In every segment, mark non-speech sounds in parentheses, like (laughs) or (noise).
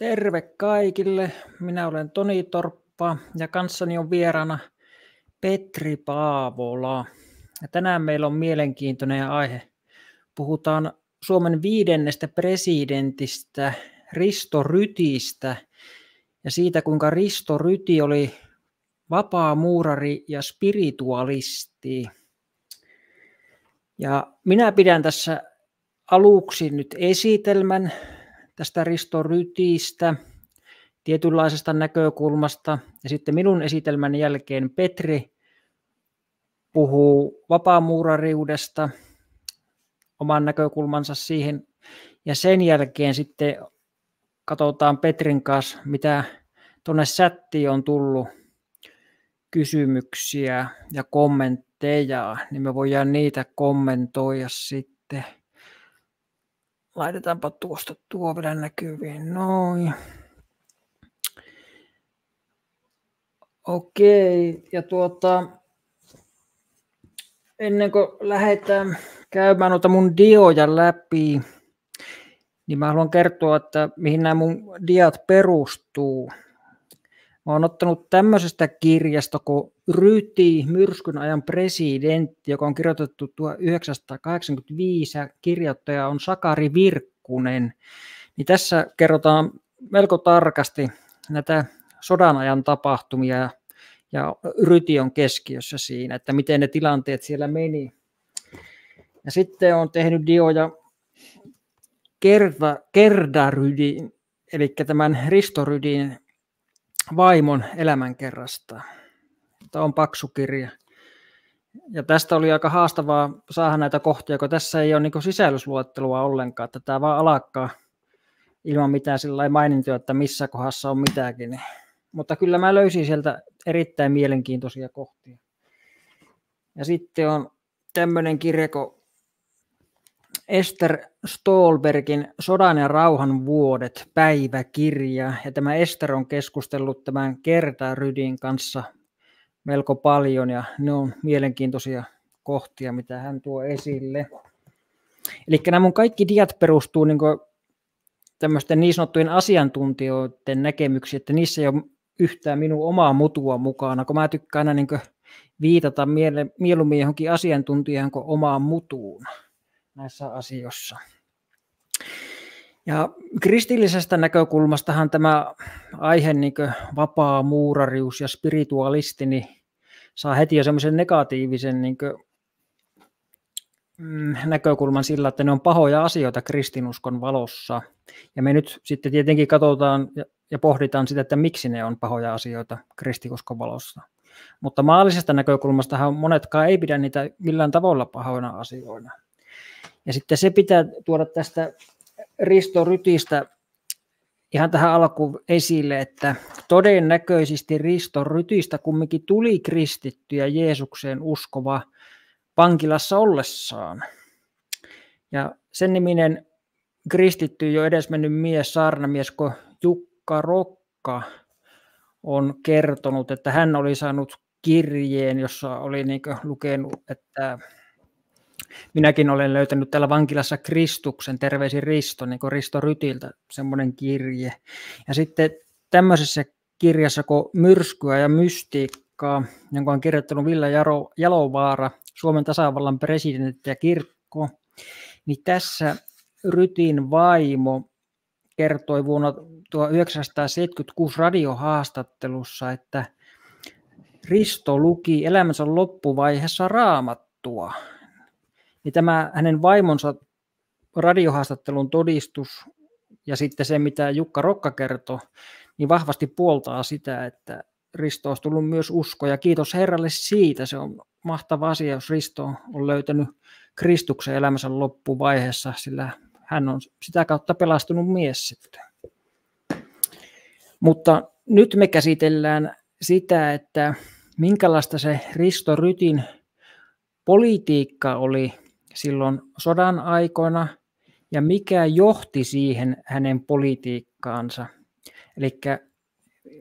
Terve kaikille, minä olen Toni Torppa ja kanssani on vieraana Petri Paavola. Ja tänään meillä on mielenkiintoinen aihe. Puhutaan Suomen viidennestä presidentistä Risto Rytistä ja siitä, kuinka Risto Ryti oli vapaa muurari ja spiritualisti. Ja minä pidän tässä aluksi nyt esitelmän tästä Risto Rytistä tietynlaisesta näkökulmasta. Ja sitten minun esitelmän jälkeen Petri puhuu vapaamuurariudesta, oman näkökulmansa siihen. Ja sen jälkeen sitten katsotaan Petrin kanssa, mitä tuonne sättiin on tullut kysymyksiä ja kommentteja, niin me voidaan niitä kommentoida sitten. Laitetaanpa tuosta tuo vielä näkyviin. Noin. Okei, ja tuota, ennen kuin lähdetään käymään noita mun dioja läpi, niin mä haluan kertoa, että mihin nämä mun diat perustuu. Oon ottanut tämmöisestä kirjasta kuin Ryti, myrskyn ajan presidentti, joka on kirjoitettu 1985 ja kirjoittaja on Sakari Virkkunen. Niin tässä kerrotaan melko tarkasti näitä sodan ajan tapahtumia ja Ryti on keskiössä siinä, että miten ne tilanteet siellä meni. Ja sitten on tehnyt dioja Kerda, Kerdarydin, eli tämän Ristorydin vaimon elämänkerrasta. Tämä on paksu kirja. Ja tästä oli aika haastavaa saada näitä kohtia, kun tässä ei ole niin sisällysluettelua ollenkaan, että tämä vaan alkaa ilman mitään sillä mainintoja, että missä kohdassa on mitäkin. Mutta kyllä mä löysin sieltä erittäin mielenkiintoisia kohtia. Ja sitten on tämmöinen kirja kuin Ester Stolbergin Sodan ja rauhan vuodet päiväkirja. Ja tämä Ester on keskustellut tämän Rydin kanssa melko paljon ja ne on mielenkiintoisia kohtia, mitä hän tuo esille. Eli nämä mun kaikki diat perustuu niin tämmöisten niin sanottujen asiantuntijoiden näkemyksiin, että niissä ei ole yhtään minun omaa mutua mukana, kun mä tykkään aina niin viitata mieluummin johonkin asiantuntijan kuin omaan mutuun näissä asioissa. Ja kristillisestä näkökulmastahan tämä aihe niin vapaa muurarius ja spiritualisti niin saa heti jo semmoisen negatiivisen niin kuin, mm, näkökulman sillä, että ne on pahoja asioita kristinuskon valossa. Ja me nyt sitten tietenkin katsotaan ja, ja pohditaan sitä, että miksi ne on pahoja asioita kristinuskon valossa. Mutta maallisesta näkökulmastahan monetkaan ei pidä niitä millään tavalla pahoina asioina. Ja sitten se pitää tuoda tästä Risto Rytistä ihan tähän alkuun esille, että todennäköisesti Risto Rytistä kumminkin tuli kristitty ja Jeesukseen uskova vankilassa ollessaan. Ja sen niminen kristitty jo edesmennyt mies, saarnamies kuin Jukka Rokka on kertonut, että hän oli saanut kirjeen, jossa oli niin lukenut, että minäkin olen löytänyt täällä vankilassa Kristuksen, terveisin Risto, niin kuin Risto Rytiltä, semmoinen kirje. Ja sitten tämmöisessä kirjassa kuin Myrskyä ja mystiikkaa, jonka on kirjoittanut Villa Jaro, Jalovaara, Suomen tasavallan presidentti ja kirkko, niin tässä Rytin vaimo kertoi vuonna 1976 radiohaastattelussa, että Risto luki elämänsä loppuvaiheessa raamattua niin tämä hänen vaimonsa radiohaastattelun todistus ja sitten se, mitä Jukka Rokka kertoi, niin vahvasti puoltaa sitä, että Risto olisi tullut myös usko. Ja kiitos Herralle siitä. Se on mahtava asia, jos Risto on löytänyt Kristuksen elämänsä loppuvaiheessa, sillä hän on sitä kautta pelastunut mies sitten. Mutta nyt me käsitellään sitä, että minkälaista se Risto Rytin politiikka oli silloin sodan aikoina ja mikä johti siihen hänen politiikkaansa. Eli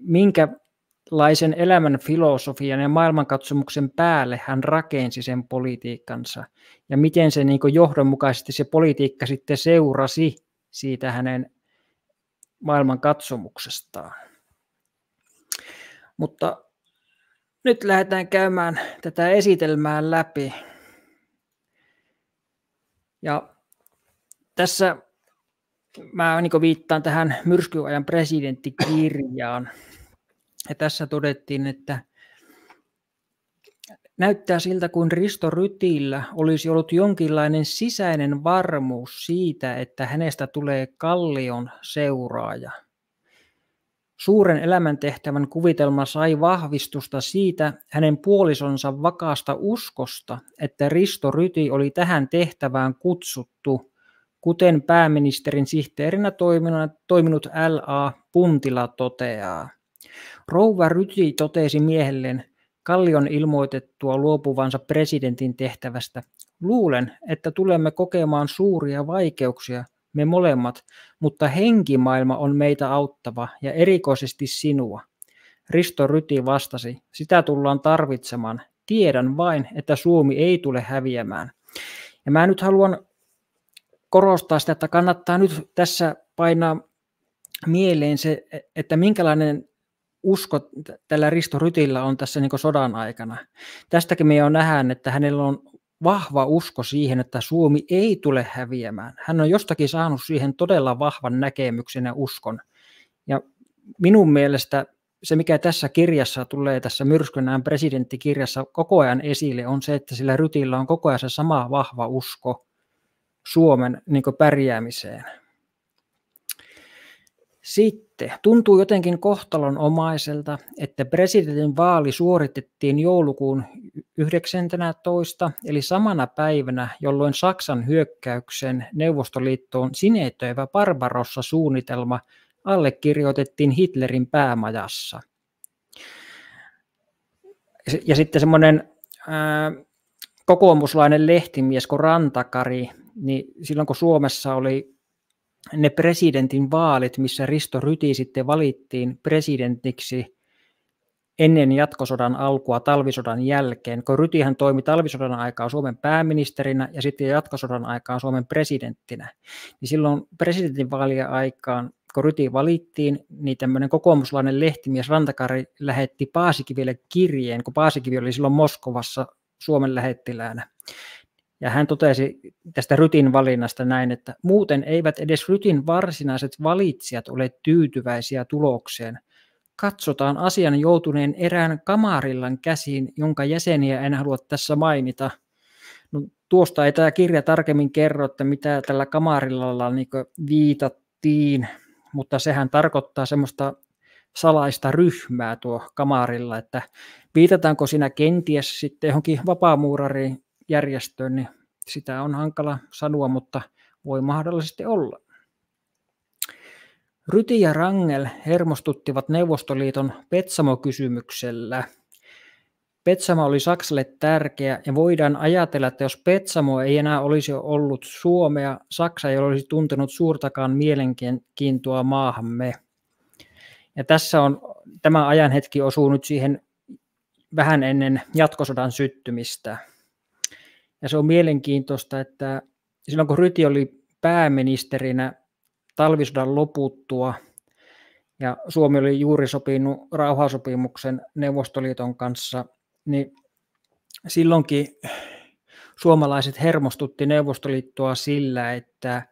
minkälaisen elämän filosofian ja maailmankatsomuksen päälle hän rakensi sen politiikkansa ja miten se niin johdonmukaisesti se politiikka sitten seurasi siitä hänen maailman katsomuksestaan. Mutta nyt lähdetään käymään tätä esitelmää läpi. Ja tässä mä niin viittaan tähän myrskyajan presidenttikirjaan. Ja tässä todettiin, että näyttää siltä kuin Risto Rytillä olisi ollut jonkinlainen sisäinen varmuus siitä, että hänestä tulee kallion seuraaja – Suuren elämäntehtävän kuvitelma sai vahvistusta siitä hänen puolisonsa vakaasta uskosta, että Risto Ryti oli tähän tehtävään kutsuttu, kuten pääministerin sihteerinä toiminut L.A. Puntila toteaa. Rouva Ryti totesi miehelleen Kallion ilmoitettua luopuvansa presidentin tehtävästä. Luulen, että tulemme kokemaan suuria vaikeuksia – me molemmat, mutta henkimaailma on meitä auttava ja erikoisesti sinua. Risto Ryti vastasi, sitä tullaan tarvitsemaan. Tiedän vain, että Suomi ei tule häviämään. Ja mä nyt haluan korostaa sitä, että kannattaa nyt tässä painaa mieleen se, että minkälainen usko tällä Risto Rytillä on tässä niin sodan aikana. Tästäkin me jo nähdään, että hänellä on vahva usko siihen, että Suomi ei tule häviämään. Hän on jostakin saanut siihen todella vahvan näkemyksen ja uskon. Ja minun mielestä se, mikä tässä kirjassa tulee, tässä Myrskynään presidenttikirjassa koko ajan esille, on se, että sillä Rytillä on koko ajan se sama vahva usko Suomen niin pärjäämiseen. Sitten tuntuu jotenkin kohtalonomaiselta, että presidentin vaali suoritettiin joulukuun 19. eli samana päivänä, jolloin Saksan hyökkäyksen Neuvostoliittoon sinetöivä Barbarossa-suunnitelma allekirjoitettiin Hitlerin päämajassa. Ja sitten semmoinen kokoomuslainen lehtimies kuin Rantakari, niin silloin kun Suomessa oli ne presidentin vaalit, missä Risto Ryti sitten valittiin presidentiksi ennen jatkosodan alkua talvisodan jälkeen, kun Rytihän toimi talvisodan aikaa Suomen pääministerinä ja sitten jatkosodan aikaa Suomen presidenttinä, niin silloin presidentinvaalien aikaan, kun Ryti valittiin, niin tämmöinen kokoomuslainen lehtimies Rantakari lähetti Paasikiville kirjeen, kun Paasikivi oli silloin Moskovassa Suomen lähettiläänä. Ja hän totesi tästä Rytin valinnasta näin, että muuten eivät edes Rytin varsinaiset valitsijat ole tyytyväisiä tulokseen. Katsotaan asian joutuneen erään kamarillan käsiin, jonka jäseniä en halua tässä mainita. No, tuosta ei tämä kirja tarkemmin kerro, että mitä tällä kamarillalla niin viitattiin, mutta sehän tarkoittaa semmoista salaista ryhmää tuo kamarilla, että viitataanko siinä kenties sitten johonkin vapaamuurariin järjestöön, niin sitä on hankala sanoa, mutta voi mahdollisesti olla. Ryti ja Rangel hermostuttivat Neuvostoliiton Petsamo-kysymyksellä. Petsamo oli Saksalle tärkeä ja voidaan ajatella, että jos Petsamo ei enää olisi ollut Suomea, Saksa ei olisi tuntenut suurtakaan mielenkiintoa maahamme. Ja tässä on, tämä ajanhetki osuu nyt siihen vähän ennen jatkosodan syttymistä. Ja se on mielenkiintoista, että silloin kun Ryti oli pääministerinä talvisodan loputtua, ja Suomi oli juuri sopinut rauhasopimuksen Neuvostoliiton kanssa, niin silloinkin suomalaiset hermostutti Neuvostoliittoa sillä, että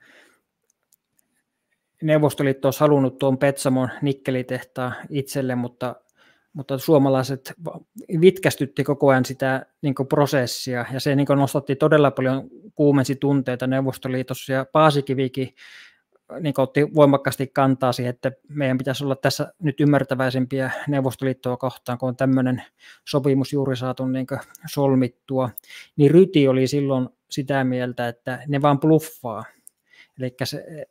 Neuvostoliitto olisi halunnut tuon Petsamon nikkelitehtaan itselle, mutta mutta suomalaiset vitkästytti koko ajan sitä niin prosessia. Ja se niin nostatti todella paljon kuumensi tunteita Neuvostoliitossa. Ja Paasikivikin niin otti voimakkaasti kantaa siihen, että meidän pitäisi olla tässä nyt ymmärtäväisempiä Neuvostoliittoa kohtaan, kun on tämmöinen sopimus juuri saatu niin solmittua, niin Ryti oli silloin sitä mieltä, että ne vaan bluffaa. Eli se,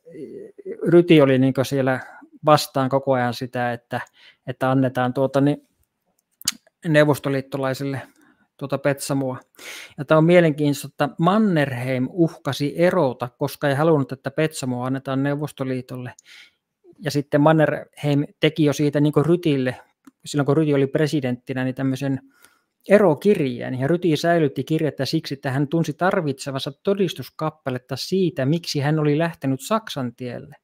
Ryti oli niin siellä vastaan koko ajan sitä, että, että annetaan tuota, niin neuvostoliittolaisille tuota Petsamua. Ja tämä on mielenkiintoista, että Mannerheim uhkasi erota, koska ei halunnut, että Petsamo annetaan Neuvostoliitolle. Ja sitten Mannerheim teki jo siitä niin Rytille, silloin kun Ryti oli presidenttinä, niin tämmöisen erokirjeen. Ja Ryti säilytti kirjettä siksi, että hän tunsi tarvitsevansa todistuskappaletta siitä, miksi hän oli lähtenyt Saksan tielle.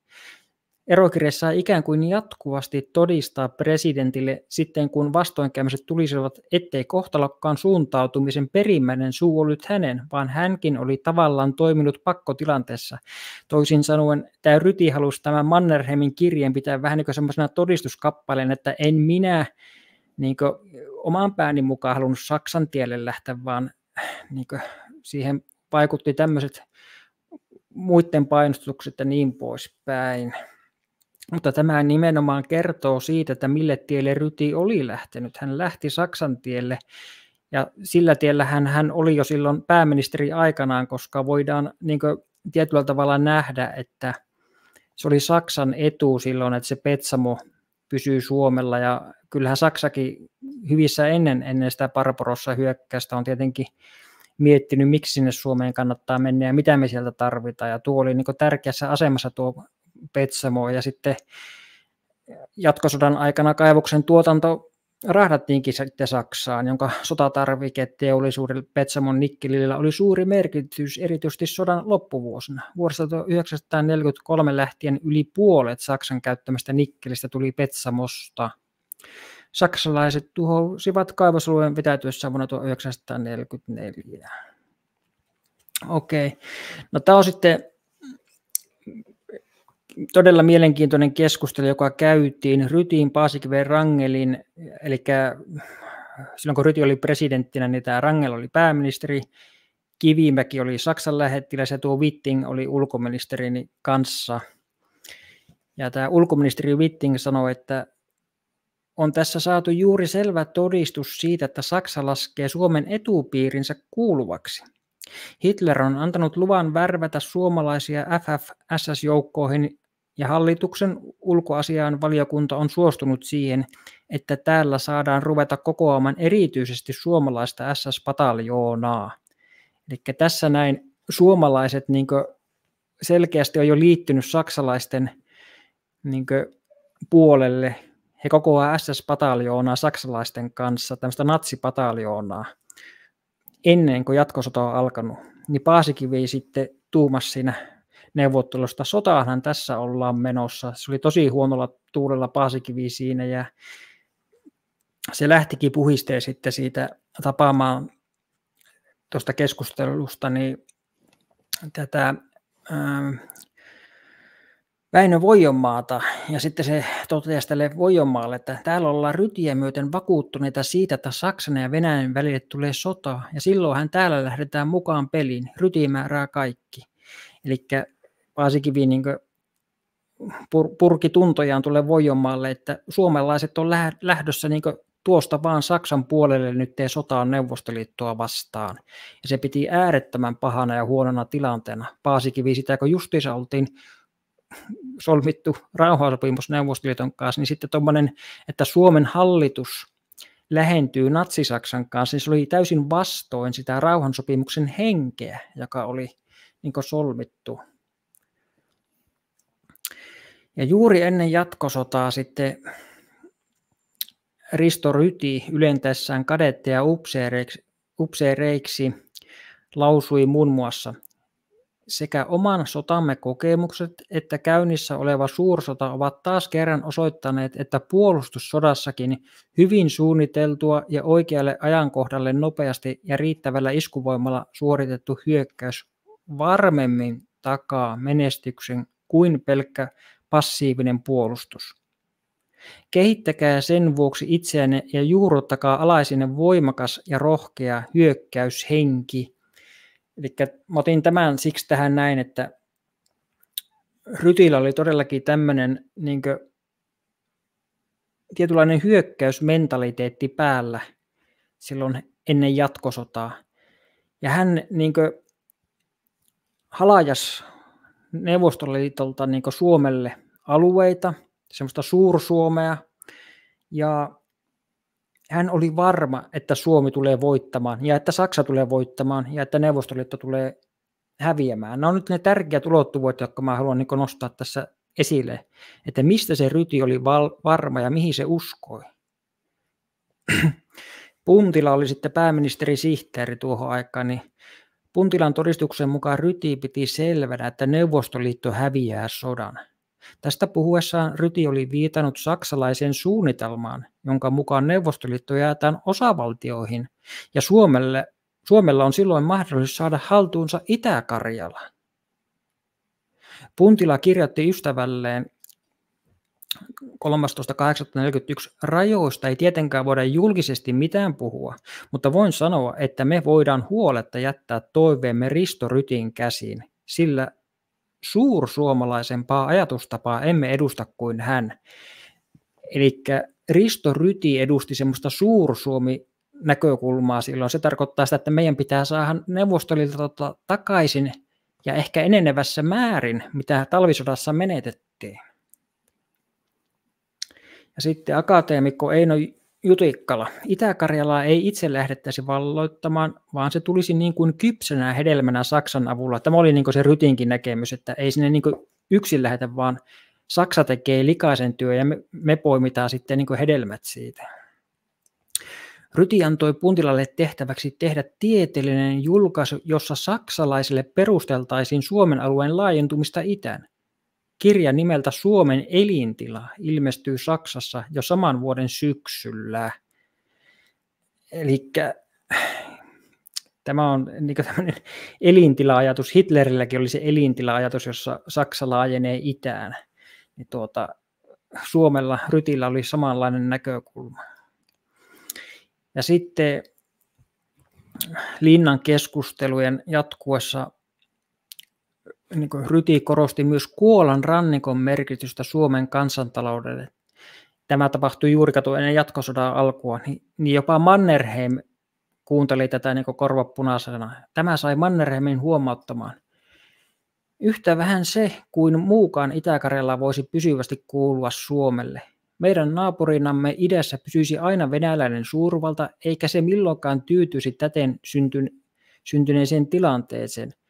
Erokirjassa ikään kuin jatkuvasti todistaa presidentille sitten, kun vastoinkäymiset tulisivat, ettei kohtalokkaan suuntautumisen perimmäinen suu ollut hänen, vaan hänkin oli tavallaan toiminut pakkotilanteessa. Toisin sanoen tämä Ryti halusi tämän Mannerheimin kirjeen pitää vähän niin kuin semmoisena todistuskappaleen, että en minä niin oman pääni mukaan halunnut Saksan tielle lähteä, vaan niin siihen vaikutti tämmöiset muiden painostukset ja niin poispäin. Mutta tämä nimenomaan kertoo siitä, että mille tielle Ryti oli lähtenyt. Hän lähti Saksan tielle ja sillä tiellä hän, hän oli jo silloin pääministeri aikanaan, koska voidaan niin tietyllä tavalla nähdä, että se oli Saksan etu silloin, että se Petsamo pysyy Suomella ja kyllähän Saksakin hyvissä ennen, ennen sitä Barbarossa hyökkäystä on tietenkin miettinyt, miksi sinne Suomeen kannattaa mennä ja mitä me sieltä tarvitaan. Ja tuo oli niin tärkeässä asemassa tuo Petsamo ja sitten jatkosodan aikana kaivoksen tuotanto rahdattiinkin sitten Saksaan, jonka sotatarviketeollisuudelle Petsamon nikkelillä oli suuri merkitys erityisesti sodan loppuvuosina. Vuodesta 1943 lähtien yli puolet Saksan käyttämästä nikkelistä tuli Petsamosta. Saksalaiset tuhosivat kaivosalueen vetäytyessä vuonna 1944. Okei, no tämä on sitten todella mielenkiintoinen keskustelu, joka käytiin Rytin, Paasikiven, Rangelin, eli silloin kun Ryti oli presidenttinä, niin tämä Rangel oli pääministeri, Kivimäki oli Saksan lähettiläs ja tuo Witting oli ulkoministerin kanssa. Ja tämä ulkoministeri Witting sanoi, että on tässä saatu juuri selvä todistus siitä, että Saksa laskee Suomen etupiirinsä kuuluvaksi. Hitler on antanut luvan värvätä suomalaisia FFSS-joukkoihin ja hallituksen ulkoasiaan valiokunta on suostunut siihen, että täällä saadaan ruveta kokoamaan erityisesti suomalaista SS-pataljoonaa. Eli tässä näin suomalaiset niin selkeästi on jo liittynyt saksalaisten niin puolelle. He kokoaa SS-pataljoonaa saksalaisten kanssa, tämmöistä natsipataljoonaa, ennen kuin jatkosota on alkanut. Niin Paasikivi sitten tuumasi siinä neuvottelusta. Sotaahan tässä ollaan menossa. Se oli tosi huonolla tuulella Paasikivi siinä ja se lähtikin puhisteen sitten siitä tapaamaan tuosta keskustelusta niin tätä ähm, Väinö Voijonmaata, ja sitten se totesi tälle Voijonmaalle, että täällä ollaan rytiä myöten vakuuttuneita siitä, että Saksan ja Venäjän välille tulee sota, ja silloinhan täällä lähdetään mukaan peliin, ryti määrää kaikki. Eli Paasikivi niin pur, purki tuntojaan tulee Voijomaalle, että suomalaiset on lähdössä niin tuosta vaan Saksan puolelle nyt tee sotaa Neuvostoliittoa vastaan. Ja se piti äärettömän pahana ja huonona tilanteena. Paasikivi sitä, kun justiinsa oltiin solmittu rauhansopimus Neuvostoliiton kanssa, niin sitten tuommoinen, että Suomen hallitus lähentyy Natsi-Saksan kanssa, niin se oli täysin vastoin sitä rauhansopimuksen henkeä, joka oli niin solmittu ja juuri ennen jatkosotaa sitten Risto Ryti ylentessään kadetteja upseereiksi, upseereiksi lausui muun muassa sekä oman sotamme kokemukset että käynnissä oleva suursota ovat taas kerran osoittaneet, että puolustussodassakin hyvin suunniteltua ja oikealle ajankohdalle nopeasti ja riittävällä iskuvoimalla suoritettu hyökkäys varmemmin takaa menestyksen kuin pelkkä passiivinen puolustus. Kehittäkää sen vuoksi itseänne ja juurruttakaa alaisinen voimakas ja rohkea hyökkäyshenki. Eli mä otin tämän siksi tähän näin, että Rytillä oli todellakin tämmöinen niin kuin, tietynlainen hyökkäysmentaliteetti päällä silloin ennen jatkosotaa. Ja hän niin kuin, halajas Neuvostoliitolta niin Suomelle alueita, semmoista suursuomea, ja hän oli varma, että Suomi tulee voittamaan, ja että Saksa tulee voittamaan, ja että Neuvostoliitto tulee häviämään. Nämä on nyt ne tärkeät ulottuvuudet, jotka mä haluan niin nostaa tässä esille, että mistä se ryti oli val- varma ja mihin se uskoi. (clears throat) Puntila oli sitten pääministeri sihteeri tuohon aikaan, niin Puntilan todistuksen mukaan Ryti piti selvänä, että Neuvostoliitto häviää sodan. Tästä puhuessaan Ryti oli viitannut saksalaiseen suunnitelmaan, jonka mukaan Neuvostoliitto jaetaan osavaltioihin, ja Suomelle, Suomella on silloin mahdollisuus saada haltuunsa Itä-Karjala. Puntila kirjoitti ystävälleen 13.8.41 rajoista ei tietenkään voida julkisesti mitään puhua, mutta voin sanoa, että me voidaan huoletta jättää toiveemme Risto Rytin käsiin, sillä suursuomalaisempaa ajatustapaa emme edusta kuin hän. Eli Risto Ryti edusti semmoista suursuomi näkökulmaa silloin. Se tarkoittaa sitä, että meidän pitää saada Neuvostoliitolta takaisin ja ehkä enenevässä määrin, mitä talvisodassa menetettiin. Ja sitten akateemikko Eino Jutikkala. Itä-Karjalaa ei itse lähdettäisi valloittamaan, vaan se tulisi niin kuin kypsenä hedelmänä Saksan avulla. Tämä oli niin kuin se Rytinkin näkemys, että ei sinne niin kuin yksin lähetä, vaan Saksa tekee likaisen työ ja me, me poimitaan sitten niin kuin hedelmät siitä. Ryti antoi Puntilalle tehtäväksi tehdä tieteellinen julkaisu, jossa saksalaisille perusteltaisiin Suomen alueen laajentumista itään. Kirja nimeltä Suomen elintila ilmestyy Saksassa jo saman vuoden syksyllä. Eli tämä on niin tämmöinen elintila-ajatus. Hitlerilläkin oli se elintila-ajatus, jossa Saksa laajenee itään. Niin tuota, Suomella, Rytillä oli samanlainen näkökulma. Ja sitten Linnan keskustelujen jatkuessa niin kuin Ryti korosti myös Kuolan rannikon merkitystä Suomen kansantaloudelle. Tämä tapahtui juuri katu ennen jatkosodan alkua, niin, niin jopa Mannerheim kuunteli tätä niin korvapunaisena. Tämä sai Mannerheimin huomauttamaan. Yhtä vähän se kuin muukaan itä voisi pysyvästi kuulua Suomelle. Meidän naapurinamme idässä pysyisi aina venäläinen suurvalta, eikä se milloinkaan tyytyisi täten syntyneeseen tilanteeseen –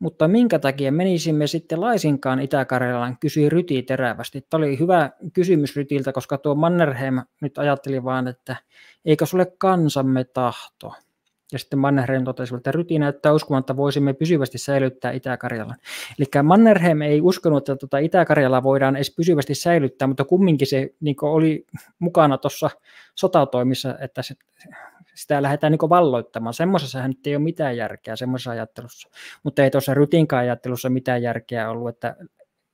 mutta minkä takia menisimme sitten laisinkaan Itä-Karjalaan, kysyi Ryti terävästi. Tämä oli hyvä kysymys Rytiltä, koska tuo Mannerheim nyt ajatteli vaan, että eikö se ole kansamme tahto. Ja sitten Mannerheim totesi, että Ryti näyttää uskomaan, että voisimme pysyvästi säilyttää Itä-Karjalan. Eli Mannerheim ei uskonut, että tuota Itä-Karjalaa voidaan edes pysyvästi säilyttää, mutta kumminkin se niin oli mukana tuossa sotatoimissa, että se, sitä lähdetään niin valloittamaan. Semmoisessa nyt ei ole mitään järkeä semmoisessa ajattelussa. Mutta ei tuossa Rytinkaan ajattelussa mitään järkeä ollut, että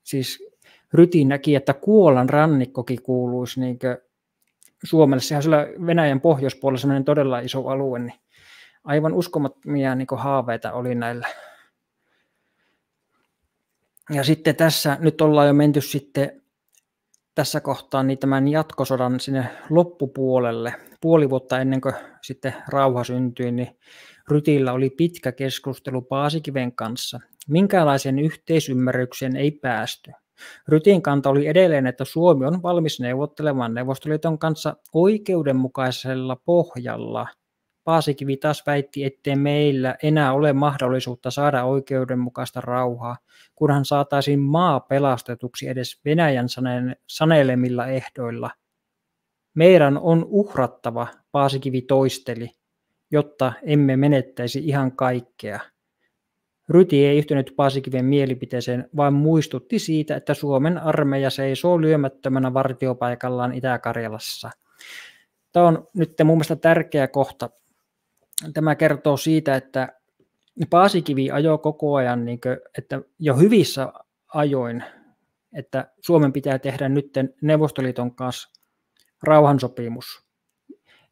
siis Rytin näki, että Kuolan rannikkokin kuuluisi niin Suomelle. Sehän on siellä Venäjän pohjoispuolella sellainen todella iso alue, niin aivan uskomattomia niin haaveita oli näillä. Ja sitten tässä nyt ollaan jo menty sitten tässä kohtaa niin tämän jatkosodan sinne loppupuolelle. Puoli vuotta ennen kuin sitten rauha syntyi, niin Rytillä oli pitkä keskustelu Paasikiven kanssa. Minkälaisen yhteisymmärrykseen ei päästy. Rytin kanta oli edelleen, että Suomi on valmis neuvottelemaan Neuvostoliiton kanssa oikeudenmukaisella pohjalla – Paasikivi taas väitti, ettei meillä enää ole mahdollisuutta saada oikeudenmukaista rauhaa, kunhan saataisiin maa pelastetuksi edes Venäjän sanelemilla ehdoilla. Meidän on uhrattava, Paasikivi toisteli, jotta emme menettäisi ihan kaikkea. Ryti ei yhtynyt Paasikiven mielipiteeseen, vaan muistutti siitä, että Suomen armeija seisoo lyömättömänä vartiopaikallaan Itä-Karjalassa. Tämä on nyt mun mielestä tärkeä kohta tämä kertoo siitä, että Paasikivi ajoi koko ajan, niin kuin, että jo hyvissä ajoin, että Suomen pitää tehdä nyt Neuvostoliiton kanssa rauhansopimus.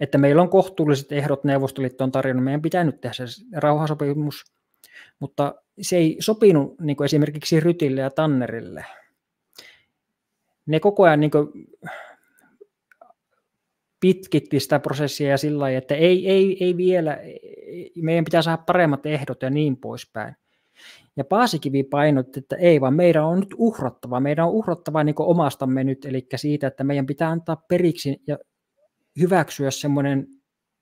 Että meillä on kohtuulliset ehdot Neuvostoliittoon tarjonnut, meidän pitää nyt tehdä se rauhansopimus, mutta se ei sopinut niin kuin esimerkiksi Rytille ja Tannerille. Ne koko ajan niin kuin, pitkitti sitä prosessia ja sillä lailla, että ei, ei, ei vielä, meidän pitää saada paremmat ehdot ja niin poispäin. Ja Paasikivi painotti, että ei vaan meidän on nyt uhrattava, meidän on uhrattava niin omastamme nyt, eli siitä, että meidän pitää antaa periksi ja hyväksyä semmoinen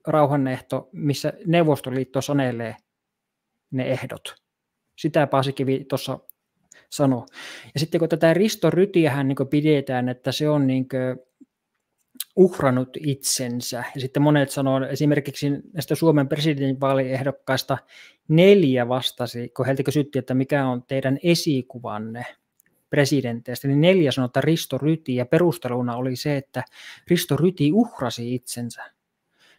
rauhanehto, missä Neuvostoliitto sanelee ne ehdot. Sitä Paasikivi tuossa sanoi. Ja sitten kun tätä Risto Rytiähän niin pidetään, että se on niin uhrannut itsensä. Ja sitten monet sanoo, esimerkiksi näistä Suomen presidentinvaaliehdokkaista neljä vastasi, kun heiltä kysyttiin, että mikä on teidän esikuvanne. presidenteistä, niin neljä sanoi, että Risto Ryti, ja perusteluna oli se, että Risto Ryti uhrasi itsensä.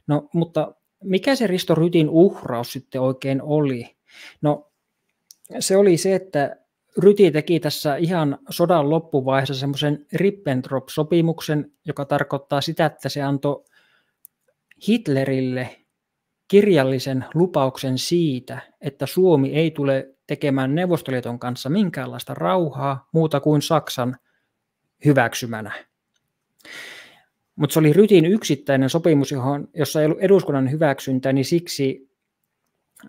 No, mutta mikä se Risto Rytin uhraus sitten oikein oli? No, se oli se, että Ryti teki tässä ihan sodan loppuvaiheessa semmoisen Ribbentrop-sopimuksen, joka tarkoittaa sitä, että se antoi Hitlerille kirjallisen lupauksen siitä, että Suomi ei tule tekemään Neuvostoliiton kanssa minkäänlaista rauhaa muuta kuin Saksan hyväksymänä. Mutta se oli Rytin yksittäinen sopimus, johon, jossa ei ollut eduskunnan hyväksyntä, niin siksi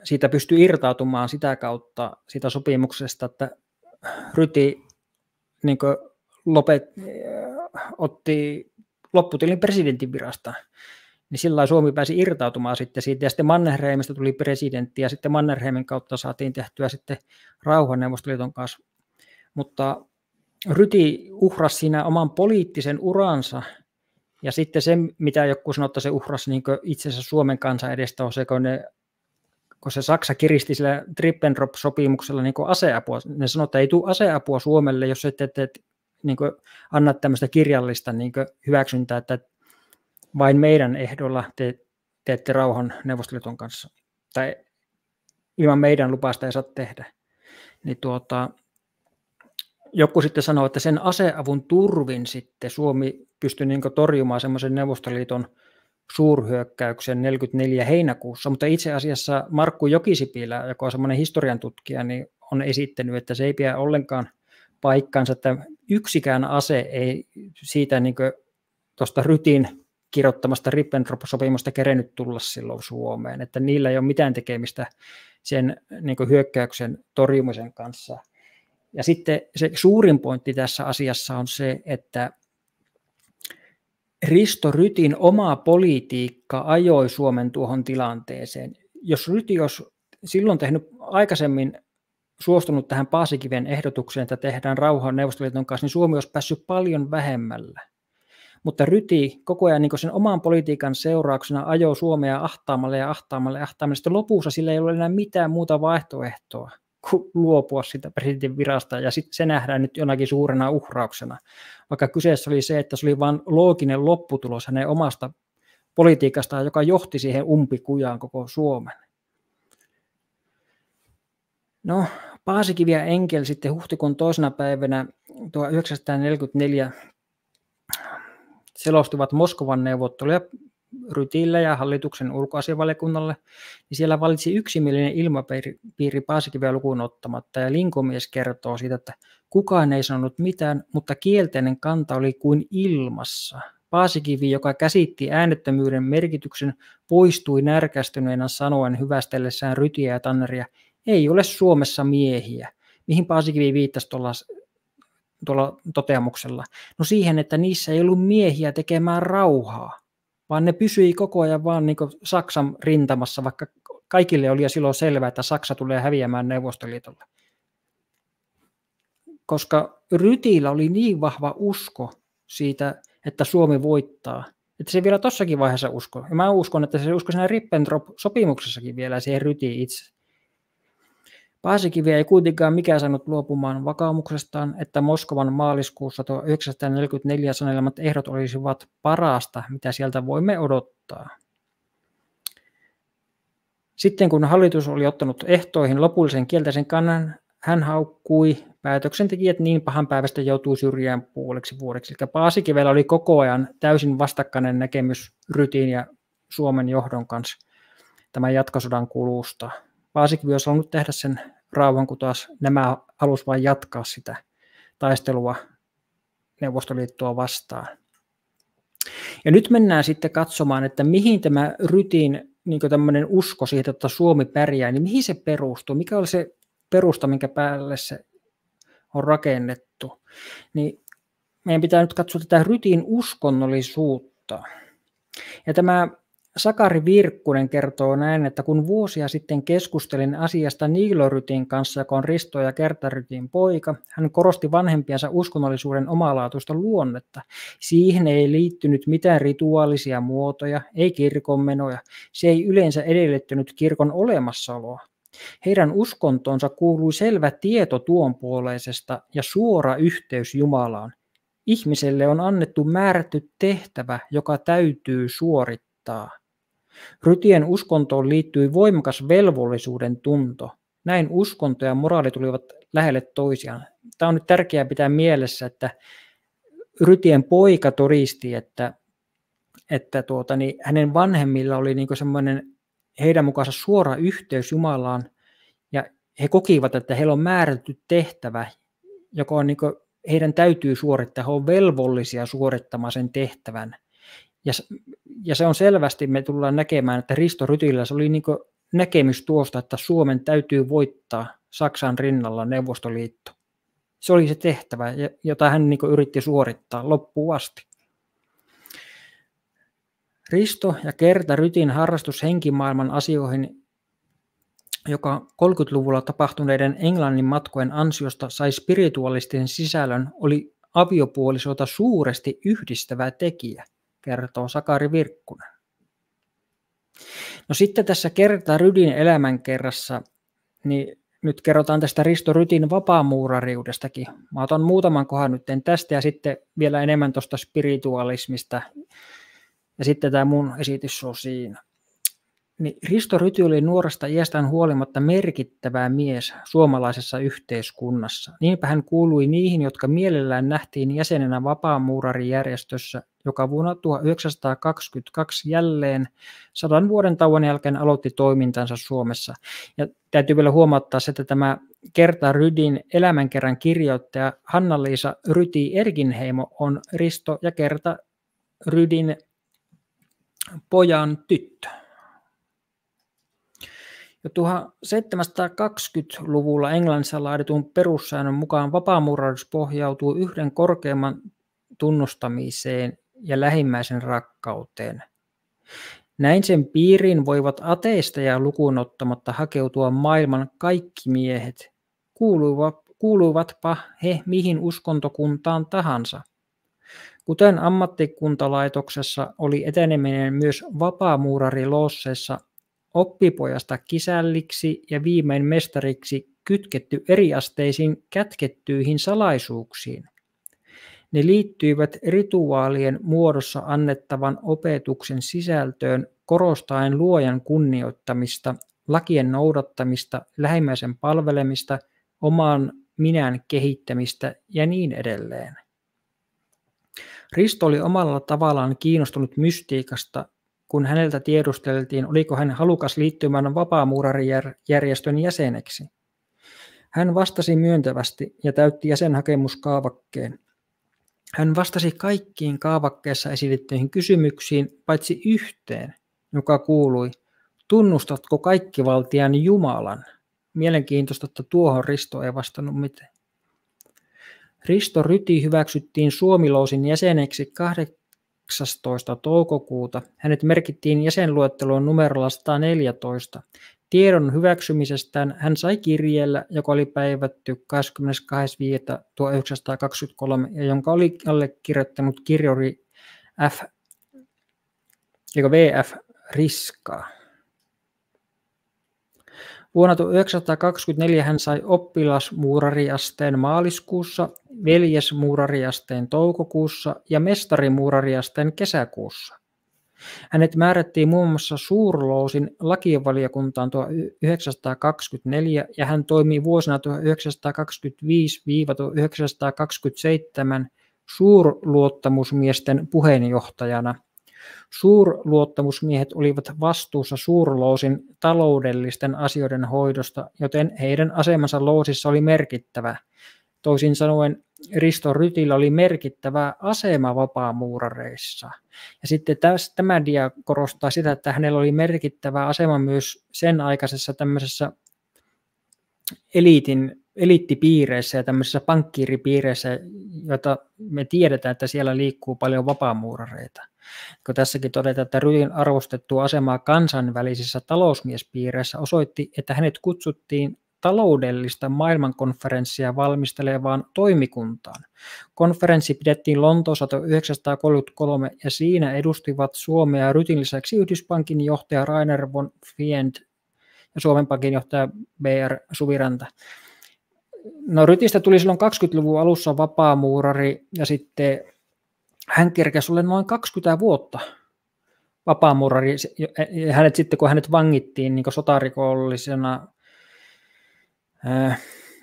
siitä pystyi irtautumaan sitä kautta sitä sopimuksesta, että Ryti niin lopet, otti lopputilin presidentin virasta niin sillä Suomi pääsi irtautumaan sitten siitä, ja sitten Mannerheimista tuli presidentti, ja sitten Mannerheimin kautta saatiin tehtyä sitten rauhan Neuvostoliiton kanssa. Mutta Ryti uhrasi siinä oman poliittisen uransa, ja sitten se, mitä joku sanoi, että se uhrasi niin itse asiassa Suomen kansan edestä, on se, kun, ne, kun se Saksa kiristi sillä Trippentrop-sopimuksella niin aseapua. Ne sanoi, että ei tule aseapua Suomelle, jos ette, ette niin anna tämmöistä kirjallista niin hyväksyntää, että vain meidän ehdolla te teette rauhan Neuvostoliiton kanssa. Tai ilman meidän lupasta ei saa tehdä. Niin tuota, joku sitten sanoi, että sen aseavun turvin sitten Suomi pystyi niin torjumaan semmoisen Neuvostoliiton suurhyökkäyksen 44 heinäkuussa, mutta itse asiassa Markku Jokisipilä, joka on semmoinen historian tutkija, niin on esittänyt, että se ei pidä ollenkaan paikkansa, että yksikään ase ei siitä niin tuosta rytin kirjoittamasta Ribbentrop-sopimusta kerennyt tulla silloin Suomeen, että niillä ei ole mitään tekemistä sen niin hyökkäyksen torjumisen kanssa. Ja sitten se suurin pointti tässä asiassa on se, että Risto Rytin oma politiikka ajoi Suomen tuohon tilanteeseen. Jos Ryti olisi silloin tehnyt aikaisemmin suostunut tähän Paasikiven ehdotukseen, että tehdään rauhaa Neuvostoliiton kanssa, niin Suomi olisi päässyt paljon vähemmällä mutta Ryti koko ajan niin sen oman politiikan seurauksena ajoi Suomea ahtaamalle ja ahtaamalle ja ahtaamalle. Sitten lopussa sillä ei ole enää mitään muuta vaihtoehtoa luopua siitä presidentin virasta, ja sitten se nähdään nyt jonakin suurena uhrauksena. Vaikka kyseessä oli se, että se oli vain looginen lopputulos hänen omasta politiikastaan, joka johti siihen umpikujaan koko Suomen. No, Paasikivi ja Enkel sitten huhtikuun toisena päivänä 1944 selostivat Moskovan neuvotteluja Rytille ja hallituksen ulkoasiavaliokunnalle, niin siellä valitsi yksimielinen ilmapiiri Paasikiveä lukuun ottamatta, ja Linkomies kertoo siitä, että kukaan ei sanonut mitään, mutta kielteinen kanta oli kuin ilmassa. Paasikivi, joka käsitti äänettömyyden merkityksen, poistui närkästyneenä sanoen hyvästellessään Rytiä ja Tanneria, ei ole Suomessa miehiä, mihin Paasikivi viittasi tuolla tuolla toteamuksella? No siihen, että niissä ei ollut miehiä tekemään rauhaa, vaan ne pysyi koko ajan vaan niin Saksan rintamassa, vaikka kaikille oli jo silloin selvää, että Saksa tulee häviämään Neuvostoliitolle. Koska Rytillä oli niin vahva usko siitä, että Suomi voittaa, että se vielä tossakin vaiheessa usko. Ja mä uskon, että se usko siinä Ribbentrop-sopimuksessakin vielä siihen Rytiin itse. Paasikivi ei kuitenkaan mikään saanut luopumaan vakaumuksestaan, että Moskovan maaliskuussa 1944 sanelemat ehdot olisivat parasta, mitä sieltä voimme odottaa. Sitten kun hallitus oli ottanut ehtoihin lopullisen kielteisen kannan, hän haukkui päätöksentekijät niin pahan päivästä joutuu syrjään puoleksi vuodeksi. Eli Paasikivellä oli koko ajan täysin vastakkainen näkemys Rytin ja Suomen johdon kanssa tämän jatkosodan kulusta. Paasikivi olisi halunnut tehdä sen rauhan, kun taas nämä halusivat vain jatkaa sitä taistelua Neuvostoliittoa vastaan. Ja nyt mennään sitten katsomaan, että mihin tämä Rytin niin tämmöinen usko siitä, että Suomi pärjää, niin mihin se perustuu? Mikä oli se perusta, minkä päälle se on rakennettu? Niin meidän pitää nyt katsoa tätä Rytin uskonnollisuutta. Ja tämä Sakari Virkkunen kertoo näin, että kun vuosia sitten keskustelin asiasta Niilorytin kanssa, joka on Risto ja Kertarytin poika, hän korosti vanhempiensa uskonnollisuuden omalaatuista luonnetta. Siihen ei liittynyt mitään rituaalisia muotoja, ei kirkonmenoja. Se ei yleensä edellyttänyt kirkon olemassaoloa. Heidän uskontonsa kuului selvä tieto tuonpuoleisesta ja suora yhteys Jumalaan. Ihmiselle on annettu määrätty tehtävä, joka täytyy suorittaa. Rytien uskontoon liittyi voimakas velvollisuuden tunto. Näin uskonto ja moraali tulivat lähelle toisiaan. Tämä on nyt tärkeää pitää mielessä, että Rytien poika todisti, että, että tuota, niin hänen vanhemmilla oli niin semmoinen heidän mukaansa suora yhteys Jumalaan, ja he kokivat, että heillä on määrätty tehtävä, joka on niin heidän täytyy suorittaa, he on velvollisia suorittamaan sen tehtävän. Ja, ja se on selvästi, me tullaan näkemään, että Risto Rytillä se oli niin näkemys tuosta, että Suomen täytyy voittaa Saksan rinnalla Neuvostoliitto. Se oli se tehtävä, jota hän niin yritti suorittaa loppuun asti. Risto ja Kerta Rytin harrastus henkimaailman asioihin, joka 30-luvulla tapahtuneiden Englannin matkojen ansiosta sai spiritualistisen sisällön, oli aviopuolisota suuresti yhdistävä tekijä, kertoo Sakari Virkkunen. No sitten tässä Kerta Rydin elämänkerrassa, niin nyt kerrotaan tästä Risto Rytin vapaamuurariudestakin. Mä otan muutaman kohan nyt tästä ja sitten vielä enemmän tuosta spiritualismista. Ja sitten tämä mun esitys on siinä niin Risto Ryti oli nuoresta iästään huolimatta merkittävä mies suomalaisessa yhteiskunnassa. Niinpä hän kuului niihin, jotka mielellään nähtiin jäsenenä vapaamuurarijärjestössä, joka vuonna 1922 jälleen sadan vuoden tauon jälkeen aloitti toimintansa Suomessa. Ja täytyy vielä huomauttaa että tämä Kerta Rydin elämänkerran kirjoittaja Hanna-Liisa Ryti Erginheimo on Risto ja Kerta Rydin pojan tyttö. Jo 1720-luvulla Englannissa laaditun perussäännön mukaan vapaamuurahdus pohjautuu yhden korkeamman tunnustamiseen ja lähimmäisen rakkauteen. Näin sen piiriin voivat ateisteja lukuun ottamatta hakeutua maailman kaikki miehet, kuuluvatpa he mihin uskontokuntaan tahansa. Kuten ammattikuntalaitoksessa oli eteneminen myös vapaamuurarilosseissa oppipojasta kisälliksi ja viimein mestariksi kytketty eriasteisiin kätkettyihin salaisuuksiin. Ne liittyivät rituaalien muodossa annettavan opetuksen sisältöön korostaen luojan kunnioittamista, lakien noudattamista, lähimmäisen palvelemista, oman minän kehittämistä ja niin edelleen. Risto oli omalla tavallaan kiinnostunut mystiikasta kun häneltä tiedusteltiin, oliko hän halukas liittymään vapaamuurarijärjestön jäseneksi. Hän vastasi myöntävästi ja täytti jäsenhakemuskaavakkeen. Hän vastasi kaikkiin kaavakkeessa esitettyihin kysymyksiin, paitsi yhteen, joka kuului, tunnustatko kaikkivaltian Jumalan? Mielenkiintoista, että tuohon Risto ei vastannut mitään. Risto Ryti hyväksyttiin Suomilousin jäseneksi 18. toukokuuta hänet merkittiin jäsenluetteloon numerolla 114. Tiedon hyväksymisestään hän sai kirjeellä, joka oli päivätty 22.5.1923 ja jonka oli allekirjoittanut kirjuri F, VF Riskaa. Vuonna 1924 hän sai oppilasmuurariasteen maaliskuussa, veljesmuurariasteen toukokuussa ja mestarimuurariasteen kesäkuussa. Hänet määrättiin muun muassa Suurlousin lakivaliokuntaan 1924 ja hän toimi vuosina 1925-1927 suurluottamusmiesten puheenjohtajana – Suurluottamusmiehet olivat vastuussa suurlousin taloudellisten asioiden hoidosta, joten heidän asemansa loosissa oli merkittävä. Toisin sanoen Risto Rytillä oli merkittävä asema vapaamuurareissa. Ja sitten täs, tämä dia korostaa sitä, että hänellä oli merkittävä asema myös sen aikaisessa tämmöisessä eliitin eliittipiireissä ja tämmöisissä pankkiiripiireissä, joita me tiedetään, että siellä liikkuu paljon vapaamuurareita. Kun tässäkin todetaan, että Rydin arvostettu asemaa kansainvälisissä talousmiespiireissä osoitti, että hänet kutsuttiin taloudellista maailmankonferenssia valmistelevaan toimikuntaan. Konferenssi pidettiin Lontoossa 1933 ja siinä edustivat Suomea Rytin lisäksi Yhdyspankin johtaja Rainer von Fiend ja Suomen Pankin johtaja BR Suviranta. No Rytistä tuli silloin 20-luvun alussa vapaamuurari ja sitten hän kerkesi olla noin 20 vuotta vapaamuurari. Hänet sitten, kun hänet vangittiin niin sotarikollisena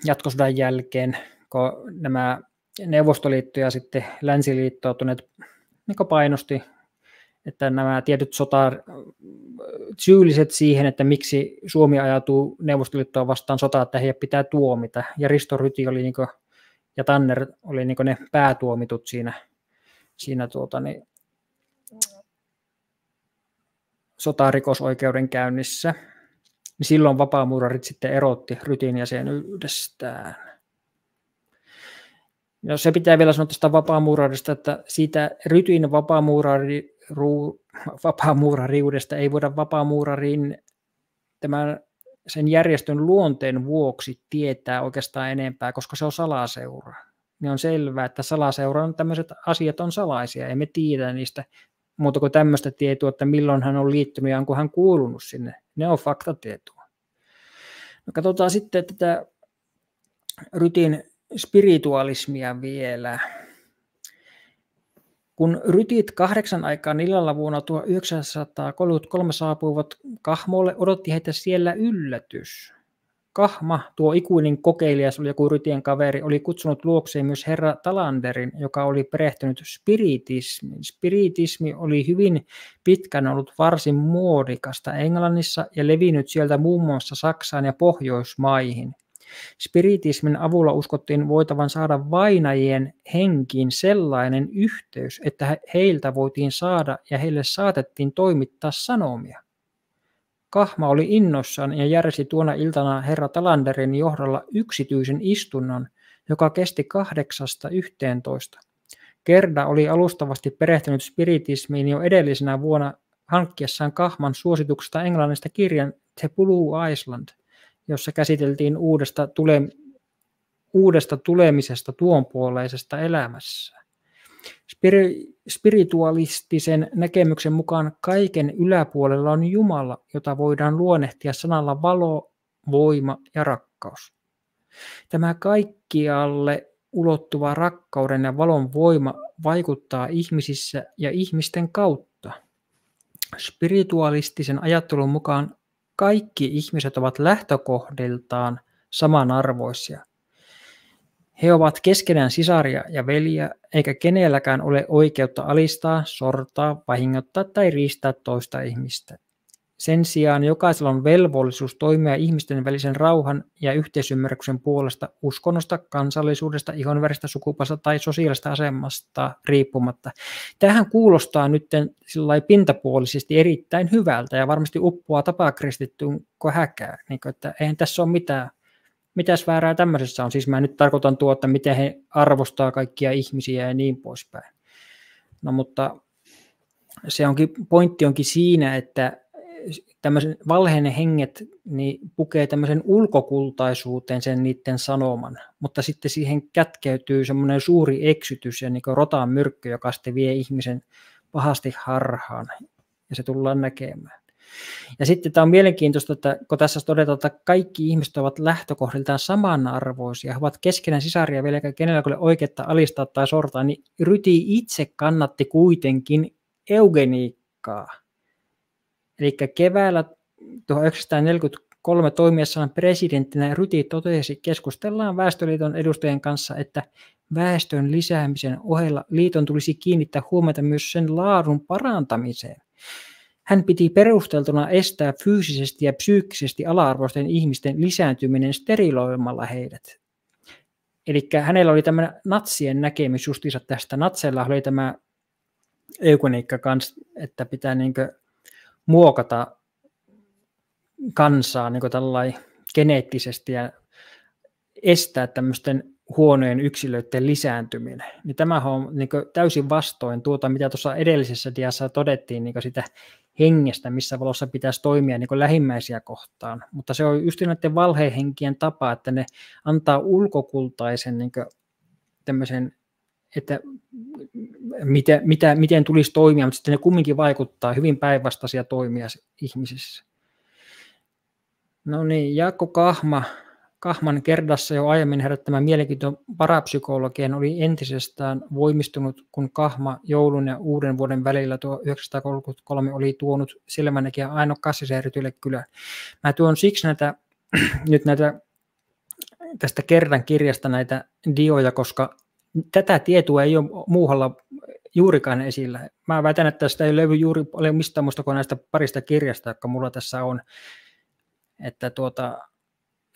jatkosodan jälkeen, kun nämä Neuvostoliitto ja sitten länsiliittoutuneet niin painosti, että nämä tietyt sota, syylliset siihen, että miksi Suomi ajatuu Neuvostoliittoa vastaan sotaa, että heidät pitää tuomita. Ja Risto Ryti oli niin kuin, ja Tanner oli niin ne päätuomitut siinä, siinä tuota, niin, sotarikosoikeudenkäynnissä. Niin silloin vapaamuurarit sitten erotti Rytin jäsenyydestään. No se pitää vielä sanoa tästä vapaamuurarista, että siitä rytin vapaamuurari, ru, vapaamuurariudesta ei voida vapaamuurarin tämän sen järjestön luonteen vuoksi tietää oikeastaan enempää, koska se on salaseura. Niin on selvää, että salaseuran tämmöiset asiat on salaisia, emme tiedä niistä muuta kuin tämmöistä tietoa, että milloin hän on liittynyt ja onko hän kuulunut sinne. Ne on faktatietoa. No katsotaan sitten tätä Rytin spiritualismia vielä. Kun rytit kahdeksan aikaan illalla vuonna 1933 saapuivat Kahmolle, odotti heitä siellä yllätys. Kahma, tuo ikuinen kokeilijas oli joku rytien kaveri, oli kutsunut luokseen myös herra Talanderin, joka oli perehtynyt spiritismiin. Spiritismi oli hyvin pitkään ollut varsin muodikasta Englannissa ja levinnyt sieltä muun muassa Saksaan ja Pohjoismaihin. Spiritismin avulla uskottiin voitavan saada vainajien henkiin sellainen yhteys, että heiltä voitiin saada ja heille saatettiin toimittaa sanomia. Kahma oli innossaan ja järjesti tuona iltana herra Talanderin johdolla yksityisen istunnon, joka kesti kahdeksasta yhteentoista. Kerda oli alustavasti perehtynyt spiritismiin jo edellisenä vuonna hankkiessaan Kahman suosituksesta englannista kirjan The Blue Island – jossa käsiteltiin uudesta, tule, uudesta tulemisesta tuonpuoleisesta elämässä. Spiri, spiritualistisen näkemyksen mukaan kaiken yläpuolella on Jumala, jota voidaan luonnehtia sanalla valo, voima ja rakkaus. Tämä kaikkialle ulottuva rakkauden ja valon voima vaikuttaa ihmisissä ja ihmisten kautta. Spiritualistisen ajattelun mukaan kaikki ihmiset ovat lähtökohdiltaan samanarvoisia. He ovat keskenään sisaria ja veliä, eikä kenelläkään ole oikeutta alistaa, sortaa, vahingoittaa tai riistää toista ihmistä. Sen sijaan jokaisella on velvollisuus toimia ihmisten välisen rauhan ja yhteisymmärryksen puolesta uskonnosta, kansallisuudesta, ihonväristä, sukupasta tai sosiaalista asemasta riippumatta. Tähän kuulostaa nyt pintapuolisesti erittäin hyvältä ja varmasti uppoaa tapakristittyyn kuin häkää. Niin kuin, että eihän tässä ole mitään, mitäs väärää tämmöisessä on. Siis mä nyt tarkoitan tuota, miten he arvostaa kaikkia ihmisiä ja niin poispäin. No mutta se onkin, pointti onkin siinä, että tämmöisen valheen henget niin pukee tämmöisen ulkokultaisuuteen sen niiden sanoman, mutta sitten siihen kätkeytyy semmoinen suuri eksytys ja niin rotaan myrkky, joka sitten vie ihmisen pahasti harhaan, ja se tullaan näkemään. Ja sitten tämä on mielenkiintoista, että kun tässä todetaan, että kaikki ihmiset ovat lähtökohdiltaan samanarvoisia, he ovat keskenään sisaria vielä kenellä ole oikeutta alistaa tai sortaa, niin Ryti itse kannatti kuitenkin eugeniikkaa Eli keväällä 1943 toimiessaan presidenttinä Ryti totesi, keskustellaan Väestöliiton edustajien kanssa, että väestön lisäämisen ohella liiton tulisi kiinnittää huomiota myös sen laadun parantamiseen. Hän piti perusteltuna estää fyysisesti ja psyykkisesti ala-arvoisten ihmisten lisääntyminen steriloimalla heidät. Eli hänellä oli tämä natsien näkemys justiinsa tästä. Natseilla oli tämä eukoniikka kanssa, että pitää niin muokata kansaa niin tällai geneettisesti ja estää tämmöisten huonojen yksilöiden lisääntyminen. Niin tämä on niin täysin vastoin tuota, mitä tuossa edellisessä diassa todettiin niin sitä hengestä, missä valossa pitäisi toimia niin lähimmäisiä kohtaan. Mutta se on just näiden valhehenkien tapa, että ne antaa ulkokultaisen niin tämmöisen että mitä, mitä, miten tulisi toimia, mutta sitten ne kumminkin vaikuttaa hyvin päinvastaisia toimia ihmisissä. No niin, Jaakko Kahma, Kahman Kerdassa jo aiemmin herättämä mielenkiinto parapsykologian oli entisestään voimistunut, kun Kahma joulun ja uuden vuoden välillä tuo 1933 oli tuonut silmänäkijä Aino Kassisäärytylle kylään. Mä tuon siksi näitä, (clears throat) nyt näitä tästä kerran kirjasta näitä dioja, koska tätä tietoa ei ole muuhalla juurikaan esillä. Mä väitän, että tästä ei löydy juuri paljon mistään muusta kuin näistä parista kirjasta, jotka mulla tässä on. Että tuota,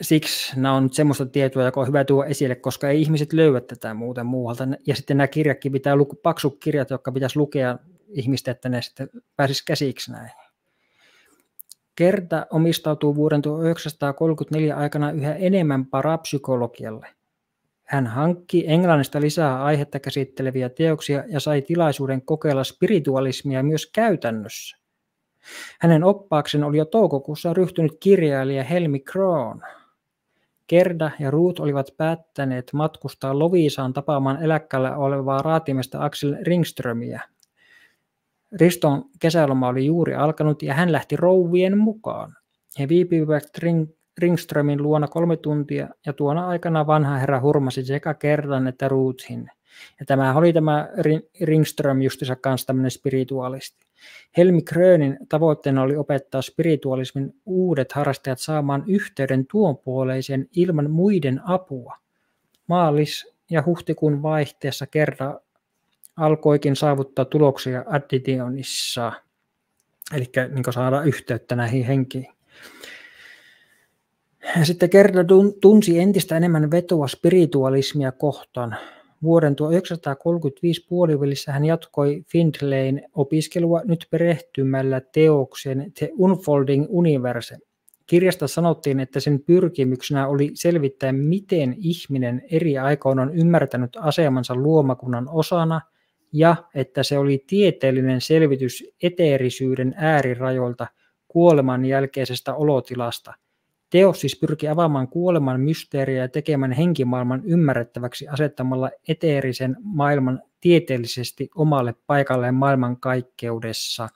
siksi nämä on semmoista tietoa, joka on hyvä tuoda esille, koska ei ihmiset löyä tätä muuten muualta. Ja sitten nämä kirjakin pitää, paksut kirjat, jotka pitäisi lukea ihmistä, että ne sitten pääsisi käsiksi näihin. Kerta omistautuu vuoden 1934 aikana yhä enemmän parapsykologialle. Hän hankki englannista lisää aihetta käsitteleviä teoksia ja sai tilaisuuden kokeilla spiritualismia myös käytännössä. Hänen oppaaksen oli jo toukokuussa ryhtynyt kirjailija Helmi Kroon. Kerda ja Ruut olivat päättäneet matkustaa Loviisaan tapaamaan eläkkeellä olevaa raatimesta Axel Ringströmiä. Riston kesäloma oli juuri alkanut ja hän lähti rouvien mukaan. He viipyivät Ringströmin luona kolme tuntia ja tuona aikana vanha herra hurmasi sekä Kerdan että Ruuthin. Ja tämä oli tämä Ringström justiinsa kanssa tämmöinen spiritualisti. Helmi Krönin tavoitteena oli opettaa spiritualismin uudet harrastajat saamaan yhteyden tuonpuoleisen ilman muiden apua. Maalis- ja huhtikuun vaihteessa kerta alkoikin saavuttaa tuloksia additionissa, eli niin saada yhteyttä näihin henkiin. Sitten Kerda tunsi entistä enemmän vetoa spiritualismia kohtaan. Vuoden 1935 puolivälissä hän jatkoi Findlayn opiskelua nyt perehtymällä teoksen The Unfolding Universe. Kirjasta sanottiin, että sen pyrkimyksenä oli selvittää, miten ihminen eri aikoina on ymmärtänyt asemansa luomakunnan osana ja että se oli tieteellinen selvitys eteerisyyden äärirajoilta kuoleman jälkeisestä olotilasta – Teos siis pyrkii avaamaan kuoleman mysteeriä ja tekemään henkimaailman ymmärrettäväksi asettamalla eteerisen maailman tieteellisesti omalle paikalleen maailmankaikkeudessa.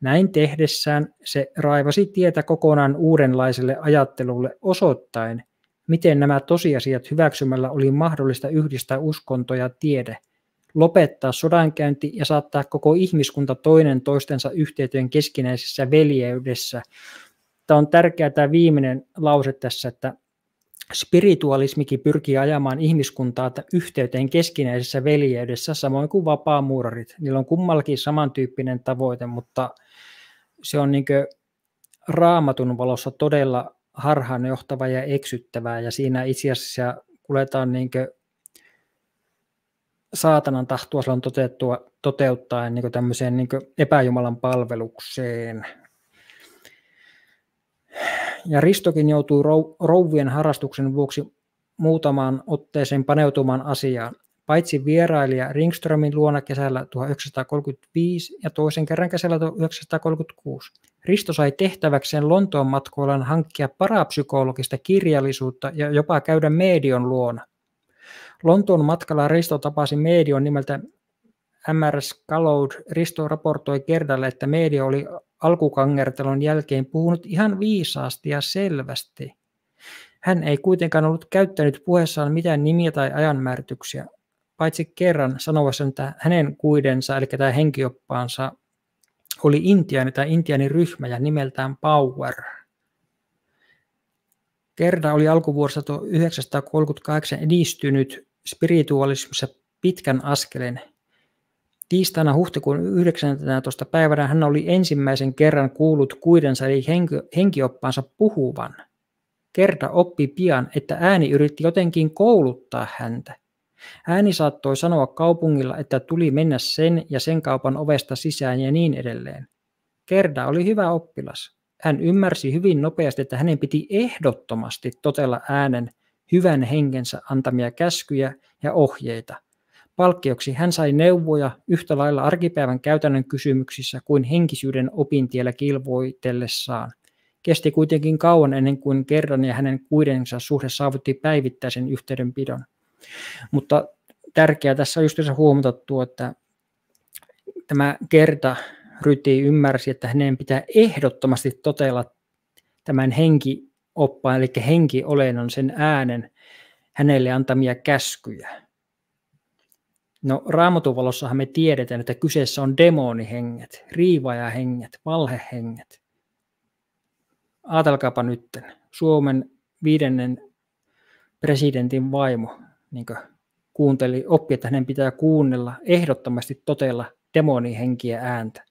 Näin tehdessään se raivasi tietä kokonaan uudenlaiselle ajattelulle osoittain, miten nämä tosiasiat hyväksymällä oli mahdollista yhdistää uskonto ja tiede, lopettaa sodankäynti ja saattaa koko ihmiskunta toinen toistensa yhteyteen keskinäisessä veljeydessä – Tämä on tärkeä tämä viimeinen lause tässä, että spiritualismikin pyrkii ajamaan ihmiskuntaa yhteyteen keskinäisessä veljeydessä, samoin kuin vapaamuurarit. Niillä on kummallakin samantyyppinen tavoite, mutta se on niin raamatun valossa todella harhaanjohtava ja eksyttävää, ja siinä itse asiassa kuljetaan niin saatanan tahtoa silloin toteutua, toteuttaen niin tämmöiseen niin epäjumalan palvelukseen, ja Ristokin joutui rouvien harrastuksen vuoksi muutamaan otteeseen paneutumaan asiaan. Paitsi vierailija Ringströmin luona kesällä 1935 ja toisen kerran kesällä 1936. Risto sai tehtäväkseen Lontoon matkoillaan hankkia parapsykologista kirjallisuutta ja jopa käydä medion luona. Lontoon matkalla Risto tapasi medion nimeltä MRS Caloud. Risto raportoi Kerdalle, että media oli alkukangertelun jälkeen puhunut ihan viisaasti ja selvästi. Hän ei kuitenkaan ollut käyttänyt puheessaan mitään nimiä tai ajanmäärityksiä, paitsi kerran sanoessa, että hänen kuidensa, eli tämä henkioppaansa, oli intiani tai intianiryhmä ja nimeltään Power. Kerda oli alkuvuodesta 1938 edistynyt spiritualismissa pitkän askeleen Tiistaina huhtikuun 19. päivänä hän oli ensimmäisen kerran kuullut kuidensa eli henki, henkioppaansa puhuvan. Kerta oppi pian, että ääni yritti jotenkin kouluttaa häntä. Ääni saattoi sanoa kaupungilla, että tuli mennä sen ja sen kaupan ovesta sisään ja niin edelleen. Kerda oli hyvä oppilas. Hän ymmärsi hyvin nopeasti, että hänen piti ehdottomasti totella äänen hyvän henkensä antamia käskyjä ja ohjeita. Palkkioksi hän sai neuvoja yhtä lailla arkipäivän käytännön kysymyksissä kuin henkisyyden opintiellä kilvoitellessaan. Kesti kuitenkin kauan ennen kuin kerran ja hänen kuidensa suhde saavutti päivittäisen yhteydenpidon. Mutta tärkeää tässä on just huomata tuo, että tämä kerta Ryti ymmärsi, että hänen pitää ehdottomasti totella tämän henkioppaan, eli henkiolennon, sen äänen, hänelle antamia käskyjä. No raamatun valossahan me tiedetään, että kyseessä on demonihenget, riivaajahenget, valhehenget. Aatelkaapa nyt, Suomen viidennen presidentin vaimo niin kuunteli, oppi, että hänen pitää kuunnella, ehdottomasti totella demonihenkiä ääntä.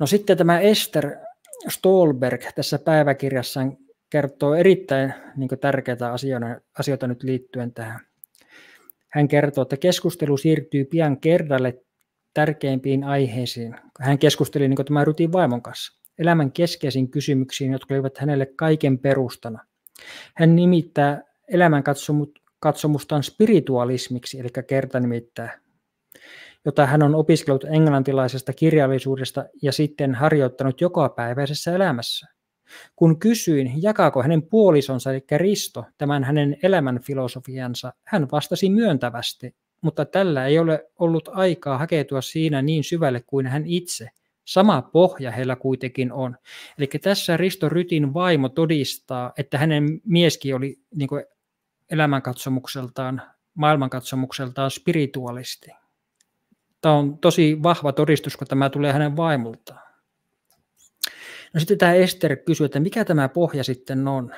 No sitten tämä Esther Stolberg tässä päiväkirjassaan kertoo erittäin niin tärkeitä asioita, asioita nyt liittyen tähän. Hän kertoo, että keskustelu siirtyy pian kerdalle tärkeimpiin aiheisiin. Hän keskusteli niin tämän Rutin vaimon kanssa elämän keskeisiin kysymyksiin, jotka olivat hänelle kaiken perustana. Hän nimittää elämän katsomustaan spiritualismiksi, eli kerta nimittää, jota hän on opiskellut englantilaisesta kirjallisuudesta ja sitten harjoittanut jokapäiväisessä elämässä. Kun kysyin, jakaako hänen puolisonsa, eli Risto, tämän hänen elämän filosofiansa, hän vastasi myöntävästi, mutta tällä ei ole ollut aikaa hakeutua siinä niin syvälle kuin hän itse. Sama pohja heillä kuitenkin on. Eli tässä Risto Rytin vaimo todistaa, että hänen mieskin oli niin kuin elämänkatsomukseltaan, maailmankatsomukseltaan spiritualisti. Tämä on tosi vahva todistus, kun tämä tulee hänen vaimoltaan. No sitten tämä Ester kysyy, että mikä tämä pohja sitten on?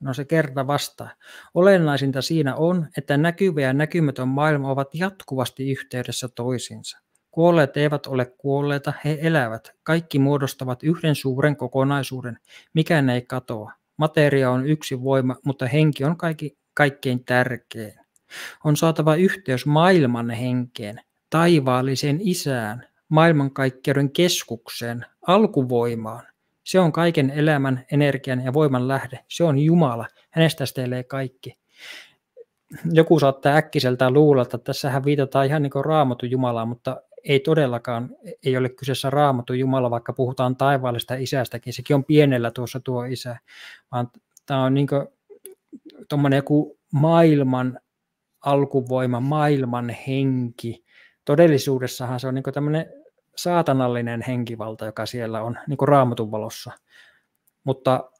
No se kerta vastaa. Olennaisinta siinä on, että näkyvä ja näkymätön maailma ovat jatkuvasti yhteydessä toisiinsa. Kuolleet eivät ole kuolleita, he elävät. Kaikki muodostavat yhden suuren kokonaisuuden. Mikään ei katoa. Materia on yksi voima, mutta henki on kaikki, kaikkein tärkein. On saatava yhteys maailman henkeen, taivaalliseen isään, maailmankaikkeuden keskukseen, alkuvoimaan. Se on kaiken elämän, energian ja voiman lähde. Se on Jumala. Hänestä stelee kaikki. Joku saattaa äkkiseltään luulla, että tässähän viitataan ihan niin kuin raamatun Jumalaa, mutta ei todellakaan, ei ole kyseessä raamatun Jumala, vaikka puhutaan taivaallista isästäkin. Sekin on pienellä tuossa tuo isä, vaan tämä on niin tuommoinen joku maailman alkuvoima, maailman henki. Todellisuudessahan se on niin tämmöinen saatanallinen henkivalta, joka siellä on niin raamatun valossa. Mutta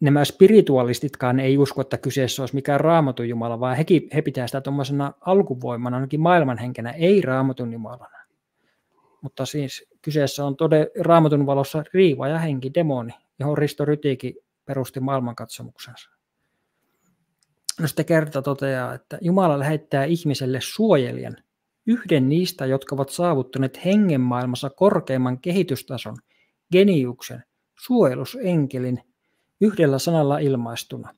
nämä spiritualistitkaan ei usko, että kyseessä olisi mikään raamatun Jumala, vaan he, he pitää sitä tuommoisena alkuvoimana, ainakin maailmanhenkenä, ei raamatun Jumalana. Mutta siis kyseessä on tode, raamatun valossa riiva ja henki, demoni, johon Risto Rytikin perusti maailmankatsomuksensa. No sitten kerta toteaa, että Jumala lähettää ihmiselle suojelijan, yhden niistä, jotka ovat saavuttaneet hengenmaailmassa korkeimman kehitystason, geniuksen, suojelusenkelin, yhdellä sanalla ilmaistuna.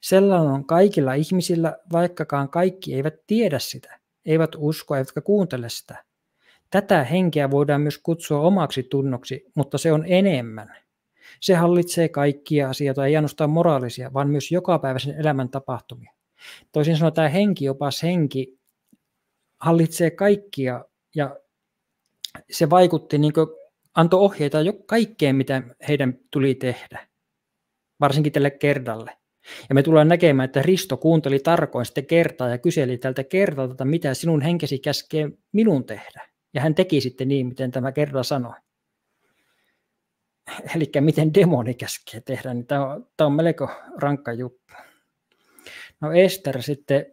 Sellainen on kaikilla ihmisillä, vaikkakaan kaikki eivät tiedä sitä, eivät usko eivätkä kuuntele sitä. Tätä henkeä voidaan myös kutsua omaksi tunnoksi, mutta se on enemmän. Se hallitsee kaikkia asioita, ei ainoastaan moraalisia, vaan myös jokapäiväisen elämän tapahtumia. Toisin sanoen tämä henki, opas henki, hallitsee kaikkia ja se vaikutti, niin antoi ohjeita jo kaikkeen, mitä heidän tuli tehdä, varsinkin tälle kerdalle. Ja me tullaan näkemään, että Risto kuunteli tarkoin sitten kertaa ja kyseli tältä kertalta, mitä sinun henkesi käskee minun tehdä. Ja hän teki sitten niin, miten tämä kerta sanoi. Eli miten demoni käskee tehdä, niin tämä on, tämä on melko rankka juttu. No Ester sitten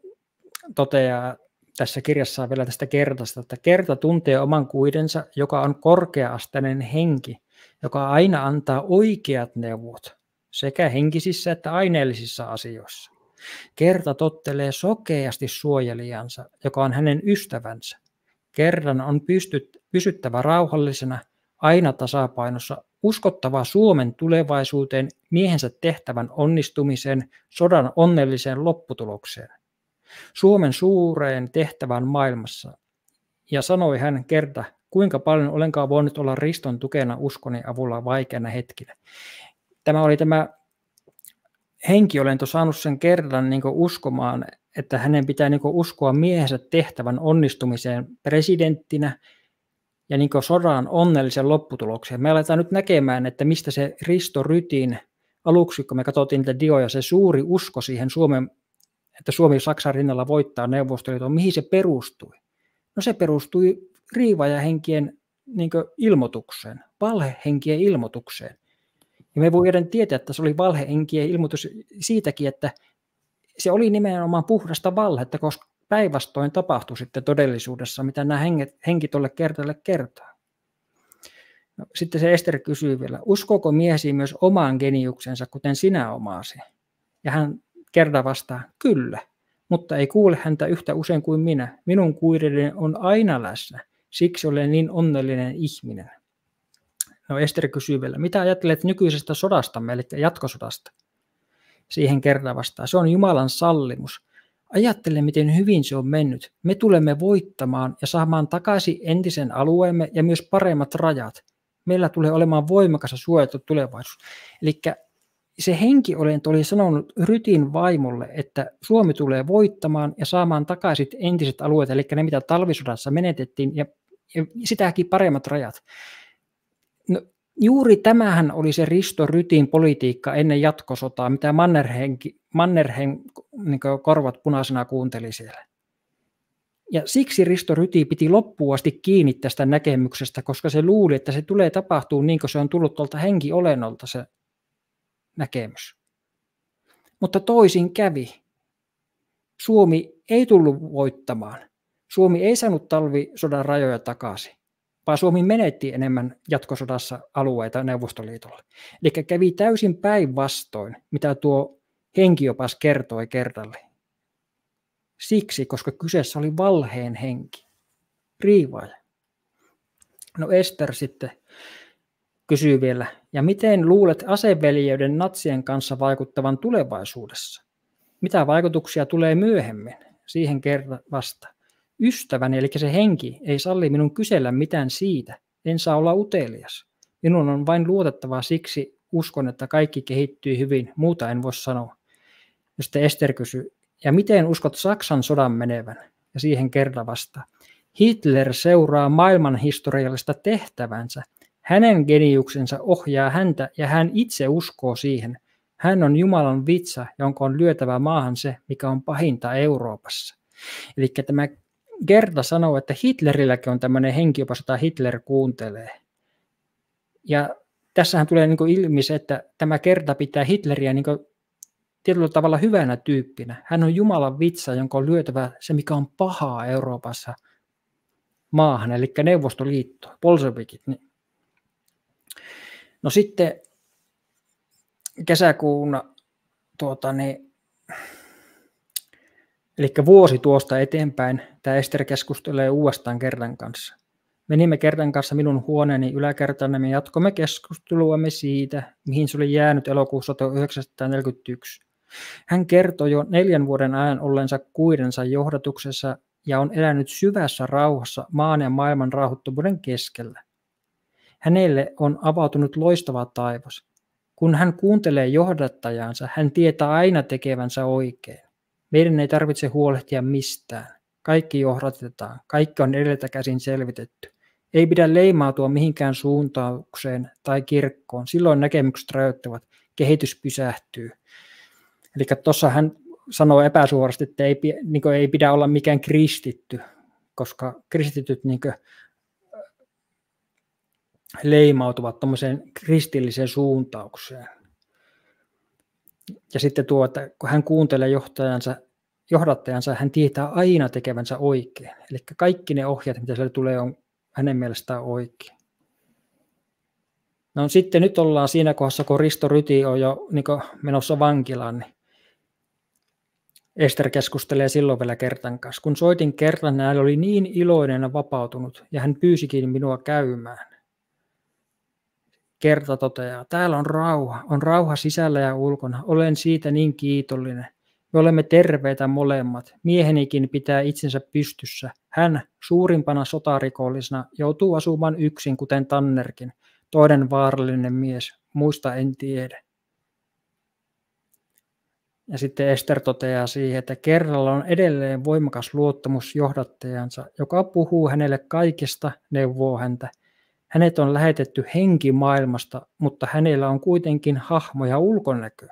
toteaa tässä kirjassa vielä tästä kertasta, että kerta tuntee oman kuidensa, joka on korkeastainen henki, joka aina antaa oikeat neuvot sekä henkisissä että aineellisissa asioissa. Kerta tottelee sokeasti suojelijansa, joka on hänen ystävänsä. Kerran on pystyt, pysyttävä rauhallisena, aina tasapainossa, uskottava Suomen tulevaisuuteen, miehensä tehtävän onnistumiseen, sodan onnelliseen lopputulokseen. Suomen suureen tehtävän maailmassa. Ja sanoi hän kerta, kuinka paljon olenkaan voinut olla riston tukena uskoni avulla vaikeana hetkinä. Tämä oli tämä henkiolento saanut sen kerran niin uskomaan, että hänen pitää niin uskoa miehensä tehtävän onnistumiseen presidenttinä ja niin sodan onnellisen lopputulokseen. Me aletaan nyt näkemään, että mistä se Risto Rytin aluksi, kun me katsottiin niitä dioja, se suuri usko siihen Suomen, että Suomi Saksan rinnalla voittaa Neuvostoliiton, mihin se perustui? No se perustui riivaajahenkien niin ilmoitukseen, valhehenkien ilmoitukseen. Ja me voidaan tietää, että se oli valhehenkien ilmoitus siitäkin, että se oli nimenomaan puhdasta valhetta, koska päinvastoin tapahtui sitten todellisuudessa, mitä nämä henget, henki tuolle kertalle kertoo. No, sitten se Ester kysyy vielä, uskoko miesi myös omaan geniuksensa, kuten sinä omaasi? Ja hän kerta vastaa, kyllä, mutta ei kuule häntä yhtä usein kuin minä. Minun kuireiden on aina läsnä, siksi olen niin onnellinen ihminen. No Ester kysyy vielä, mitä ajattelet nykyisestä sodastamme, eli jatkosodasta? Siihen kerta vastaa, se on Jumalan sallimus. Ajattele, miten hyvin se on mennyt. Me tulemme voittamaan ja saamaan takaisin entisen alueemme ja myös paremmat rajat. Meillä tulee olemaan voimakas ja suojattu tulevaisuus. Eli se henkiolento oli sanonut Rytin vaimolle, että Suomi tulee voittamaan ja saamaan takaisin entiset alueet, eli ne mitä talvisodassa menetettiin, ja, ja sitäkin paremmat rajat. No, juuri tämähän oli se Risto Rytin politiikka ennen jatkosotaa, mitä Mannerheim, Mannerheim niin korvat punaisena kuunteli siellä. Ja siksi Risto Ryti piti loppuun asti kiinni tästä näkemyksestä, koska se luuli, että se tulee tapahtuu niin kuin se on tullut tuolta henkiolennolta se näkemys. Mutta toisin kävi. Suomi ei tullut voittamaan. Suomi ei saanut talvisodan rajoja takaisin, vaan Suomi menetti enemmän jatkosodassa alueita Neuvostoliitolle. Eli kävi täysin päinvastoin, mitä tuo henkiopas kertoi kertalle. Siksi, koska kyseessä oli valheen henki, riivaaja. No Ester sitten kysyy vielä, ja miten luulet aseveljeyden natsien kanssa vaikuttavan tulevaisuudessa? Mitä vaikutuksia tulee myöhemmin? Siihen kerta vasta. Ystäväni, eli se henki, ei salli minun kysellä mitään siitä. En saa olla utelias. Minun on vain luotettava siksi uskon, että kaikki kehittyy hyvin, muuta en voi sanoa. Ja sitten Ester kysyy, ja miten uskot Saksan sodan menevän? Ja siihen kerta vasta. Hitler seuraa maailman historiallista tehtävänsä – hänen geniuksensa ohjaa häntä ja hän itse uskoo siihen. Hän on Jumalan vitsa, jonka on lyötävä maahan se, mikä on pahinta Euroopassa. Eli tämä Gerda sanoo, että Hitlerilläkin on tämmöinen henki, jopa jota Hitler kuuntelee. Ja tässähän tulee niin ilmi se, että tämä Gerda pitää Hitleriä niin tietyllä tavalla hyvänä tyyppinä. Hän on Jumalan vitsa, jonka on lyötävä se, mikä on pahaa Euroopassa maahan, eli Neuvostoliitto, Bolshevikit. Niin No sitten kesäkuuna, tuota, niin, eli vuosi tuosta eteenpäin, tämä Ester keskustelee uudestaan Kerran kanssa. Menimme Kerran kanssa minun huoneeni yläkertaan ja me jatkomme keskusteluamme siitä, mihin se oli jäänyt elokuussa 1941. Hän kertoi jo neljän vuoden ajan ollensa kuidensa johdatuksessa ja on elänyt syvässä rauhassa maan ja maailman rauhoittuvuuden keskellä. Hänelle on avautunut loistava taivas. Kun hän kuuntelee johdattajansa, hän tietää aina tekevänsä oikein. Meidän ei tarvitse huolehtia mistään. Kaikki johdatetaan, kaikki on edeltä käsin selvitetty. Ei pidä leimautua mihinkään suuntaukseen tai kirkkoon. Silloin näkemykset rajoittavat, kehitys pysähtyy. Eli tuossa hän sanoo epäsuorasti, että ei, niin ei pidä olla mikään kristitty, koska kristityt niin leimautuvat tuommoiseen kristilliseen suuntaukseen. Ja sitten tuo, että kun hän kuuntelee johtajansa, johdattajansa, hän tietää aina tekevänsä oikein. Eli kaikki ne ohjat, mitä sieltä tulee, on hänen mielestään oikein. No sitten nyt ollaan siinä kohdassa, kun Risto Ryti on jo niin menossa vankilaan, niin Ester keskustelee silloin vielä Kertan kanssa. Kun soitin Kertan, hän oli niin iloinen ja vapautunut, ja hän pyysikin minua käymään. Kerta toteaa, täällä on rauha, on rauha sisällä ja ulkona, olen siitä niin kiitollinen. Me olemme terveitä molemmat. Miehenikin pitää itsensä pystyssä. Hän, suurimpana sotarikollisena, joutuu asumaan yksin, kuten Tannerkin. Toinen vaarallinen mies, muista en tiedä. Ja sitten Ester toteaa siihen, että kerralla on edelleen voimakas luottamus johdattajansa, joka puhuu hänelle kaikesta, neuvoo häntä – hänet on lähetetty henkimaailmasta, mutta hänellä on kuitenkin hahmo ja ulkonäkö.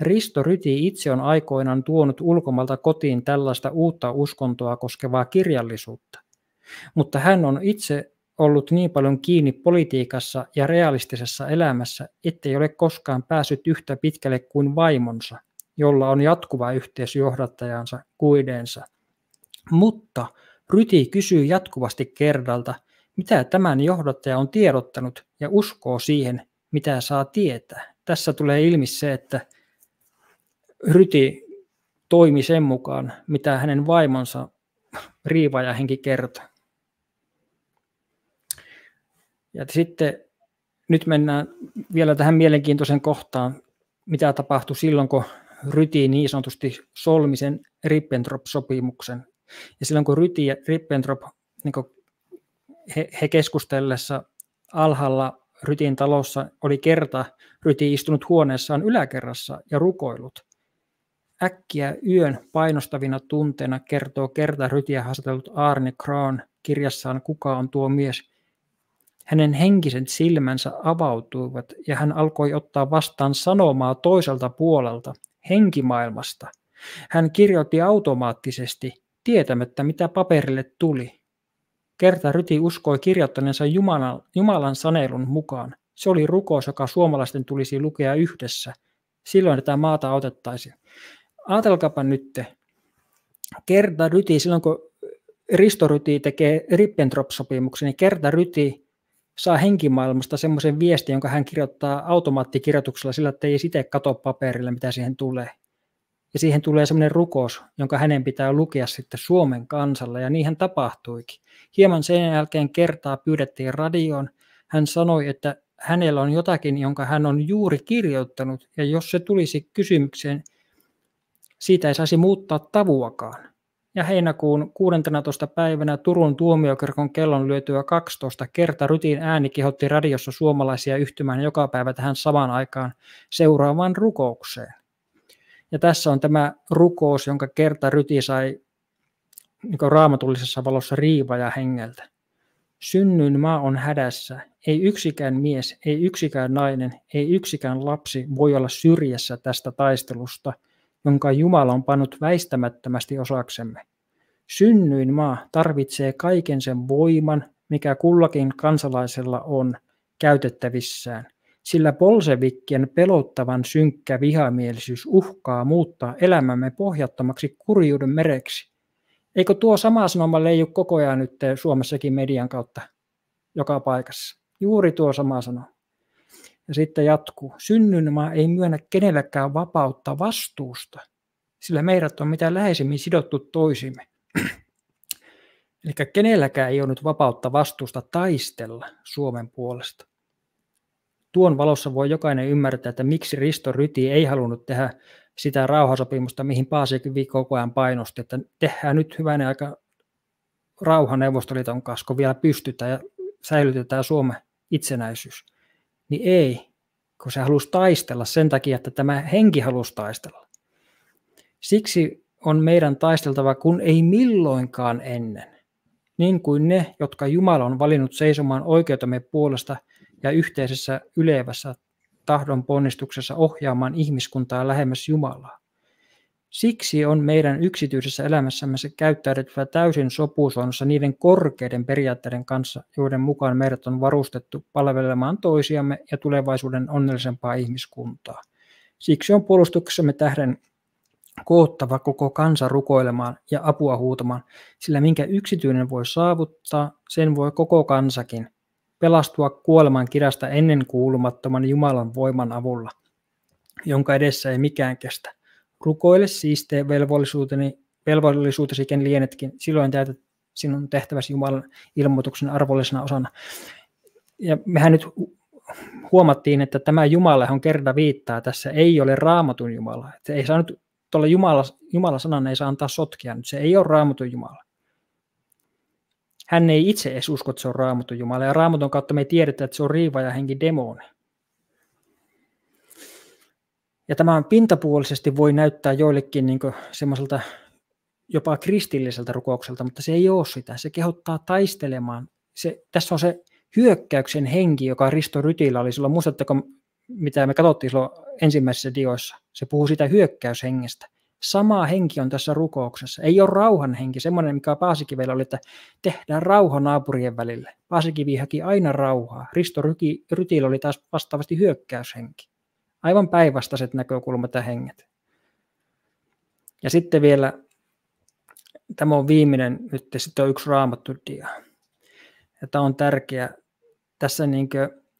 Risto Ryti itse on aikoinaan tuonut ulkomalta kotiin tällaista uutta uskontoa koskevaa kirjallisuutta. Mutta hän on itse ollut niin paljon kiinni politiikassa ja realistisessa elämässä, ettei ole koskaan päässyt yhtä pitkälle kuin vaimonsa, jolla on jatkuva yhteys johdattajansa kuideensa. Mutta Ryti kysyy jatkuvasti Kerdalta, mitä tämän johdattaja on tiedottanut ja uskoo siihen, mitä saa tietää. Tässä tulee ilmi se, että Ryti toimi sen mukaan, mitä hänen vaimonsa henki kertoi. Ja sitten nyt mennään vielä tähän mielenkiintoisen kohtaan, mitä tapahtui silloin, kun Ryti niin sanotusti solmi sen Ribbentrop-sopimuksen. Ja silloin kun Ryti ja Ribbentrop, niin he, he keskustellessa alhaalla Rytin talossa oli kerta Ryti istunut huoneessaan yläkerrassa ja rukoillut. Äkkiä yön painostavina tunteina kertoo kerta Rytiä haastatellut Arne Kraan kirjassaan Kuka on tuo mies. Hänen henkiset silmänsä avautuivat ja hän alkoi ottaa vastaan sanomaa toiselta puolelta, henkimaailmasta. Hän kirjoitti automaattisesti, tietämättä mitä paperille tuli. Kerta Ryti uskoi kirjoittaneensa Jumalan, Jumalan sanelun mukaan. Se oli rukous, joka suomalaisten tulisi lukea yhdessä. Silloin tätä maata autettaisiin. Ajatelkaapa nyt, kerta Ryti, silloin kun Risto Ryti tekee Ribbentrop-sopimuksen, niin kerta Ryti saa henkimaailmasta semmoisen viestin, jonka hän kirjoittaa automaattikirjoituksella sillä, että ei itse katso paperille, mitä siihen tulee. Ja siihen tulee semmoinen rukous, jonka hänen pitää lukea sitten Suomen kansalle, ja niinhän tapahtuikin. Hieman sen jälkeen kertaa pyydettiin radioon. Hän sanoi, että hänellä on jotakin, jonka hän on juuri kirjoittanut, ja jos se tulisi kysymykseen, siitä ei saisi muuttaa tavuakaan. Ja heinäkuun 16. päivänä Turun tuomiokirkon kellon lyötyä 12 kerta Rytin ääni kehotti radiossa suomalaisia yhtymään joka päivä tähän samaan aikaan seuraavaan rukoukseen. Ja tässä on tämä rukous, jonka kerta Ryti sai niin raamatullisessa valossa riivaja hengeltä. Synnyin maa on hädässä. Ei yksikään mies, ei yksikään nainen, ei yksikään lapsi voi olla syrjässä tästä taistelusta, jonka Jumala on pannut väistämättömästi osaksemme. Synnyin maa tarvitsee kaiken sen voiman, mikä kullakin kansalaisella on käytettävissään – sillä bolsevikkien pelottavan synkkä vihamielisyys uhkaa muuttaa elämämme pohjattomaksi kurjuuden mereksi. Eikö tuo sama sanoma leiju koko ajan nyt Suomessakin median kautta joka paikassa? Juuri tuo sama sanoma. Ja sitten jatkuu. Synnynmaa ei myönnä kenellekään vapautta vastuusta, sillä meidät on mitä läheisemmin sidottu toisimme. (clears throat) Eli kenelläkään ei ole nyt vapautta vastuusta taistella Suomen puolesta tuon valossa voi jokainen ymmärtää, että miksi Risto Ryti ei halunnut tehdä sitä rauhasopimusta, mihin Paasikin koko ajan painosti, että tehdään nyt hyvänä aika rauha Neuvostoliiton kanssa, kun vielä pystytään ja säilytetään Suomen itsenäisyys. Niin ei, kun se halusi taistella sen takia, että tämä henki halusi taistella. Siksi on meidän taisteltava, kun ei milloinkaan ennen, niin kuin ne, jotka Jumala on valinnut seisomaan oikeutemme puolesta – ja yhteisessä ylevässä tahdon ponnistuksessa ohjaamaan ihmiskuntaa lähemmäs Jumalaa. Siksi on meidän yksityisessä elämässämme se käyttäydyttävä täysin sopusoinnussa niiden korkeiden periaatteiden kanssa, joiden mukaan meidät on varustettu palvelemaan toisiamme ja tulevaisuuden onnellisempaa ihmiskuntaa. Siksi on puolustuksemme tähden koottava koko kansa rukoilemaan ja apua huutamaan, sillä minkä yksityinen voi saavuttaa, sen voi koko kansakin – pelastua kuoleman kirasta ennen kuulumattoman Jumalan voiman avulla, jonka edessä ei mikään kestä. Rukoile siis tee velvollisuuteni, velvollisuutesi ken lienetkin, silloin täytät sinun tehtäväsi Jumalan ilmoituksen arvollisena osana. Ja mehän nyt huomattiin, että tämä Jumala, johon kerta viittaa tässä, ei ole raamatun Jumala. Se ei saa nyt, tuolla Jumala, Jumala sanan ei saa antaa sotkia nyt. Se ei ole raamatun Jumala hän ei itse edes usko, että se on raamatun Jumala. Ja raamatun kautta me tiedetään, että se on riiva ja henki demoni. Ja tämä pintapuolisesti voi näyttää joillekin niin semmoiselta jopa kristilliseltä rukoukselta, mutta se ei ole sitä. Se kehottaa taistelemaan. Se, tässä on se hyökkäyksen henki, joka Risto Rytillä oli silloin. Muistatteko, mitä me katsottiin silloin ensimmäisissä dioissa? Se puhuu sitä hyökkäyshengestä. Sama henki on tässä rukouksessa. Ei ole rauhan henki, semmoinen, mikä Paasikivellä oli, että tehdään rauha naapurien välille. Paasikivi haki aina rauhaa. Risto Rytillä oli taas vastaavasti hyökkäyshenki. Aivan päinvastaiset näkökulmat ja henget. Ja sitten vielä, tämä on viimeinen, nyt sitten on yksi raamattu dia. Ja tämä on tärkeä. Tässä niin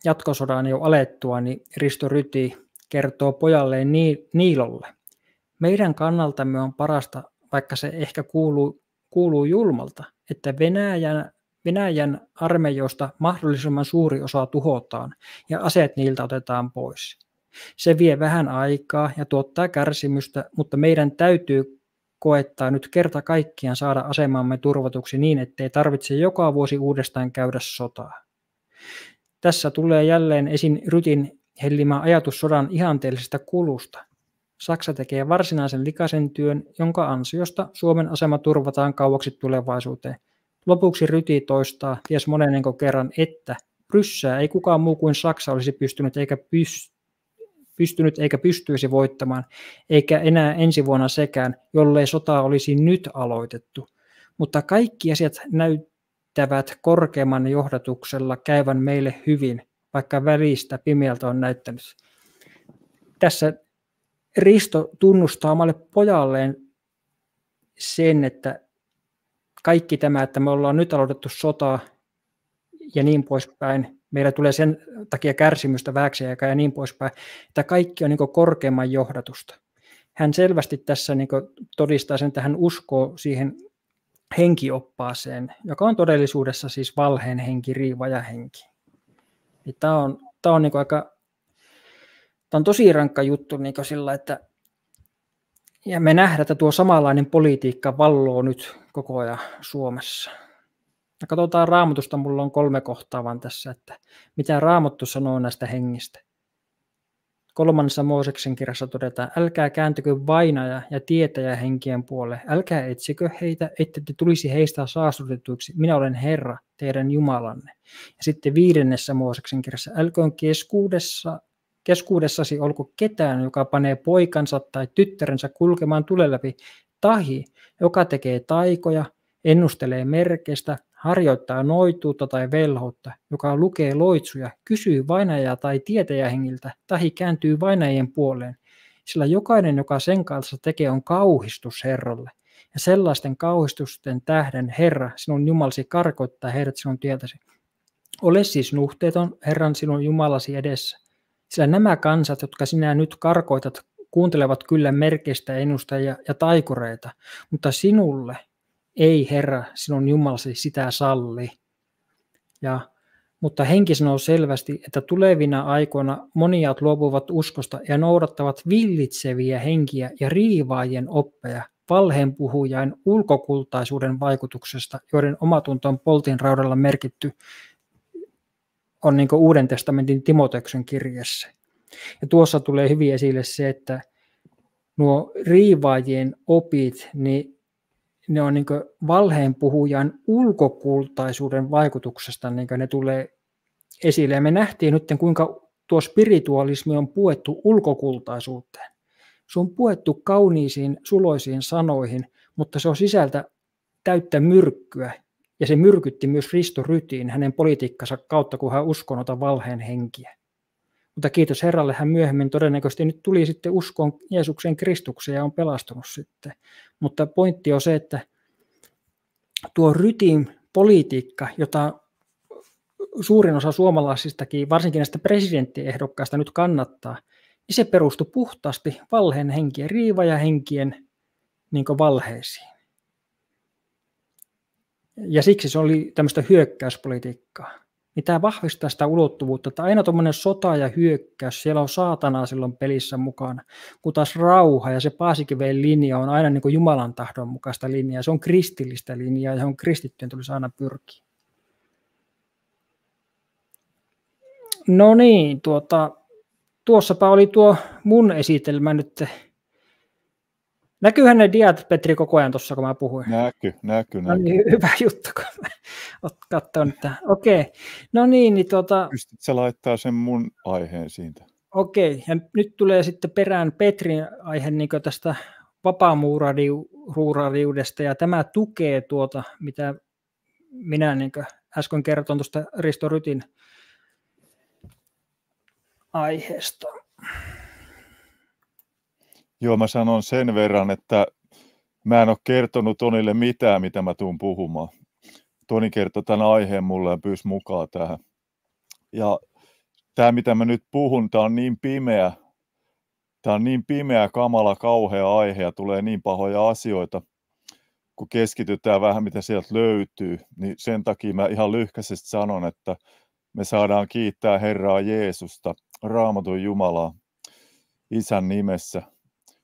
jatkosodan jo alettua, niin Risto Ryti kertoo pojalleen Niilolle. Meidän kannaltamme on parasta, vaikka se ehkä kuuluu, kuuluu julmalta, että Venäjän, Venäjän armeijoista mahdollisimman suuri osa tuhotaan ja aseet niiltä otetaan pois. Se vie vähän aikaa ja tuottaa kärsimystä, mutta meidän täytyy koettaa nyt kerta kaikkiaan saada asemamme turvatuksi niin, ettei tarvitse joka vuosi uudestaan käydä sotaa. Tässä tulee jälleen esiin Rytin hellimä ajatus sodan ihanteellisesta kulusta. Saksa tekee varsinaisen likaisen työn, jonka ansiosta Suomen asema turvataan kauaksi tulevaisuuteen. Lopuksi Ryti toistaa, ties monenenko kerran, että Ryssää ei kukaan muu kuin Saksa olisi pystynyt eikä pyst- pystynyt eikä pystyisi voittamaan, eikä enää ensi vuonna sekään, jollei sota olisi nyt aloitettu. Mutta kaikki asiat näyttävät korkeamman johdatuksella käyvän meille hyvin, vaikka välistä pimeältä on näyttänyt. Tässä Risto tunnustaa omalle pojalleen sen, että kaikki tämä, että me ollaan nyt aloitettu sota ja niin poispäin, meillä tulee sen takia kärsimystä vähäksi ja niin poispäin, että kaikki on niin korkeamman johdatusta. Hän selvästi tässä niin todistaa sen, että hän uskoo siihen henkioppaaseen, joka on todellisuudessa siis valheen henki, riivaja henki. Tämä on, tämä on niin aika tämä on tosi rankka juttu niin sillä, että ja me nähdään, että tuo samanlainen politiikka valloo nyt koko ajan Suomessa. Ja katsotaan raamatusta, mulla on kolme kohtaa vaan tässä, että mitä raamattu sanoo näistä hengistä. Kolmannessa Mooseksen kirjassa todetaan, älkää kääntykö vainaja ja tietäjä henkien puolelle, älkää etsikö heitä, ette te tulisi heistä saastutetuiksi, minä olen Herra, teidän Jumalanne. Ja sitten viidennessä Mooseksen kirjassa, älköön keskuudessa keskuudessasi olko ketään, joka panee poikansa tai tyttärensä kulkemaan tulen läpi, tahi, joka tekee taikoja, ennustelee merkeistä, harjoittaa noituutta tai velhoutta, joka lukee loitsuja, kysyy vainajaa tai tietäjähengiltä, tahi kääntyy vainajien puoleen, sillä jokainen, joka sen kanssa tekee, on kauhistus Herralle. Ja sellaisten kauhistusten tähden Herra, sinun Jumalasi karkoittaa heidät sinun tieltäsi. Ole siis nuhteeton Herran sinun Jumalasi edessä. Sillä nämä kansat, jotka sinä nyt karkoitat, kuuntelevat kyllä merkeistä ennustajia ja taikureita, mutta sinulle ei Herra, sinun Jumalasi sitä salli. Ja, mutta henki sanoo selvästi, että tulevina aikoina moniat luopuvat uskosta ja noudattavat villitseviä henkiä ja riivaajien oppeja, valheenpuhujain ulkokultaisuuden vaikutuksesta, joiden omatunto on poltin raudalla merkitty on niin Uuden testamentin Timoteksen kirjassa. Ja tuossa tulee hyvin esille se, että nuo riivaajien opit, niin ne on niin valheen puhujan ulkokultaisuuden vaikutuksesta, niin ne tulee esille. Ja me nähtiin nyt, kuinka tuo spiritualismi on puettu ulkokultaisuuteen. Se on puettu kauniisiin, suloisiin sanoihin, mutta se on sisältä täyttä myrkkyä, ja se myrkytti myös Risto Rytiin hänen politiikkansa kautta, kun hän uskoi noita valheen henkiä. Mutta kiitos Herralle, hän myöhemmin todennäköisesti nyt tuli sitten uskoon Jeesuksen Kristukseen ja on pelastunut sitten. Mutta pointti on se, että tuo Rytin politiikka, jota suurin osa suomalaisistakin, varsinkin näistä presidenttiehdokkaista nyt kannattaa, niin se perustui puhtaasti valheen henkien, riivajahenkien niin valheisiin. Ja siksi se oli tämmöistä hyökkäyspolitiikkaa. Niin tämä vahvistaa sitä ulottuvuutta, että aina tuommoinen sota ja hyökkäys, siellä on saatanaa silloin pelissä mukana, kun taas rauha ja se Paasikiveen linja on aina niin kuin Jumalan tahdon mukaista linjaa, se on kristillistä linjaa, johon kristittyjen tulisi aina pyrkiä. No niin, tuota, tuossapa oli tuo mun esitelmä nyt Näkyyhän ne diat, Petri, koko ajan tuossa, kun mä puhuin? Näkyy, näkyy, näkyy. No niin, hyvä juttu, kun mä katson, että okei. Okay. No niin, niin tuota... Pystytkö laittaa sen mun aiheen siitä? Okei, okay. ja nyt tulee sitten perään Petrin aihe niin tästä vapaamuurariudesta ja tämä tukee tuota, mitä minä niin äsken kerton tuosta Risto Rytin aiheesta. Joo, mä sanon sen verran, että mä en ole kertonut Tonille mitään, mitä mä tuun puhumaan. Toni kertoi tämän aiheen mulle ja pyysi mukaan tähän. Ja tämä, mitä mä nyt puhun, tämä on niin pimeä, tämä on niin pimeä, kamala, kauhea aihe ja tulee niin pahoja asioita, kun keskitytään vähän, mitä sieltä löytyy, niin sen takia mä ihan lyhkäisesti sanon, että me saadaan kiittää Herraa Jeesusta, Raamatun Jumalaa, Isän nimessä,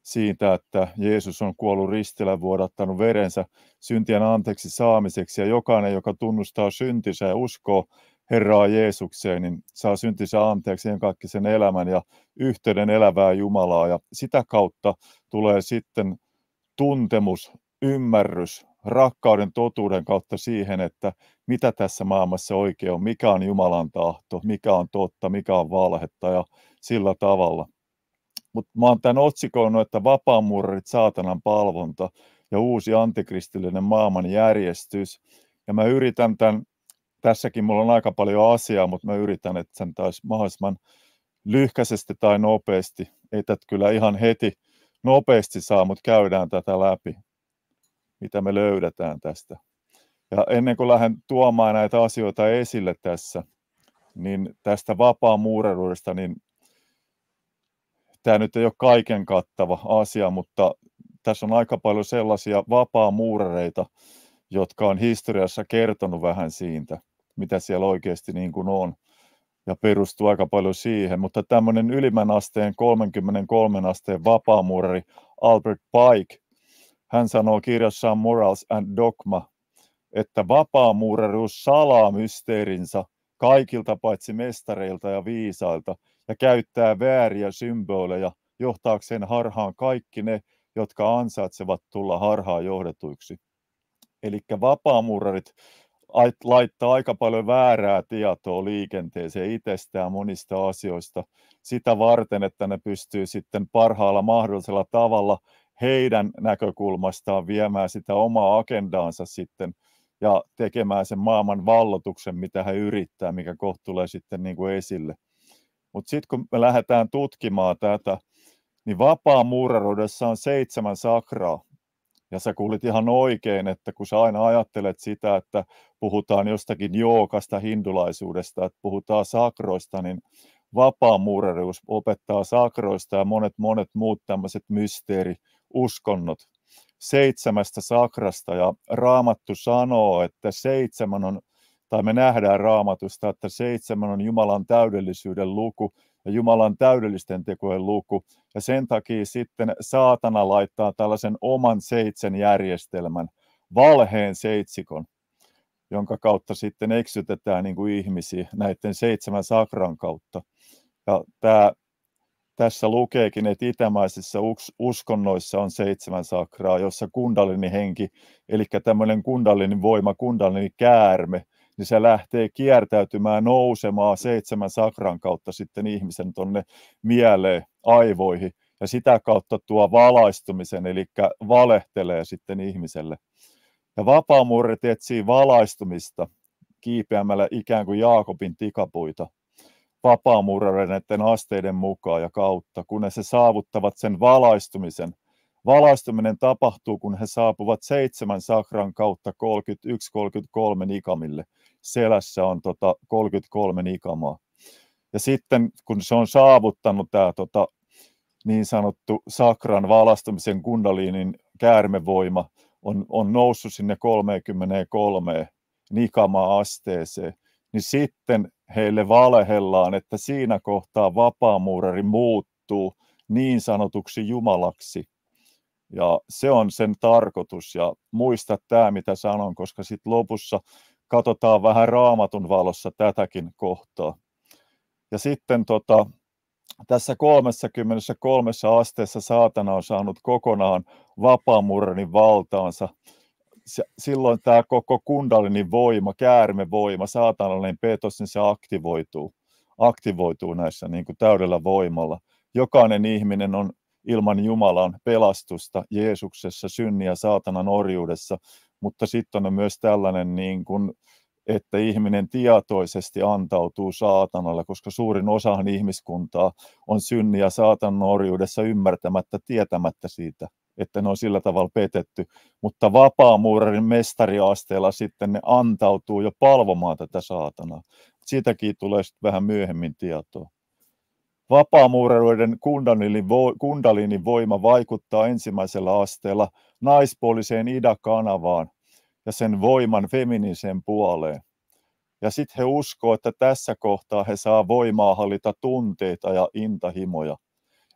siitä, että Jeesus on kuollut ristillä vuodattanut verensä syntien anteeksi saamiseksi ja jokainen, joka tunnustaa syntinsä ja uskoo Herraa Jeesukseen, niin saa syntinsä anteeksi ja kaikki sen elämän ja yhteyden elävää Jumalaa ja sitä kautta tulee sitten tuntemus, ymmärrys, rakkauden totuuden kautta siihen, että mitä tässä maailmassa oikein on, mikä on Jumalan tahto, mikä on totta, mikä on valhetta ja sillä tavalla. Mutta mä oon tämän otsikoinut, että vapaamurrit, saatanan palvonta ja uusi antikristillinen maailman järjestys. Ja mä yritän tämän, tässäkin mulla on aika paljon asiaa, mutta mä yritän, että sen taisi mahdollisimman lyhkäisesti tai nopeasti. Ei tätä kyllä ihan heti nopeasti saa, mutta käydään tätä läpi, mitä me löydetään tästä. Ja ennen kuin lähden tuomaan näitä asioita esille tässä, niin tästä vapaa-muuraruudesta, niin tämä nyt ei ole kaiken kattava asia, mutta tässä on aika paljon sellaisia vapaa-muurereita, jotka on historiassa kertonut vähän siitä, mitä siellä oikeasti niin kuin on, ja perustuu aika paljon siihen. Mutta tämmöinen ylimmän asteen 33 asteen vapaamuurari Albert Pike, hän sanoo kirjassaan Morals and Dogma, että vapaamuuraruus salaa mysteerinsä kaikilta paitsi mestareilta ja viisailta – ja käyttää vääriä symboleja johtaakseen harhaan kaikki ne, jotka ansaitsevat tulla harhaan johdetuiksi. Eli vapaamurrarit laittaa aika paljon väärää tietoa liikenteeseen itsestään monista asioista sitä varten, että ne pystyy sitten parhaalla mahdollisella tavalla heidän näkökulmastaan viemään sitä omaa agendaansa sitten ja tekemään sen maailman vallotuksen, mitä he yrittää, mikä kohta tulee sitten niin kuin esille. Mutta sitten kun me lähdetään tutkimaan tätä, niin vapaa muuraruudessa on seitsemän sakraa. Ja sä kuulit ihan oikein, että kun sä aina ajattelet sitä, että puhutaan jostakin jookasta, hindulaisuudesta, että puhutaan sakroista, niin vapaa muuraruus opettaa sakroista ja monet monet muut tämmöiset mysteeriuskonnot seitsemästä sakrasta. Ja Raamattu sanoo, että seitsemän on tai me nähdään raamatusta, että seitsemän on Jumalan täydellisyyden luku ja Jumalan täydellisten tekojen luku. Ja sen takia sitten saatana laittaa tällaisen oman seitsen järjestelmän, valheen seitsikon, jonka kautta sitten eksytetään niin kuin ihmisiä näiden seitsemän sakran kautta. Ja tämä, tässä lukeekin, että itämaisissa uskonnoissa on seitsemän sakraa, jossa kundalini henki, eli tämmöinen kundalini voima, kundalini käärme, niin se lähtee kiertäytymään, nousemaan seitsemän sakran kautta sitten ihmisen tonne mieleen, aivoihin, ja sitä kautta tuo valaistumisen, eli valehtelee sitten ihmiselle. Ja vapaamurret etsii valaistumista kiipeämällä ikään kuin Jaakobin tikapuita vapaamurreiden asteiden mukaan ja kautta, kunnes he saavuttavat sen valaistumisen, Valaistuminen tapahtuu, kun he saapuvat seitsemän sakran kautta 31-33 nikamille. Selässä on tota 33 nikamaa. Ja sitten kun se on saavuttanut tämä tota, niin sanottu sakran valastumisen kundaliinin käärmevoima, on, on noussut sinne 33 nikamaa asteeseen, niin sitten heille valehellaan, että siinä kohtaa vapaamuurari muuttuu niin sanotuksi jumalaksi. Ja se on sen tarkoitus. Ja muista tämä, mitä sanon, koska sitten lopussa katsotaan vähän raamatun valossa tätäkin kohtaa. Ja sitten tota, tässä 33 asteessa saatana on saanut kokonaan vapaamurnin valtaansa. Silloin tämä koko kundalinin voima, käärmevoima, saatanallinen petos, niin se aktivoituu, aktivoituu näissä niin kuin täydellä voimalla. Jokainen ihminen on ilman Jumalan pelastusta Jeesuksessa, synniä saatanan orjuudessa, mutta sitten on myös tällainen niin kuin, että ihminen tietoisesti antautuu saatanalle, koska suurin osahan ihmiskuntaa on synni ja saatanan orjuudessa ymmärtämättä, tietämättä siitä, että ne on sillä tavalla petetty. Mutta vapaamuurarin mestariasteella sitten ne antautuu jo palvomaan tätä saatanaa. Siitäkin tulee sitten vähän myöhemmin tietoa. Vapaamuuraroiden kundalinin voima vaikuttaa ensimmäisellä asteella naispuoliseen idakanavaan ja sen voiman feminiseen puoleen. Ja sitten he uskoo, että tässä kohtaa he saa voimaa hallita tunteita ja intahimoja.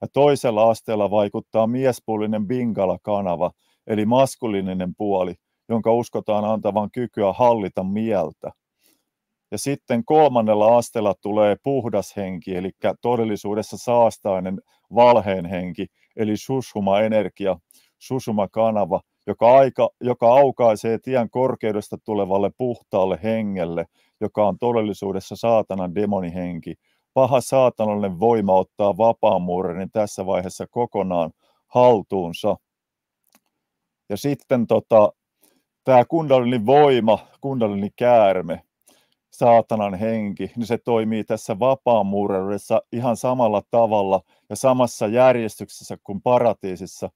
Ja toisella asteella vaikuttaa miespuolinen bingala-kanava, eli maskuliininen puoli, jonka uskotaan antavan kykyä hallita mieltä. Ja sitten kolmannella asteella tulee puhdas henki, eli todellisuudessa saastainen valheen henki, eli sushuma-energia, susuma-kanava, joka, aika, joka aukaisee tien korkeudesta tulevalle puhtaalle hengelle, joka on todellisuudessa saatanan demonihenki. Paha saatanallinen voima ottaa vapaamuurin tässä vaiheessa kokonaan haltuunsa. Ja sitten tota, tämä kundalini voima, kundalini käärme, saatanan henki, niin se toimii tässä vapaamuurarissa ihan samalla tavalla ja samassa järjestyksessä kuin paratiisissa,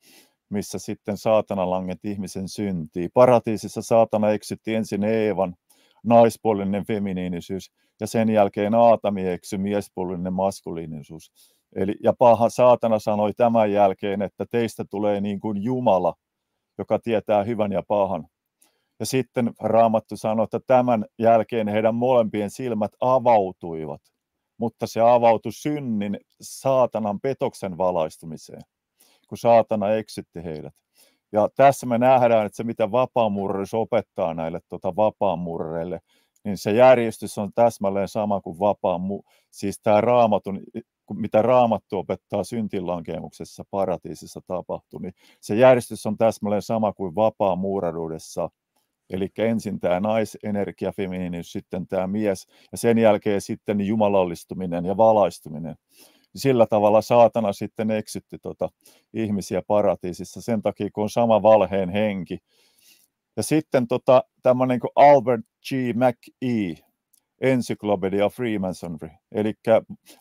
missä sitten saatana langet ihmisen syntiin. Paratiisissa saatana eksytti ensin Eevan, naispuolinen feminiinisyys, ja sen jälkeen Aatami eksy miespuolinen maskuliinisuus. Eli, ja paha saatana sanoi tämän jälkeen, että teistä tulee niin kuin Jumala, joka tietää hyvän ja pahan. Ja sitten Raamattu sanoi, että tämän jälkeen heidän molempien silmät avautuivat, mutta se avautui synnin saatanan petoksen valaistumiseen, kun saatana eksytti heidät. Ja tässä me nähdään, että se mitä vapaamurreus opettaa näille tuota vapaamurreille, niin se järjestys on täsmälleen sama kuin vapaa, siis tämä raamatun, mitä raamattu opettaa syntilankemuksessa paratiisissa tapahtui, niin se järjestys on täsmälleen sama kuin vapaa Eli ensin tämä naisenergia, feminiiniys, sitten tämä mies ja sen jälkeen sitten jumalallistuminen ja valaistuminen. Sillä tavalla saatana sitten eksytti tota ihmisiä paratiisissa sen takia, kun on sama valheen henki. Ja sitten tota, tämmöinen kuin Albert G. McE, Encyclopedia Freemasonry, eli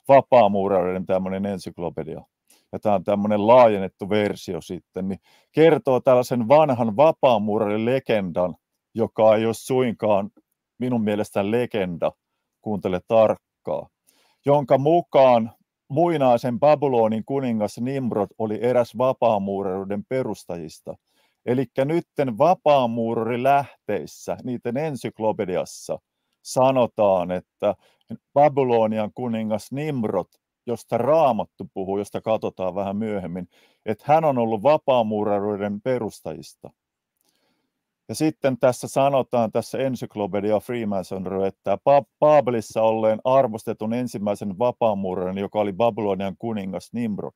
vapaamuurareiden tämmöinen ensyklopedia ja tämä on tämmöinen laajennettu versio sitten, niin kertoo tällaisen vanhan vapaamuurarin legendan joka ei ole suinkaan minun mielestäni legenda, kuuntele tarkkaa, jonka mukaan muinaisen Babylonin kuningas Nimrod oli eräs vapaamuuraruuden perustajista. Eli nytten vapaamuurari lähteissä, niiden ensyklopediassa, sanotaan, että Babylonian kuningas Nimrod, josta Raamattu puhuu, josta katsotaan vähän myöhemmin, että hän on ollut vapaamuuraruuden perustajista. Ja sitten tässä sanotaan tässä Encyclopedia Freemasonry, että Baabelissa olleen arvostetun ensimmäisen vapaamuurin, joka oli Babylonian kuningas Nimrod.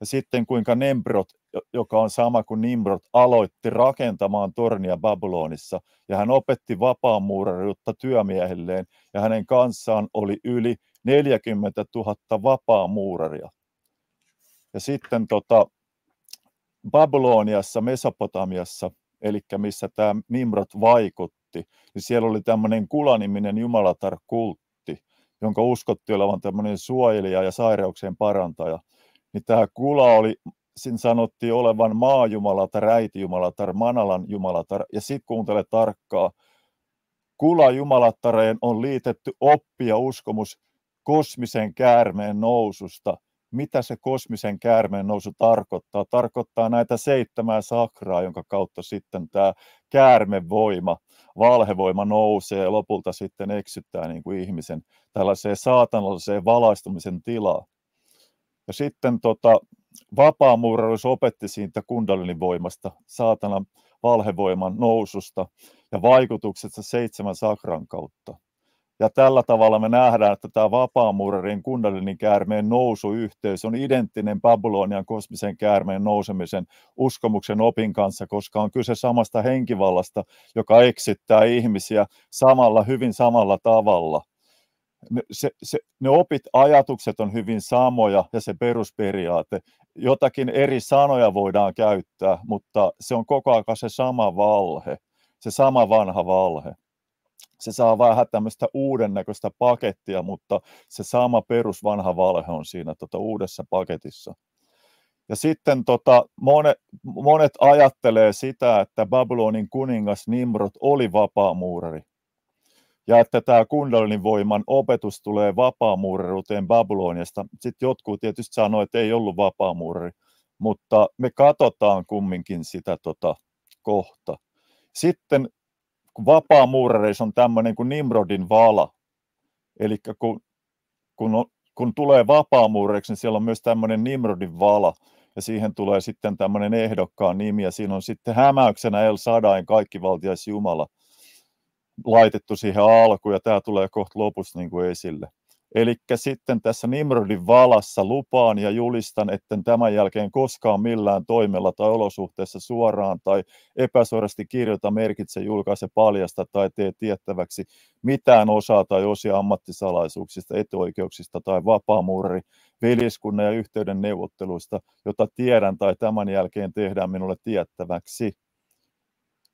Ja sitten kuinka Nimrod, joka on sama kuin Nimrod, aloitti rakentamaan tornia Babylonissa. Ja hän opetti vapaamuurariutta työmiehelleen ja hänen kanssaan oli yli 40 000 vapaamuuraria. Ja sitten tota, Babyloniassa, Mesopotamiassa, eli missä tämä Nimrod vaikutti, niin siellä oli tämmöinen kulaniminen jumalatar-kultti, jonka uskottiin olevan tämmöinen suojelija ja sairauksien parantaja. Niin tämä kula oli, siinä sanottiin olevan maajumalatar, äitijumalatar, manalan jumalatar, ja sitten kuuntele tarkkaa, kula jumalattareen on liitetty oppi ja uskomus kosmisen käärmeen noususta – mitä se kosmisen käärmeen nousu tarkoittaa. Tarkoittaa näitä seitsemää sakraa, jonka kautta sitten tämä käärmevoima, valhevoima nousee ja lopulta sitten eksyttää niin kuin ihmisen tällaiseen saatanalliseen valaistumisen tilaan. Ja sitten tota, vapaamuuraus opetti siitä kundalinin voimasta, saatanan valhevoiman noususta ja vaikutuksesta seitsemän sakran kautta. Ja tällä tavalla me nähdään, että tämä vapaamuurarin kundalinin käärmeen nousuyhteys on identtinen Babylonian kosmisen käärmeen nousemisen uskomuksen opin kanssa, koska on kyse samasta henkivallasta, joka eksittää ihmisiä samalla, hyvin samalla tavalla. ne, se, se, ne opit, ajatukset on hyvin samoja ja se perusperiaate. Jotakin eri sanoja voidaan käyttää, mutta se on koko ajan se sama valhe, se sama vanha valhe. Se saa vähän tämmöistä uuden näköistä pakettia, mutta se sama perusvanha valhe on siinä tota, uudessa paketissa. Ja sitten tota, monet, monet ajattelee sitä, että Babylonin kuningas Nimrod oli vapaamuurari ja että tämä kundalinin voiman opetus tulee vapaamuuraruuteen Babyloniasta. Sitten jotkut tietysti sanoo, että ei ollut vapaamuurari, mutta me katsotaan kumminkin sitä tota, kohta. Sitten vapaamuurareissa on tämmöinen kuin Nimrodin vala, eli kun, kun, on, kun tulee vapaamuurareiksi, niin siellä on myös tämmöinen Nimrodin vala, ja siihen tulee sitten tämmöinen ehdokkaan nimi, ja siinä on sitten hämäyksenä El Sadain kaikkivaltias Jumala – laitettu siihen alkuun, ja tämä tulee kohta lopussa niin kuin esille. Eli sitten tässä Nimrodin valassa lupaan ja julistan, että tämän jälkeen koskaan millään toimella tai olosuhteessa suoraan tai epäsuorasti kirjoita, merkitse, julkaise, paljasta tai tee tiettäväksi mitään osaa tai osia ammattisalaisuuksista, etuoikeuksista tai vapaamuurari, veljeskunnan ja yhteyden neuvotteluista, jota tiedän tai tämän jälkeen tehdään minulle tiettäväksi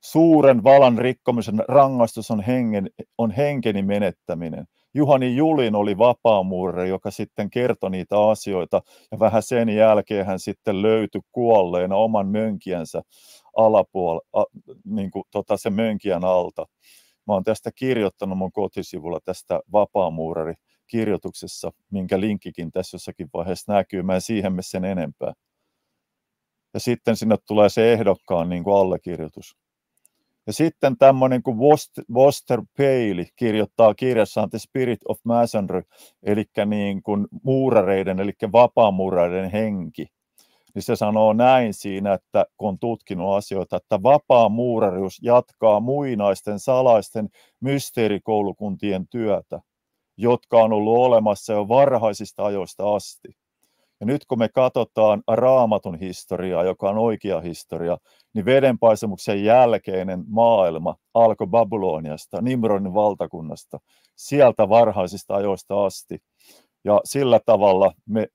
suuren valan rikkomisen rangaistus on, hengen, on henkeni menettäminen. Juhani Julin oli vapaamuurre, joka sitten kertoi niitä asioita ja vähän sen jälkeen hän sitten löytyi kuolleena oman mönkiänsä alapuolella, niin kuin tota sen mönkijän alta. Mä oon tästä kirjoittanut mun kotisivulla tästä vapaamuurari kirjoituksessa, minkä linkkikin tässä jossakin vaiheessa näkyy. Mä en siihen sen enempää. Ja sitten sinne tulee se ehdokkaan niin kuin allekirjoitus. Ja sitten tämmöinen kuin Woster Paley kirjoittaa kirjassaan The Spirit of Masonry, eli niin kuin muurareiden, eli vapaamuurareiden henki. Niin se sanoo näin siinä, että kun on tutkinut asioita, että vapaa muurarius jatkaa muinaisten salaisten mysteerikoulukuntien työtä, jotka on ollut olemassa jo varhaisista ajoista asti. Ja nyt kun me katsotaan raamatun historiaa, joka on oikea historia, niin vedenpaisemuksen jälkeinen maailma alkoi Babyloniasta, Nimrodin valtakunnasta, sieltä varhaisista ajoista asti. Ja sillä tavalla me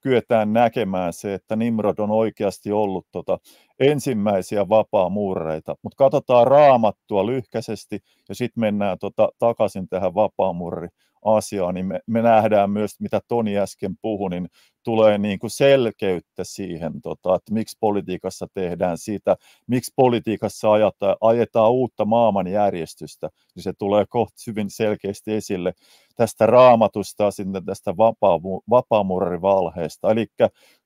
kyetään näkemään se, että Nimrod on oikeasti ollut tota ensimmäisiä vapaamuureita. Mutta katsotaan raamattua lyhkäisesti ja sitten mennään tota takaisin tähän vapaamuurri asiaan, niin me, me nähdään myös, mitä Toni äsken puhui, niin tulee niin kuin selkeyttä siihen, tota, että miksi politiikassa tehdään sitä, miksi politiikassa ajetaan, ajetaan uutta maailmanjärjestystä, niin se tulee kohta hyvin selkeästi esille tästä raamatusta sitten tästä vapaamurrivalheesta. Eli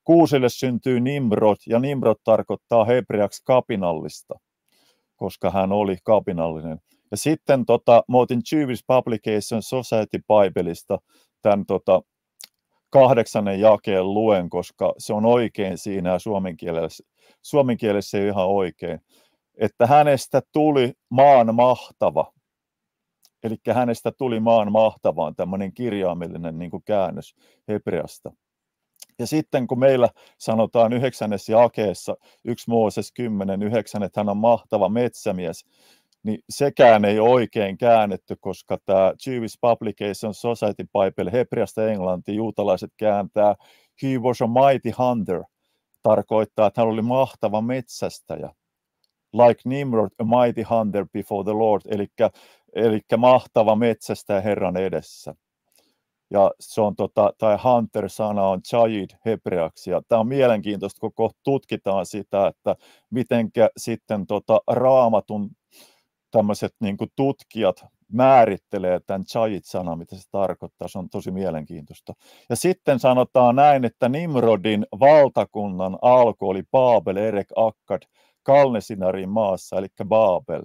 kuusille syntyy Nimrod, ja Nimrod tarkoittaa hebreaksi kapinallista, koska hän oli kapinallinen. Ja sitten tota, mä otin Jewish Publication Society Bibleista tämän tota, kahdeksannen jakeen luen, koska se on oikein siinä ja suomen kielessä, suomen kielessä ei ihan oikein. Että hänestä tuli maan mahtava. Eli hänestä tuli maan mahtavaan tämmöinen kirjaimellinen niin käännös hebreasta. Ja sitten kun meillä sanotaan yhdeksännessä jakeessa, yksi Mooses 10, yhdeksän, että hän on mahtava metsämies, niin sekään ei oikein käännetty, koska tämä Jewish Publication Society Bible hebreasta englanti, juutalaiset kääntää He was a mighty hunter, tarkoittaa, että hän oli mahtava metsästäjä. Like Nimrod, a mighty hunter before the Lord, eli, eli mahtava metsästäjä Herran edessä. Ja se on tota, tai hunter-sana on chayid hebreaksi. Ja tämä on mielenkiintoista, kun tutkitaan sitä, että miten sitten tota, raamatun tämmöiset niin tutkijat määrittelee tämän chayit-sanan, mitä se tarkoittaa. Se on tosi mielenkiintoista. Ja sitten sanotaan näin, että Nimrodin valtakunnan alku oli Baabel, Erek, Akkad, Kalnesinarin maassa, eli Baabel,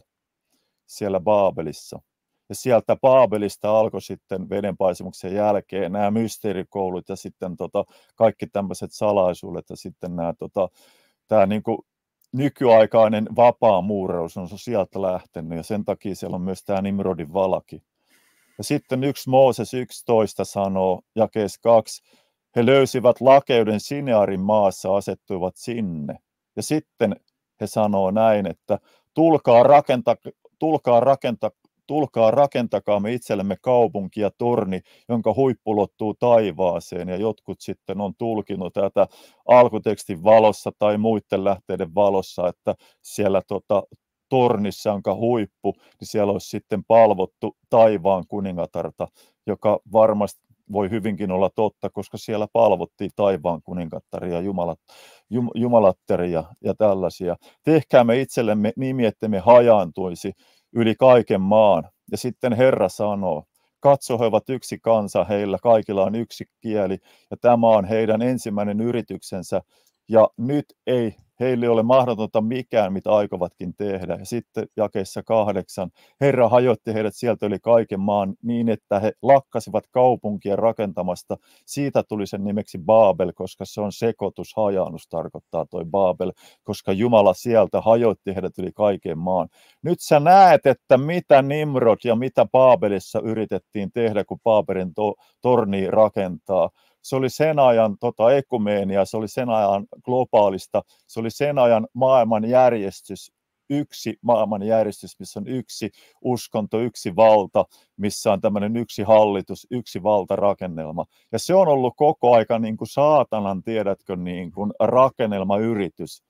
siellä Baabelissa. Ja sieltä Baabelista alkoi sitten vedenpaisemuksen jälkeen nämä mysteerikoulut ja sitten tota, kaikki tämmöiset salaisuudet ja sitten nämä tota, tämä niin kuin nykyaikainen vapaa muuraus on sieltä lähtenyt ja sen takia siellä on myös tämä Nimrodin valaki. Ja sitten yksi Mooses 11 sanoo, jakees 2, he löysivät lakeuden Sinearin maassa, asettuivat sinne. Ja sitten he sanoo näin, että tulkaa, rakenta, tulkaa rakenta, tulkaa rakentakaa me itsellemme kaupunki ja torni, jonka huippu lottuu taivaaseen. Ja jotkut sitten on tulkinut tätä alkutekstin valossa tai muiden lähteiden valossa, että siellä tota, tornissa, jonka huippu, niin siellä olisi sitten palvottu taivaan kuningatarta, joka varmasti voi hyvinkin olla totta, koska siellä palvottiin taivaan kuningattaria, jumalat, jum, jumalatteria ja tällaisia. Tehkäämme itsellemme nimi, että me hajaantuisi yli kaiken maan. Ja sitten Herra sanoo, katso, he ovat yksi kansa, heillä kaikilla on yksi kieli, ja tämä on heidän ensimmäinen yrityksensä, ja nyt ei heille ole mahdotonta mikään, mitä aikovatkin tehdä. Ja sitten jakeessa kahdeksan, Herra hajotti heidät sieltä yli kaiken maan niin, että he lakkasivat kaupunkien rakentamasta. Siitä tuli sen nimeksi Baabel, koska se on sekoitus, hajannus tarkoittaa toi Baabel, koska Jumala sieltä hajotti heidät yli kaiken maan. Nyt sä näet, että mitä Nimrod ja mitä Baabelissa yritettiin tehdä, kun Baabelin to- torni rakentaa se oli sen ajan tota, ekumeenia, se oli sen ajan globaalista, se oli sen ajan maailmanjärjestys, yksi maailmanjärjestys, missä on yksi uskonto, yksi valta, missä on tämmöinen yksi hallitus, yksi valtarakennelma. Ja se on ollut koko aika niin kuin saatanan, tiedätkö, niin kuin rakennelmayritys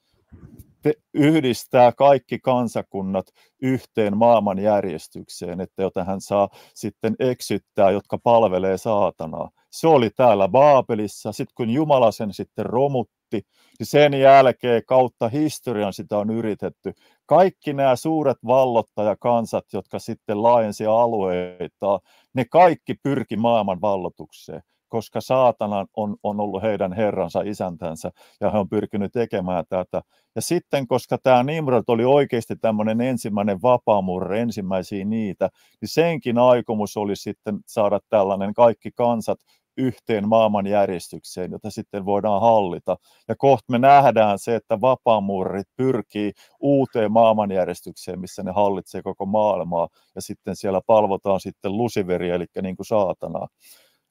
te, yhdistää kaikki kansakunnat yhteen maailmanjärjestykseen, että jota hän saa sitten eksyttää, jotka palvelee saatanaa. Se oli täällä Baabelissa. Sitten kun Jumala sen sitten romutti, niin sen jälkeen kautta historian sitä on yritetty. Kaikki nämä suuret vallottajakansat, jotka sitten laajensi alueita, ne kaikki pyrki maailman vallotukseen koska saatana on, on ollut heidän herransa, isäntänsä, ja he on pyrkinyt tekemään tätä. Ja sitten, koska tämä Nimrod oli oikeasti tämmöinen ensimmäinen vapaamurre, ensimmäisiä niitä, niin senkin aikomus oli sitten saada tällainen kaikki kansat yhteen maailmanjärjestykseen, jota sitten voidaan hallita. Ja kohta me nähdään se, että vapaamurrit pyrkii uuteen maailmanjärjestykseen, missä ne hallitsee koko maailmaa, ja sitten siellä palvotaan sitten Luciferia, eli niin kuin saatanaa.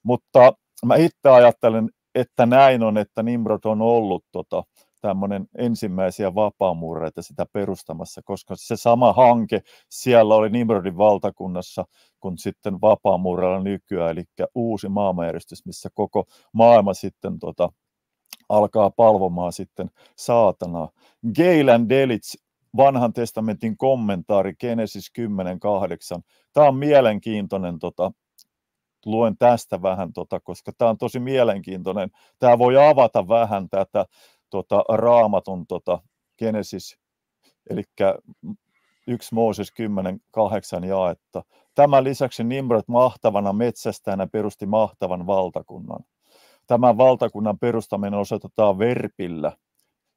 Mutta mä itse ajattelen, että näin on, että Nimrod on ollut tota, tämmöinen ensimmäisiä vapaamurreita sitä perustamassa, koska se sama hanke siellä oli Nimrodin valtakunnassa kuin sitten vapaamurreilla nykyään, eli uusi maailmanjärjestys, missä koko maailma sitten tota, alkaa palvomaan sitten saatanaa. Galen Delits vanhan testamentin kommentaari Genesis 10.8. Tämä on mielenkiintoinen tota, luen tästä vähän, tota, koska tämä on tosi mielenkiintoinen. Tämä voi avata vähän tätä tota, raamatun tota, Genesis, eli yksi Mooses 10.8 jaetta. Tämän lisäksi Nimrod mahtavana metsästäjänä perusti mahtavan valtakunnan. Tämän valtakunnan perustaminen osoitetaan verpillä,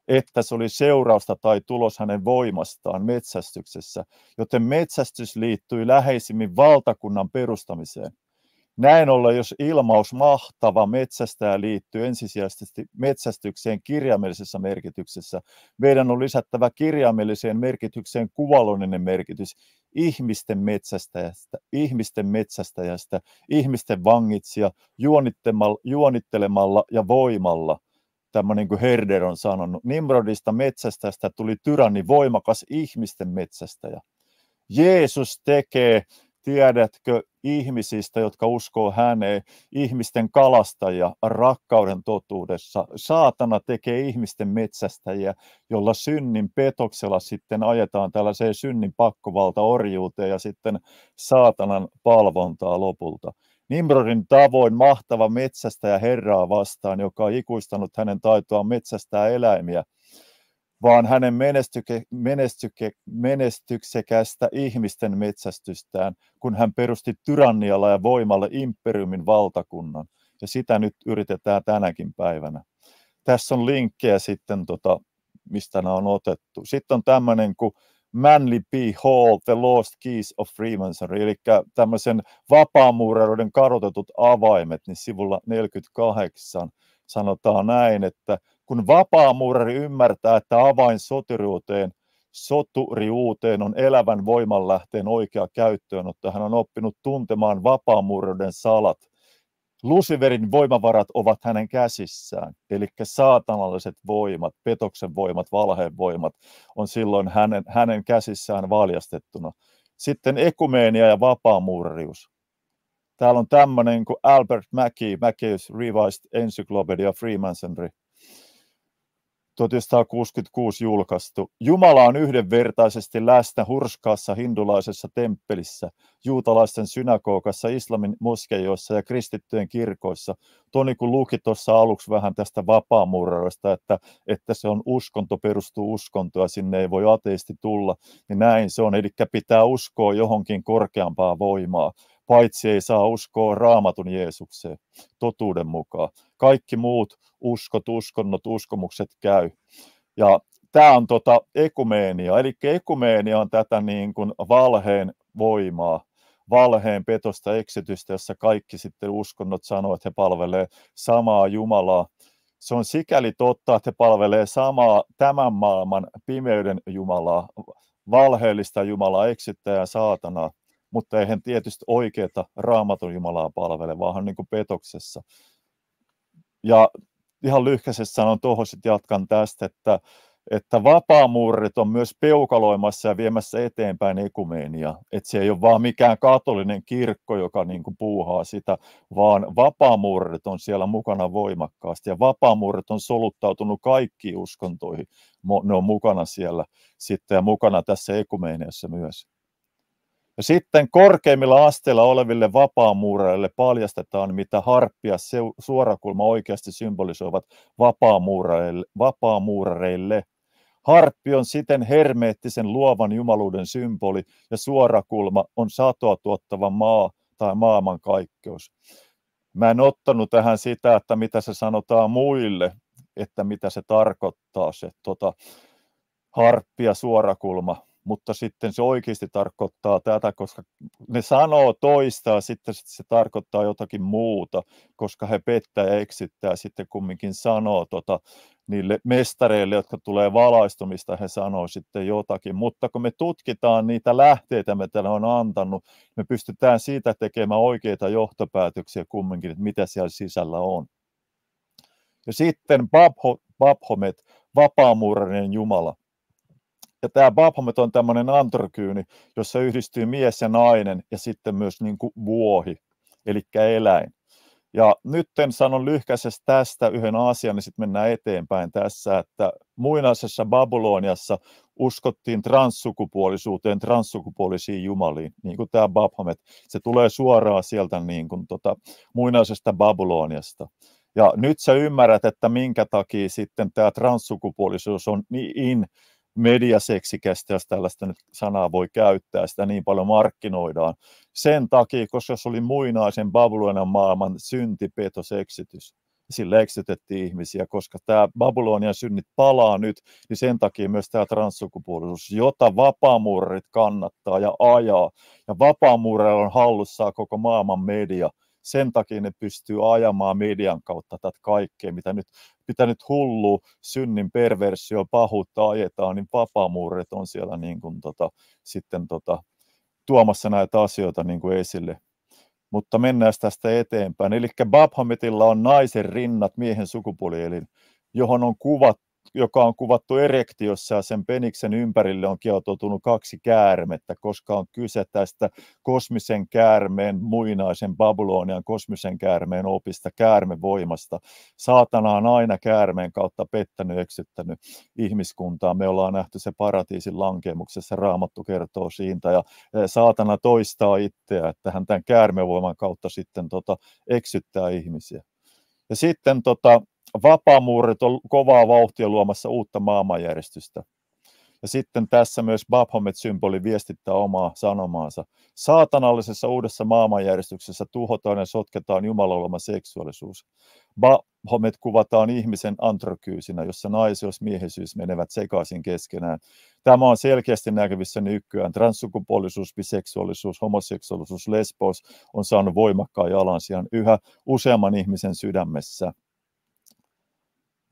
että se oli seurausta tai tulos hänen voimastaan metsästyksessä, joten metsästys liittyi läheisimmin valtakunnan perustamiseen. Näin ollen, jos ilmaus mahtava metsästäjä liittyy ensisijaisesti metsästykseen kirjaimellisessä merkityksessä, meidän on lisättävä kirjaimelliseen merkitykseen kuvallinen merkitys ihmisten metsästäjästä, ihmisten metsästäjästä, ihmisten vangitsija juonittelemalla ja voimalla. Tämä niin kuin Herder on sanonut. Nimrodista metsästäjästä tuli tyranni, voimakas ihmisten metsästäjä. Jeesus tekee Tiedätkö ihmisistä, jotka uskoo häneen, ihmisten kalastajia rakkauden totuudessa? Saatana tekee ihmisten metsästäjiä, jolla synnin petoksella sitten ajetaan tällaiseen synnin pakkovalta orjuuteen ja sitten saatanan palvontaa lopulta. Nimrodin tavoin mahtava metsästäjä Herraa vastaan, joka on ikuistanut hänen taitoaan metsästää eläimiä – vaan hänen menestyke, menestyke, menestyksekästä ihmisten metsästystään, kun hän perusti tyrannialla ja voimalla imperiumin valtakunnan. Ja sitä nyt yritetään tänäkin päivänä. Tässä on linkkejä sitten, tota, mistä nämä on otettu. Sitten on tämmöinen kuin Manly P. Hall, The Lost Keys of Freemasonry, eli tämmöisen vapaamuuraroiden kadotetut avaimet, niin sivulla 48 sanotaan näin, että kun vapaamuurari ymmärtää, että avain soturiuteen, soturiuuteen on elävän voimanlähteen oikea käyttöönotto, hän on oppinut tuntemaan vapaamuurauden salat. Luciferin voimavarat ovat hänen käsissään, eli saatanalliset voimat, petoksen voimat, valheen voimat on silloin hänen, hänen käsissään valjastettuna. Sitten ekumeenia ja vapaamuurarius. Täällä on tämmöinen kuin Albert Mackey, Mackey's Revised Encyclopedia Freemasonry – 1966 julkaistu. Jumala on yhdenvertaisesti läsnä hurskaassa hindulaisessa temppelissä, juutalaisten synagogassa, islamin moskeijoissa ja kristittyjen kirkoissa. Toni kun luki tuossa aluksi vähän tästä vapaamurroista, että, että se on uskonto, perustuu uskontoa, sinne ei voi ateisti tulla, niin näin se on. Eli pitää uskoa johonkin korkeampaa voimaa paitsi ei saa uskoa raamatun Jeesukseen totuuden mukaan. Kaikki muut uskot, uskonnot, uskomukset käy. Ja tämä on tota ekumeenia, eli ekumeenia on tätä niin kuin valheen voimaa, valheen petosta, eksitystä, jossa kaikki sitten uskonnot sanoo, että he palvelee samaa Jumalaa. Se on sikäli totta, että he palvelee samaa tämän maailman pimeyden Jumalaa, valheellista Jumalaa, eksittäjää saatanaa mutta eihän tietysti oikeata raamatun Jumalaa palvele, vaan niin kuin petoksessa. Ja ihan lyhkäisesti sanon tuohon sitten jatkan tästä, että, että vapaamuurit on myös peukaloimassa ja viemässä eteenpäin ekumeenia. Että se ei ole vaan mikään katolinen kirkko, joka niin kuin puuhaa sitä, vaan vapaamuurit on siellä mukana voimakkaasti. Ja vapaamuurit on soluttautunut kaikkiin uskontoihin. Ne on mukana siellä sitten ja mukana tässä ekumeeniassa myös. Ja sitten korkeimmilla asteilla oleville vapaamuureille paljastetaan, mitä harppia suorakulma oikeasti symbolisoivat vapaamuureille. vapaamuureille. Harppi on siten hermeettisen luovan jumaluuden symboli ja suorakulma on satoa tuottava maa tai maailmankaikkeus. Mä en ottanut tähän sitä, että mitä se sanotaan muille, että mitä se tarkoittaa se tota, harppi ja suorakulma mutta sitten se oikeasti tarkoittaa tätä, koska ne sanoo toista, sitten se tarkoittaa jotakin muuta, koska he pettää ja eksittää sitten kumminkin sanoo tota, niille mestareille, jotka tulee valaistumista, he sanoo sitten jotakin. Mutta kun me tutkitaan niitä lähteitä, mitä ne on antanut, me pystytään siitä tekemään oikeita johtopäätöksiä kumminkin, että mitä siellä sisällä on. Ja sitten Babhomet, vapaamuurainen Jumala. Ja tämä Baphomet on tämmöinen antrokyyni, jossa yhdistyy mies ja nainen ja sitten myös niin kuin vuohi, eli eläin. Ja nyt sanon lyhkäisesti tästä yhden asian, niin sitten mennään eteenpäin tässä, että muinaisessa Babyloniassa uskottiin transsukupuolisuuteen, transsukupuolisiin jumaliin, niin kuin tämä Baphomet. Se tulee suoraan sieltä niin kuin tota, muinaisesta Babyloniasta. Ja nyt sä ymmärrät, että minkä takia sitten tämä transsukupuolisuus on niin mediaseksikästä, jos tällaista nyt sanaa voi käyttää, sitä niin paljon markkinoidaan. Sen takia, koska se oli muinaisen Babylonian maailman syntipetos, eksitys. Sillä eksytettiin ihmisiä, koska tämä Babylonian synnit palaa nyt, niin sen takia myös tämä transsukupuolisuus, jota vapaamuurit kannattaa ja ajaa. Ja vapaamuureilla on hallussaan koko maailman media – sen takia ne pystyy ajamaan median kautta tätä kaikkea, mitä nyt, mitä nyt hullu synnin perversio, pahuutta ajetaan, niin vapaamuurit on siellä niin kuin tota, sitten tota, tuomassa näitä asioita niin kuin esille. Mutta mennään tästä eteenpäin. Eli Babhametilla on naisen rinnat miehen sukupuolielin, johon on kuvattu joka on kuvattu erektiossa ja sen peniksen ympärille on kietoutunut kaksi käärmettä, koska on kyse tästä kosmisen käärmeen, muinaisen Babylonian kosmisen käärmeen opista, käärmevoimasta. Saatana on aina käärmeen kautta pettänyt, eksyttänyt ihmiskuntaa. Me ollaan nähty se paratiisin lankemuksessa, Raamattu kertoo siitä, ja e, saatana toistaa itseä, että hän tämän käärmevoiman kautta sitten tota, eksyttää ihmisiä. Ja sitten tota, vapaamuurit on kovaa vauhtia luomassa uutta maailmanjärjestystä. Ja sitten tässä myös Baphomet-symboli viestittää omaa sanomaansa. Saatanallisessa uudessa maailmanjärjestyksessä tuhotaan ja sotketaan Jumalan seksuaalisuus. Baphomet kuvataan ihmisen antrokyysinä, jossa naisuus ja miehisyys menevät sekaisin keskenään. Tämä on selkeästi näkyvissä nykyään. Transsukupuolisuus, biseksuaalisuus, homoseksuaalisuus, lesbos on saanut voimakkaan jalansijan yhä useamman ihmisen sydämessä.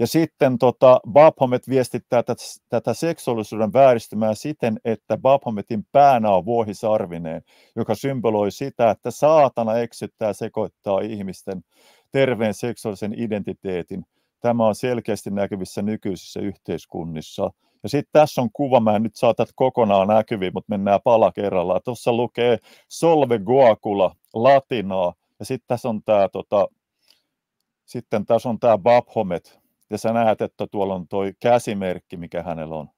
Ja sitten tota, Baphomet viestittää tätä, tätä seksuaalisuuden vääristymää siten, että Baphometin päänä on vuohisarvineen, joka symboloi sitä, että saatana eksyttää ja sekoittaa ihmisten terveen seksuaalisen identiteetin. Tämä on selkeästi näkyvissä nykyisissä yhteiskunnissa. Ja sitten tässä on kuva, mä en nyt saa tätä kokonaan näkyviin, mutta mennään pala kerrallaan. Tuossa lukee Solve Guacula latinaa, ja sitten tässä on tämä tota, sitten tässä on tämä Babhomet, ja sä näet, että tuolla on tuo käsimerkki, mikä hänellä on,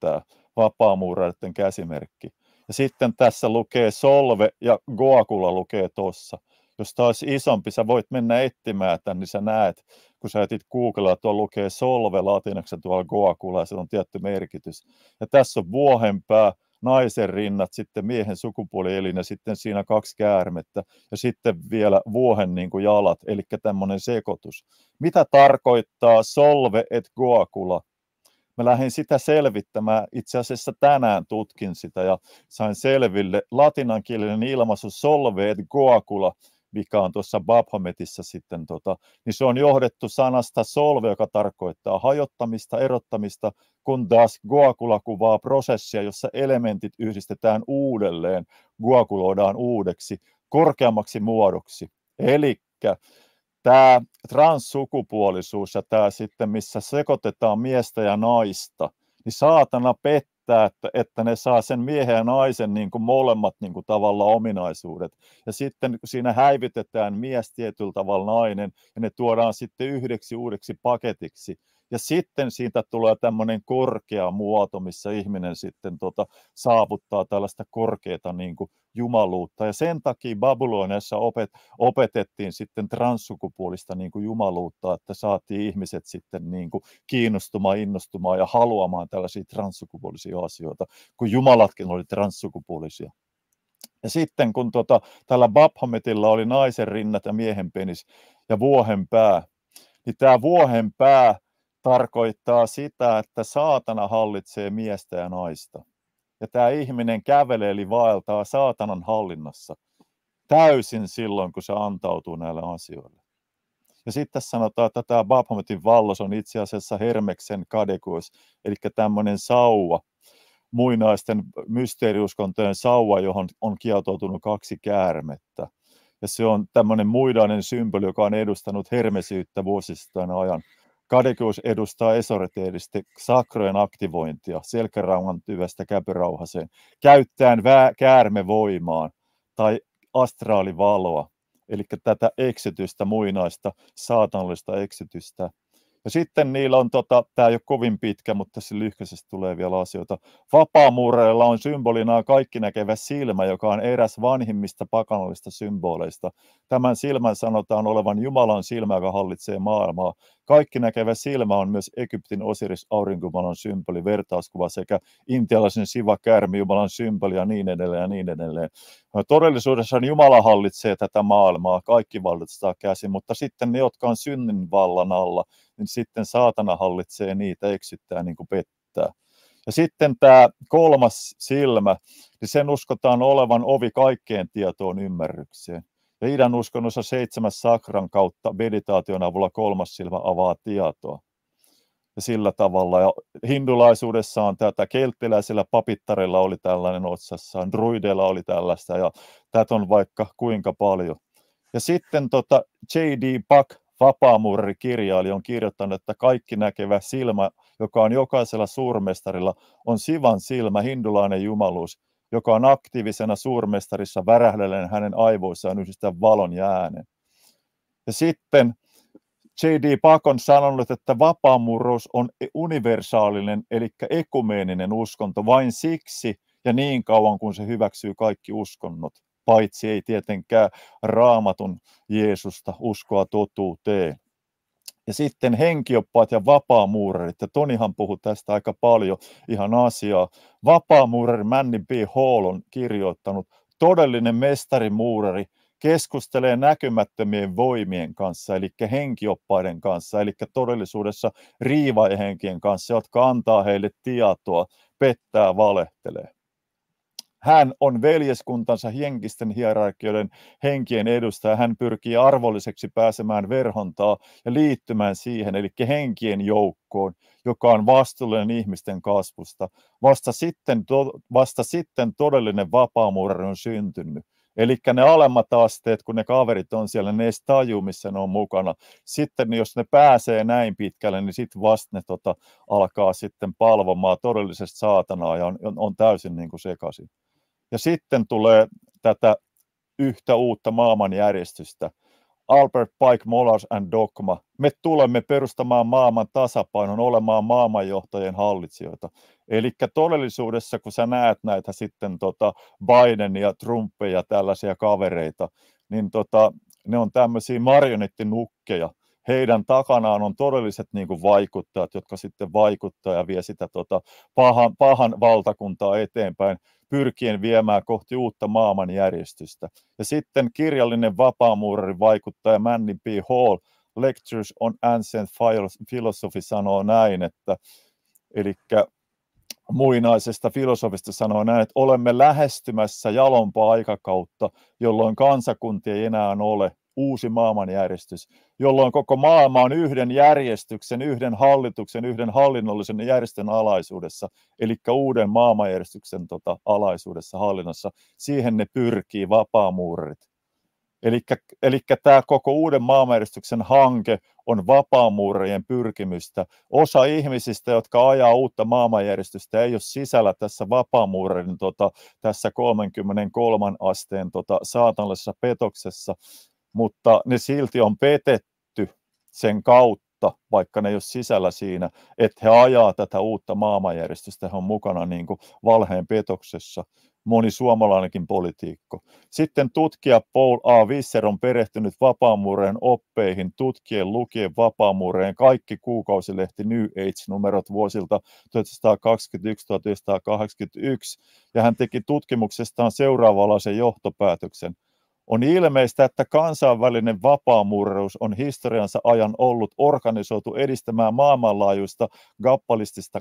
tämä vapaamuuraiden käsimerkki. Ja sitten tässä lukee Solve ja Goakula lukee tuossa. Jos olisi isompi, sä voit mennä etsimään tämän, niin sä näet, kun sä etit Googlella, tuolla lukee Solve latinaksi tuolla Goakula, ja se on tietty merkitys. Ja tässä on vuohenpää, naisen rinnat, sitten miehen sukupuolielin ja sitten siinä kaksi käärmettä ja sitten vielä vuohen niin kuin jalat, eli tämmöinen sekoitus. Mitä tarkoittaa solve et goakula? Mä lähdin sitä selvittämään. Itse asiassa tänään tutkin sitä ja sain selville latinankielinen ilmaisu solve et goakula, mikä on tuossa Babhometissa sitten, tota, niin se on johdettu sanasta solve, joka tarkoittaa hajottamista, erottamista, kun taas guakula kuvaa prosessia, jossa elementit yhdistetään uudelleen, guakuloidaan uudeksi, korkeammaksi muodoksi. Eli tämä transsukupuolisuus ja tämä sitten, missä sekoitetaan miestä ja naista, niin saatana pet että, että, että ne saa sen miehen ja naisen niin kuin molemmat niin kuin tavalla ominaisuudet. Ja sitten siinä häivitetään mies tietyllä tavalla nainen ja ne tuodaan sitten yhdeksi uudeksi paketiksi, ja sitten siitä tulee tämmöinen korkea muoto, missä ihminen sitten tota, saavuttaa tällaista korkeata niin kuin jumaluutta. Ja sen takia Babyloniassa opet, opetettiin sitten transsukupuolista niin kuin jumaluutta, että saatiin ihmiset sitten niin kuin kiinnostumaan, innostumaan ja haluamaan tällaisia transsukupuolisia asioita, kun jumalatkin oli transsukupuolisia. Ja sitten kun tota, tällä Babhametilla oli naisen rinnat ja miehen penis ja vuohen pää, niin tämä vuohen pää tarkoittaa sitä, että saatana hallitsee miestä ja naista. Ja tämä ihminen kävelee eli vaeltaa saatanan hallinnassa täysin silloin, kun se antautuu näille asioille. Ja sitten sanotaan, että tämä Baphometin vallos on itse asiassa Hermeksen kadekuus, eli tämmöinen sauva, muinaisten mysteeriuskontojen sauva, johon on kietoutunut kaksi käärmettä. Ja se on tämmöinen muinainen symboli, joka on edustanut hermesyyttä vuosistaan ajan. Kadekuus edustaa esoreteerisesti sakrojen aktivointia selkärauhan tyvestä käpyrauhaseen, käyttäen vä- käärmevoimaan tai astraalivaloa, eli tätä eksytystä, muinaista, saatanallista eksytystä ja sitten niillä on, tota, tämä ei ole kovin pitkä, mutta tässä lyhkäisesti tulee vielä asioita. Vapaamuureilla on symbolina kaikki näkevä silmä, joka on eräs vanhimmista pakanallista symboleista. Tämän silmän sanotaan olevan Jumalan silmä, joka hallitsee maailmaa. Kaikki näkevä silmä on myös Egyptin Osiris aurinkomalan symboli, vertauskuva sekä intialaisen Siva kärmi Jumalan symboli ja niin edelleen ja niin edelleen. Todellisuudessa Jumala hallitsee tätä maailmaa, kaikki vallitsee käsin, mutta sitten ne, jotka on synnin vallan alla, niin sitten saatana hallitsee niitä, eksyttää niin kuin pettää. Ja sitten tämä kolmas silmä, niin sen uskotaan olevan ovi kaikkeen tietoon ymmärrykseen. Ja idän uskonnossa seitsemäs sakran kautta meditaation avulla kolmas silmä avaa tietoa. Ja sillä tavalla. Ja hindulaisuudessa on tätä, kelttiläisillä papittarilla oli tällainen otsassaan, druideilla oli tällaista, ja tätä on vaikka kuinka paljon. Ja sitten tota J.D. Buck Vapaamuurari-kirjailija on kirjoittanut, että kaikki näkevä silmä, joka on jokaisella suurmestarilla, on Sivan silmä, hindulainen jumaluus, joka on aktiivisena suurmestarissa värähdellen hänen aivoissaan yhdistää valon ja äänen. Ja sitten J.D. Pak on sanonut, että vapaamurros on universaalinen, eli ekumeeninen uskonto vain siksi ja niin kauan kuin se hyväksyy kaikki uskonnot paitsi ei tietenkään raamatun Jeesusta uskoa totuuteen. Ja sitten henkioppaat ja vapaamuurarit, ja Tonihan puhui tästä aika paljon ihan asiaa. Vapaamuurari Manny B. Hall on kirjoittanut, todellinen mestarimuurari keskustelee näkymättömien voimien kanssa, eli henkioppaiden kanssa, eli todellisuudessa riivaihenkien kanssa, jotka antaa heille tietoa, pettää, valehtelee. Hän on veljeskuntansa henkisten hierarkioiden henkien edustaja. Hän pyrkii arvolliseksi pääsemään verhontaa ja liittymään siihen, eli henkien joukkoon, joka on vastuullinen ihmisten kasvusta. Vasta sitten, to, vasta sitten todellinen vapaamuurari on syntynyt. Eli ne alemmat asteet, kun ne kaverit on siellä, ne ei taju, missä ne on mukana. Sitten jos ne pääsee näin pitkälle, niin sitten vasta ne tota, alkaa sitten palvomaan todellisesti saatanaa ja on, on, on täysin niin kuin sekaisin. Ja sitten tulee tätä yhtä uutta maailmanjärjestystä. Albert Pike, Mollars and Dogma. Me tulemme perustamaan maailman tasapainon, olemaan maailmanjohtajien hallitsijoita. Eli todellisuudessa, kun sä näet näitä sitten tota Biden ja Trumpia tällaisia kavereita, niin tota, ne on tämmöisiä marionettinukkeja. Heidän takanaan on todelliset niin kuin vaikuttajat, jotka sitten vaikuttaa ja vie sitä tota, pahan, pahan valtakuntaa eteenpäin pyrkien viemään kohti uutta maailmanjärjestystä. Ja sitten kirjallinen vapaamuurari vaikuttaja Manny P. Hall Lectures on Ancient Philosophy sanoo näin, että eli muinaisesta filosofista sanoo näin, että olemme lähestymässä jalompaa aikakautta, jolloin kansakuntia ei enää ole, uusi maailmanjärjestys, jolloin koko maailma on yhden järjestyksen, yhden hallituksen, yhden hallinnollisen järjestön alaisuudessa, eli uuden maailmanjärjestyksen tota, alaisuudessa hallinnassa. Siihen ne pyrkii vapaamuurit. Eli tämä koko uuden maailmanjärjestyksen hanke on vapaamuurien pyrkimystä. Osa ihmisistä, jotka ajaa uutta maailmanjärjestystä, ei ole sisällä tässä vapaamuurin tota, tässä 33 asteen tota, saatanallisessa petoksessa, mutta ne silti on petetty sen kautta, vaikka ne ei ole sisällä siinä, että he ajaa tätä uutta maailmanjärjestystä, he on mukana niin kuin valheen petoksessa moni suomalainenkin politiikko. Sitten tutkija Paul A. Visser on perehtynyt vapaamuureen oppeihin, tutkien lukien vapaamuureen kaikki kuukausilehti New Age-numerot vuosilta 1921-1981, ja hän teki tutkimuksestaan seuraavanlaisen johtopäätöksen. On ilmeistä, että kansainvälinen vapaamuureus on historiansa ajan ollut organisoitu edistämään maailmanlaajuista gappalistista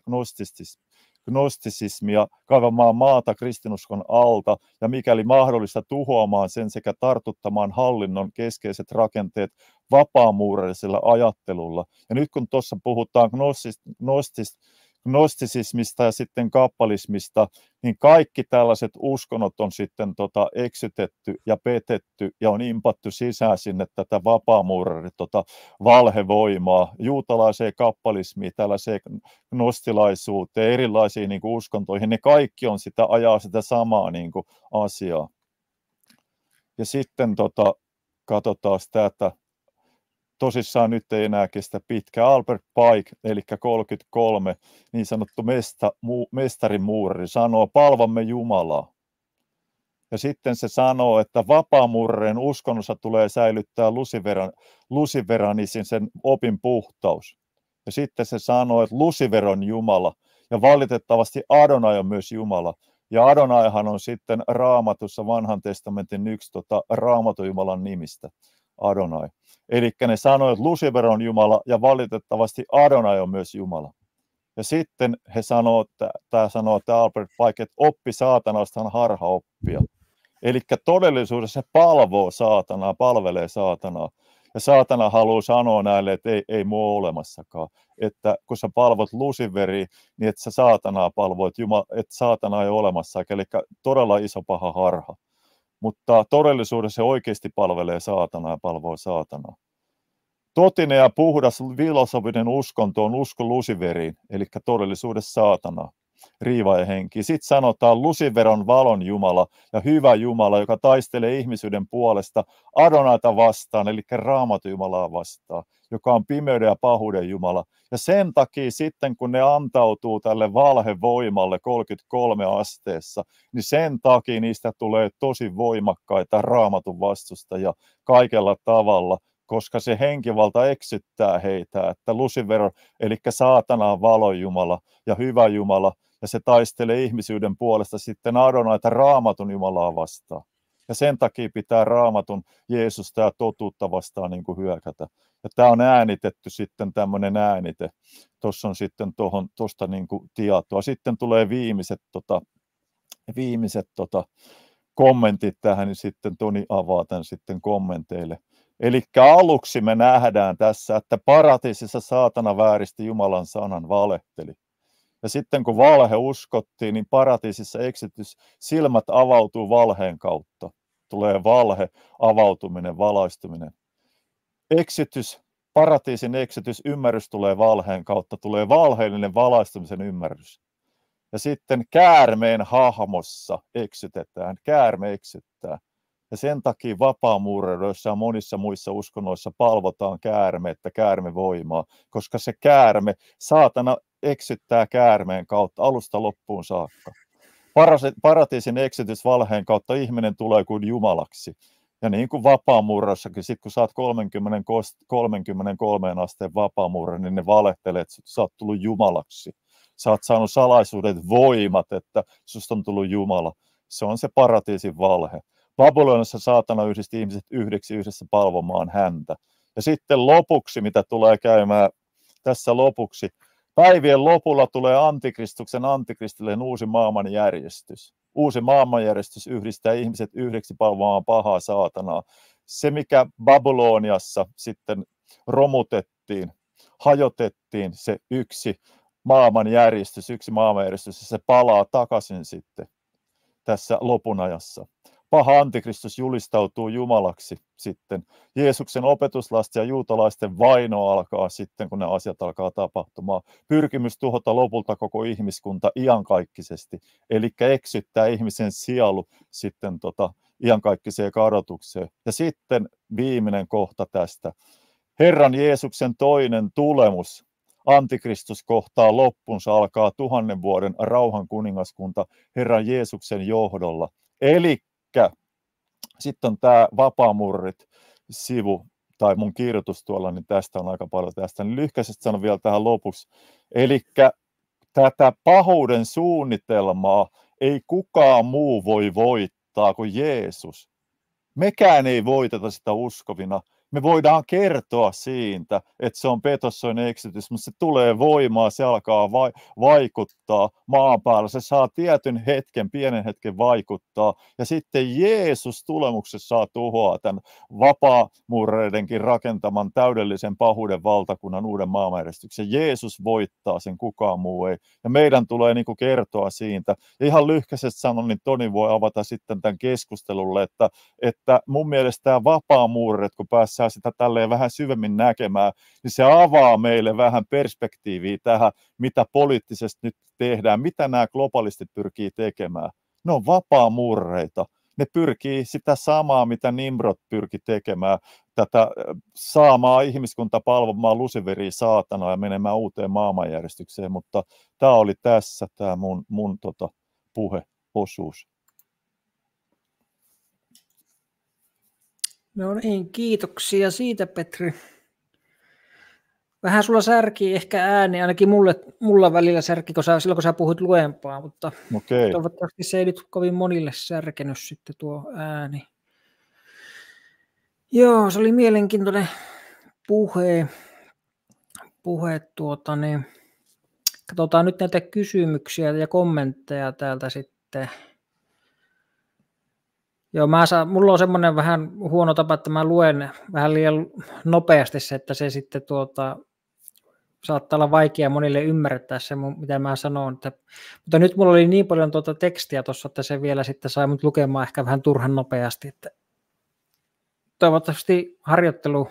gnostisismia kaivamaan maata kristinuskon alta ja mikäli mahdollista tuhoamaan sen sekä tartuttamaan hallinnon keskeiset rakenteet vapaamuureisella ajattelulla. Ja nyt kun tuossa puhutaan gnostis, gnostis, gnostisismista ja sitten kappalismista, niin kaikki tällaiset uskonnot on sitten tota eksytetty ja petetty ja on impattu sisään sinne tätä vapaamuurari tota valhevoimaa, juutalaiseen kappalismiin, tällaiseen gnostilaisuuteen, erilaisiin niin kuin uskontoihin, ne kaikki on sitä ajaa sitä samaa niin kuin asiaa. Ja sitten tota, katsotaan tätä tosissaan nyt ei enää kestä pitkä. Albert Pike, eli 33, niin sanottu mesta, mu, mestarimuurari, sanoo, palvamme Jumalaa. Ja sitten se sanoo, että vapaamurreen uskonnossa tulee säilyttää Luciferan, Luciferanismin sen opin puhtaus. Ja sitten se sanoo, että Lucifer on Jumala. Ja valitettavasti Adonai on myös Jumala. Ja Adonaihan on sitten raamatussa vanhan testamentin yksi tota, raamatujumalan nimistä. Adonai. Eli ne sanoivat, että Lucifer on Jumala ja valitettavasti Adonai on myös Jumala. Ja sitten he sanoo, tämä sanoo, että Albert Pike, että oppi saatanasta on harha oppia. Eli todellisuudessa se palvoo saatanaa, palvelee saatanaa. Ja saatana haluaa sanoa näille, että ei, ei muu olemassakaan. Että kun sä palvot Luciferiä, niin että sä saatanaa palvoit, Jumala, että saatana ei ole olemassa. Eli todella iso paha harha mutta todellisuudessa se oikeasti palvelee saatanaa ja palvoo saatanaa. Totinen ja puhdas filosofinen uskonto on usko Luciferiin, eli todellisuudessa saatanaa, riiva ja henki. Sitten sanotaan Lucifer on valon Jumala ja hyvä Jumala, joka taistelee ihmisyyden puolesta Adonaita vastaan, eli raamatun Jumalaa vastaan joka on pimeyden ja pahuuden Jumala. Ja sen takia sitten, kun ne antautuu tälle valhevoimalle 33 asteessa, niin sen takia niistä tulee tosi voimakkaita raamatun vastustajia kaikella tavalla, koska se henkivalta eksyttää heitä, että Lucifer, eli saatana on valon Jumala ja hyvä Jumala, ja se taistelee ihmisyyden puolesta sitten Adonaita raamatun Jumalaa vastaan. Ja sen takia pitää raamatun Jeesusta ja totuutta vastaan niin kuin hyökätä. Ja tämä on äänitetty sitten tämmöinen äänite. Tuossa on sitten tuosta niin kuin tietoa. Sitten tulee viimeiset, tota, viimeiset tota, kommentit tähän, niin sitten Toni avaa tämän sitten kommenteille. Eli aluksi me nähdään tässä, että paratiisissa saatana vääristi Jumalan sanan, valehteli. Ja sitten kun valhe uskottiin, niin paratiisissa eksitys, silmät avautuu valheen kautta. tulee valhe, avautuminen, valaistuminen. Eksytys, paratiisin eksytys, ymmärrys tulee valheen kautta, tulee valheellinen valaistumisen ymmärrys. Ja sitten käärmeen hahmossa eksytetään, käärme eksyttää. Ja sen takia vapaamuureroissa ja monissa muissa uskonnoissa palvotaan käärmettä, käärmevoimaa, koska se käärme, saatana eksyttää käärmeen kautta alusta loppuun saakka. Paratiisin eksytys valheen kautta ihminen tulee kuin jumalaksi. Ja niin kuin vapaamurrossakin, sit kun saat 30, 33 asteen vapaamurra, niin ne valehtelee, että sä oot tullut jumalaksi. Sä oot saanut salaisuudet voimat, että susta on tullut jumala. Se on se paratiisin valhe. Babylonissa saatana yhdisti ihmiset yhdeksi yhdessä palvomaan häntä. Ja sitten lopuksi, mitä tulee käymään tässä lopuksi, päivien lopulla tulee antikristuksen antikristilleen uusi maailmanjärjestys. Uusi maailmanjärjestys yhdistää ihmiset yhdeksi palvomaan pahaa saatanaa. Se, mikä Babyloniassa sitten romutettiin, hajotettiin, se yksi maailmanjärjestys, yksi maailmanjärjestys, se palaa takaisin sitten tässä lopunajassa paha antikristus julistautuu Jumalaksi sitten. Jeesuksen opetuslasten ja juutalaisten vaino alkaa sitten, kun ne asiat alkaa tapahtumaan. Pyrkimys tuhota lopulta koko ihmiskunta iankaikkisesti, eli eksyttää ihmisen sielu sitten tota, iankaikkiseen kadotukseen. Ja sitten viimeinen kohta tästä. Herran Jeesuksen toinen tulemus, Antikristus kohtaa loppunsa, alkaa tuhannen vuoden rauhan kuningaskunta Herran Jeesuksen johdolla. Eli sitten on tämä Vapaamurrit-sivu, tai mun kirjoitus tuolla, niin tästä on aika paljon tästä. Niin lyhkäisesti sanon vielä tähän lopuksi. Eli tätä pahuuden suunnitelmaa ei kukaan muu voi voittaa kuin Jeesus. Mekään ei voiteta sitä uskovina, me voidaan kertoa siitä, että se on petossoinen eksytys, mutta se tulee voimaa, se alkaa vai, vaikuttaa maan päällä, se saa tietyn hetken, pienen hetken vaikuttaa, ja sitten Jeesus tulemuksessa saa tuhoa tämän vapaamurreidenkin rakentaman täydellisen pahuuden valtakunnan uuden maailmanjärjestyksen. Jeesus voittaa sen, kukaan muu ei, ja meidän tulee niin kertoa siitä. Ja ihan lyhkäisesti sanon, niin Toni voi avata sitten tämän keskustelulle, että, että mun mielestä tämä vapaamurret, kun päässä saa sitä tälleen vähän syvemmin näkemään, niin se avaa meille vähän perspektiiviä tähän, mitä poliittisesti nyt tehdään, mitä nämä globalistit pyrkii tekemään. Ne on vapaa-murreita. Ne pyrkii sitä samaa, mitä Nimrod pyrki tekemään, tätä saamaan ihmiskunta palvomaan Luciferiä saatana ja menemään uuteen maailmanjärjestykseen, mutta tämä oli tässä tämä mun, mun tota, puheosuus. No niin, kiitoksia siitä Petri. Vähän sulla särki ehkä ääni, ainakin mulle, mulla välillä särki, kun sä, silloin kun sä puhuit luempaa, mutta okay. toivottavasti se ei nyt kovin monille särkenyt sitten tuo ääni. Joo, se oli mielenkiintoinen puhe. puhe tuota, niin. Katsotaan nyt näitä kysymyksiä ja kommentteja täältä sitten. Joo, mä saan, mulla on semmoinen vähän huono tapa, että mä luen vähän liian nopeasti se, että se sitten tuota, saattaa olla vaikea monille ymmärtää se, mitä mä sanon. Että, mutta nyt mulla oli niin paljon tuota tekstiä tuossa, että se vielä sitten sai mut lukemaan ehkä vähän turhan nopeasti. Että toivottavasti harjoittelu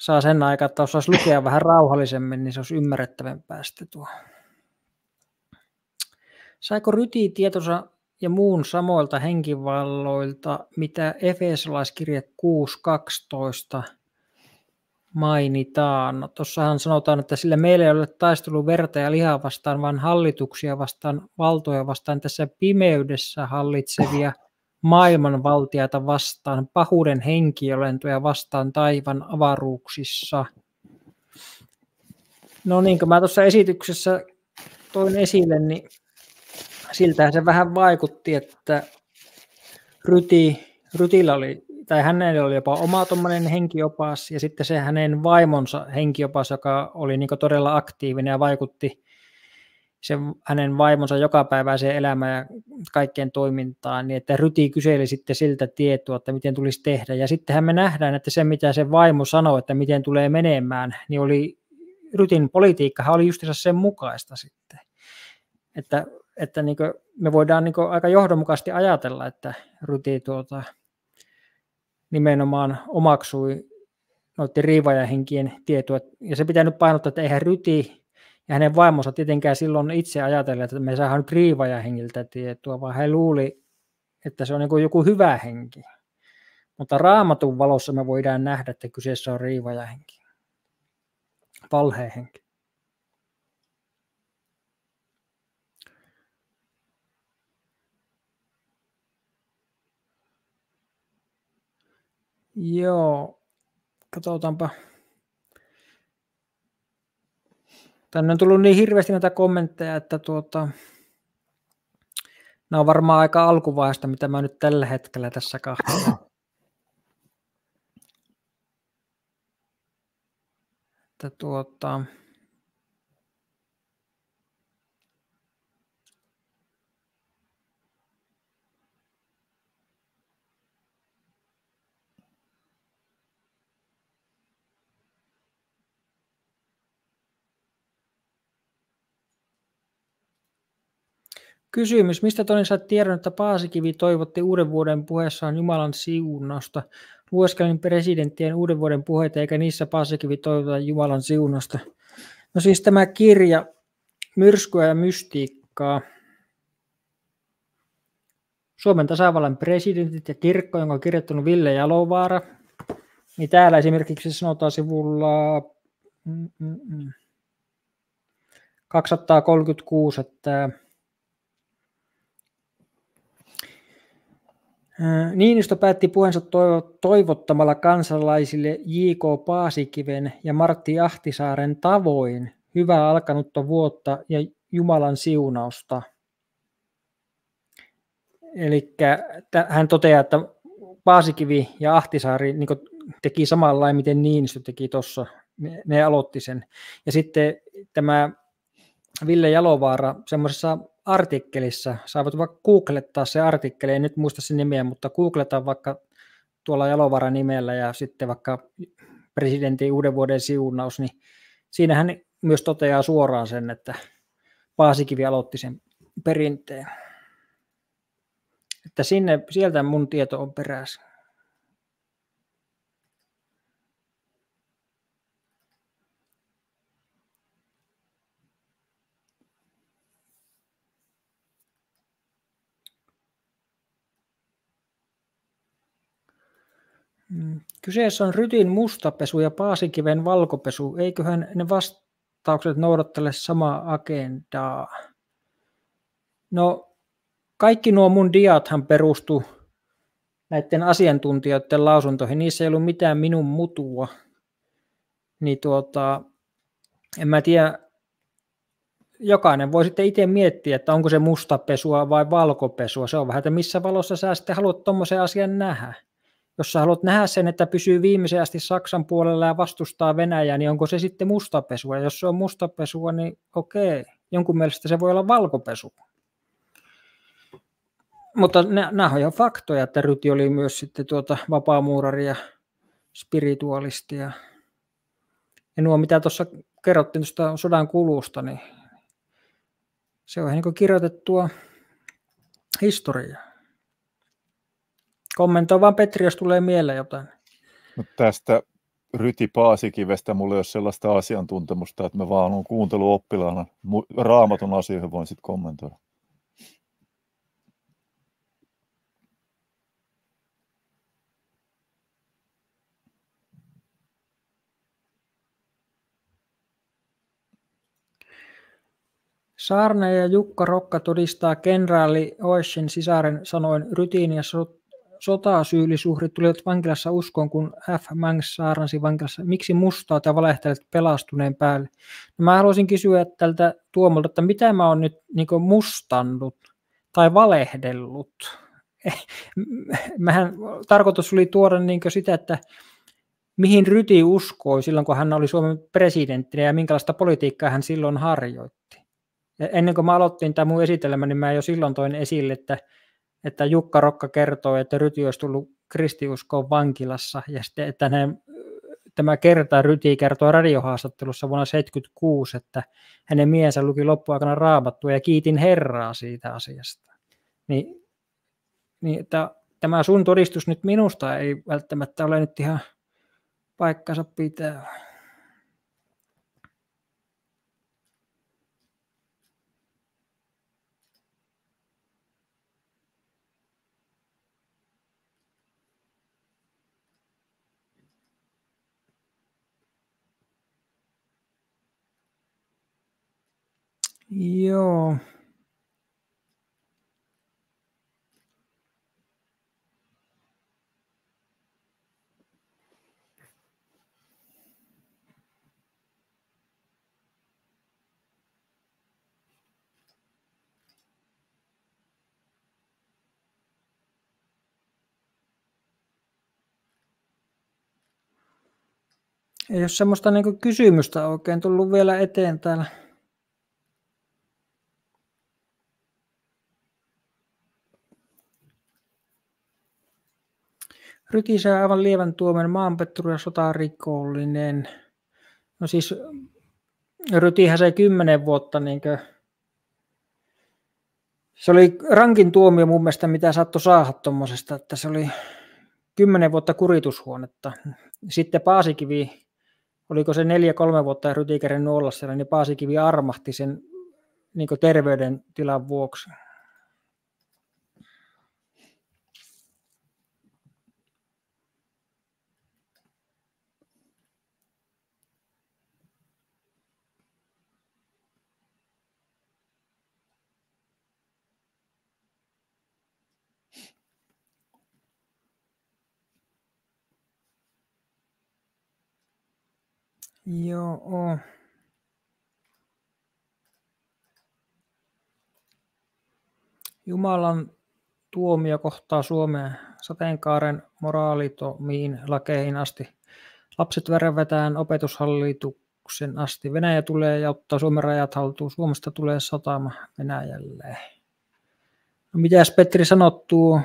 saa sen aikaa, että osaisi lukea vähän rauhallisemmin, niin se olisi ymmärrettävämpää sitten tuo. Saiko Ryti tietonsa ja muun samoilta henkivalloilta, mitä Efesolaiskirje 6.12 mainitaan. No, tuossahan sanotaan, että sillä meillä ei ole taistelu verta ja lihaa vastaan, vaan hallituksia vastaan, valtoja vastaan, tässä pimeydessä hallitsevia maailmanvaltiaita vastaan, pahuuden henkiolentoja vastaan taivan avaruuksissa. No niin kuin mä tuossa esityksessä toin esille, niin siltähän se vähän vaikutti, että Ryti, Rytillä oli, tai hänellä oli jopa oma tuommoinen henkiopas, ja sitten se hänen vaimonsa henkiopas, joka oli niin todella aktiivinen ja vaikutti se hänen vaimonsa jokapäiväiseen elämään ja kaikkeen toimintaan, niin että Ryti kyseli sitten siltä tietoa, että miten tulisi tehdä. Ja sittenhän me nähdään, että se mitä se vaimo sanoi, että miten tulee menemään, niin oli Rytin politiikkahan oli justiinsa sen mukaista sitten. Että että niin me voidaan niin aika johdonmukaisesti ajatella, että Ryti tuota, nimenomaan omaksui noiden riivajahenkien tietoa. Ja se pitää nyt painottaa, että eihän Ryti ja hänen vaimonsa tietenkään silloin itse ajatella, että me saadaan nyt riivajahengiltä tietoa, vaan he luuli, että se on niin joku hyvä henki. Mutta raamatun valossa me voidaan nähdä, että kyseessä on riivajahenki, valhehenki. Joo, katsotaanpa. Tänne on tullut niin hirveästi näitä kommentteja, että tuota, nämä on varmaan aika alkuvaiheesta, mitä mä nyt tällä hetkellä tässä (laughs) että tuota, Kysymys. Mistä Toni sait tiedon, että Paasikivi toivotti uuden vuoden puheessaan Jumalan siunausta? Lueskelin presidenttien uuden vuoden puheita, eikä niissä Paasikivi toivota Jumalan siunausta. No siis tämä kirja Myrskyä ja mystiikkaa. Suomen tasavallan presidentit ja kirkko, jonka on kirjoittanut Ville Jalovaara. Niin täällä esimerkiksi sanotaan sivulla 236, että Niinistö päätti puheensa toivottamalla kansalaisille J.K. Paasikiven ja Martti Ahtisaaren tavoin hyvää alkanutta vuotta ja Jumalan siunausta. Eli hän toteaa, että Paasikivi ja Ahtisaari niin teki samalla miten Niinistö teki tuossa. Ne aloitti sen. Ja sitten tämä Ville Jalovaara semmoisessa artikkelissa, saavat vaikka googlettaa se artikkeli, en nyt muista sen nimeä, mutta googleta vaikka tuolla Jalovara nimellä ja sitten vaikka presidentin uuden vuoden siunaus, niin siinä hän myös toteaa suoraan sen, että Paasikivi aloitti sen perinteen. Että sinne, sieltä mun tieto on peräisin. Mm. Kyseessä on Rytin mustapesu ja Paasikiven valkopesu. Eiköhän ne vastaukset noudattele samaa agendaa? No, kaikki nuo mun diathan perustu näiden asiantuntijoiden lausuntoihin. Niissä ei ollut mitään minun mutua. Niin tuota, en mä tiedä, jokainen voi sitten itse miettiä, että onko se mustapesua vai valkopesua. Se on vähän, että missä valossa sä sitten haluat tuommoisen asian nähdä jos sä haluat nähdä sen, että pysyy viimeisen asti Saksan puolella ja vastustaa Venäjää, niin onko se sitten mustapesua? Jos se on mustapesua, niin okei, jonkun mielestä se voi olla valkopesu. Mutta nämä on jo faktoja, että Ryti oli myös sitten tuota vapaamuurari ja spiritualisti. Ja, ja nuo, mitä tuossa kerrottiin tuosta sodan kulusta, niin se on niin kirjoitettua historiaa. Kommentoi vaan Petri, jos tulee mieleen jotain. No tästä Ryti Paasikivestä mulla ei ole sellaista asiantuntemusta, että mä vaan olen kuunteluoppilaana. Raamatun asioihin voin sitten kommentoida. Saarne ja Jukka Rokka todistaa kenraali Oeshin sisaren sanoin Rytin ja sotasyyllisuhrit tulivat vankilassa uskoon, kun F. Mangs saarnasi vankilassa. Miksi mustaa tai valehtelet pelastuneen päälle? No mä haluaisin kysyä tältä Tuomolta, että mitä mä oon nyt niin mustannut tai valehdellut? (laughs) Mähän tarkoitus oli tuoda niin sitä, että mihin Ryti uskoi silloin, kun hän oli Suomen presidenttinä ja minkälaista politiikkaa hän silloin harjoitti. Ja ennen kuin mä aloittin tämä mun esitelmä, niin mä jo silloin toin esille, että että Jukka Rokka kertoo, että Ryti olisi tullut kristiuskoon vankilassa ja sitten, että ne tämä kerta Ryti kertoo radiohaastattelussa vuonna 1976, että hänen miehensä luki loppuaikana raamattua ja kiitin Herraa siitä asiasta. Niin, niin että tämä sun todistus nyt minusta ei välttämättä ole nyt ihan paikkansa pitää. Joo. Ei ole semmoista niin kysymystä oikein tullut vielä eteen täällä. Ryti saa aivan lievän tuomen maanpetturi ja sotarikollinen. No siis Rytihän sai kymmenen vuotta niin kuin, se oli rankin tuomio mun mielestä, mitä saattoi saada tuommoisesta, että se oli kymmenen vuotta kuritushuonetta. Sitten Paasikivi, oliko se neljä-kolme vuotta ja Ryti olla siellä, niin Paasikivi armahti sen niin terveydentilan vuoksi. Joo. Jumalan tuomio kohtaa Suomea sateenkaaren moraalitomiin lakeihin asti. Lapset värvätään opetushallituksen asti. Venäjä tulee ja ottaa Suomen rajat haltuun. Suomesta tulee satama Venäjälle. No, mitäs Petri sanottuu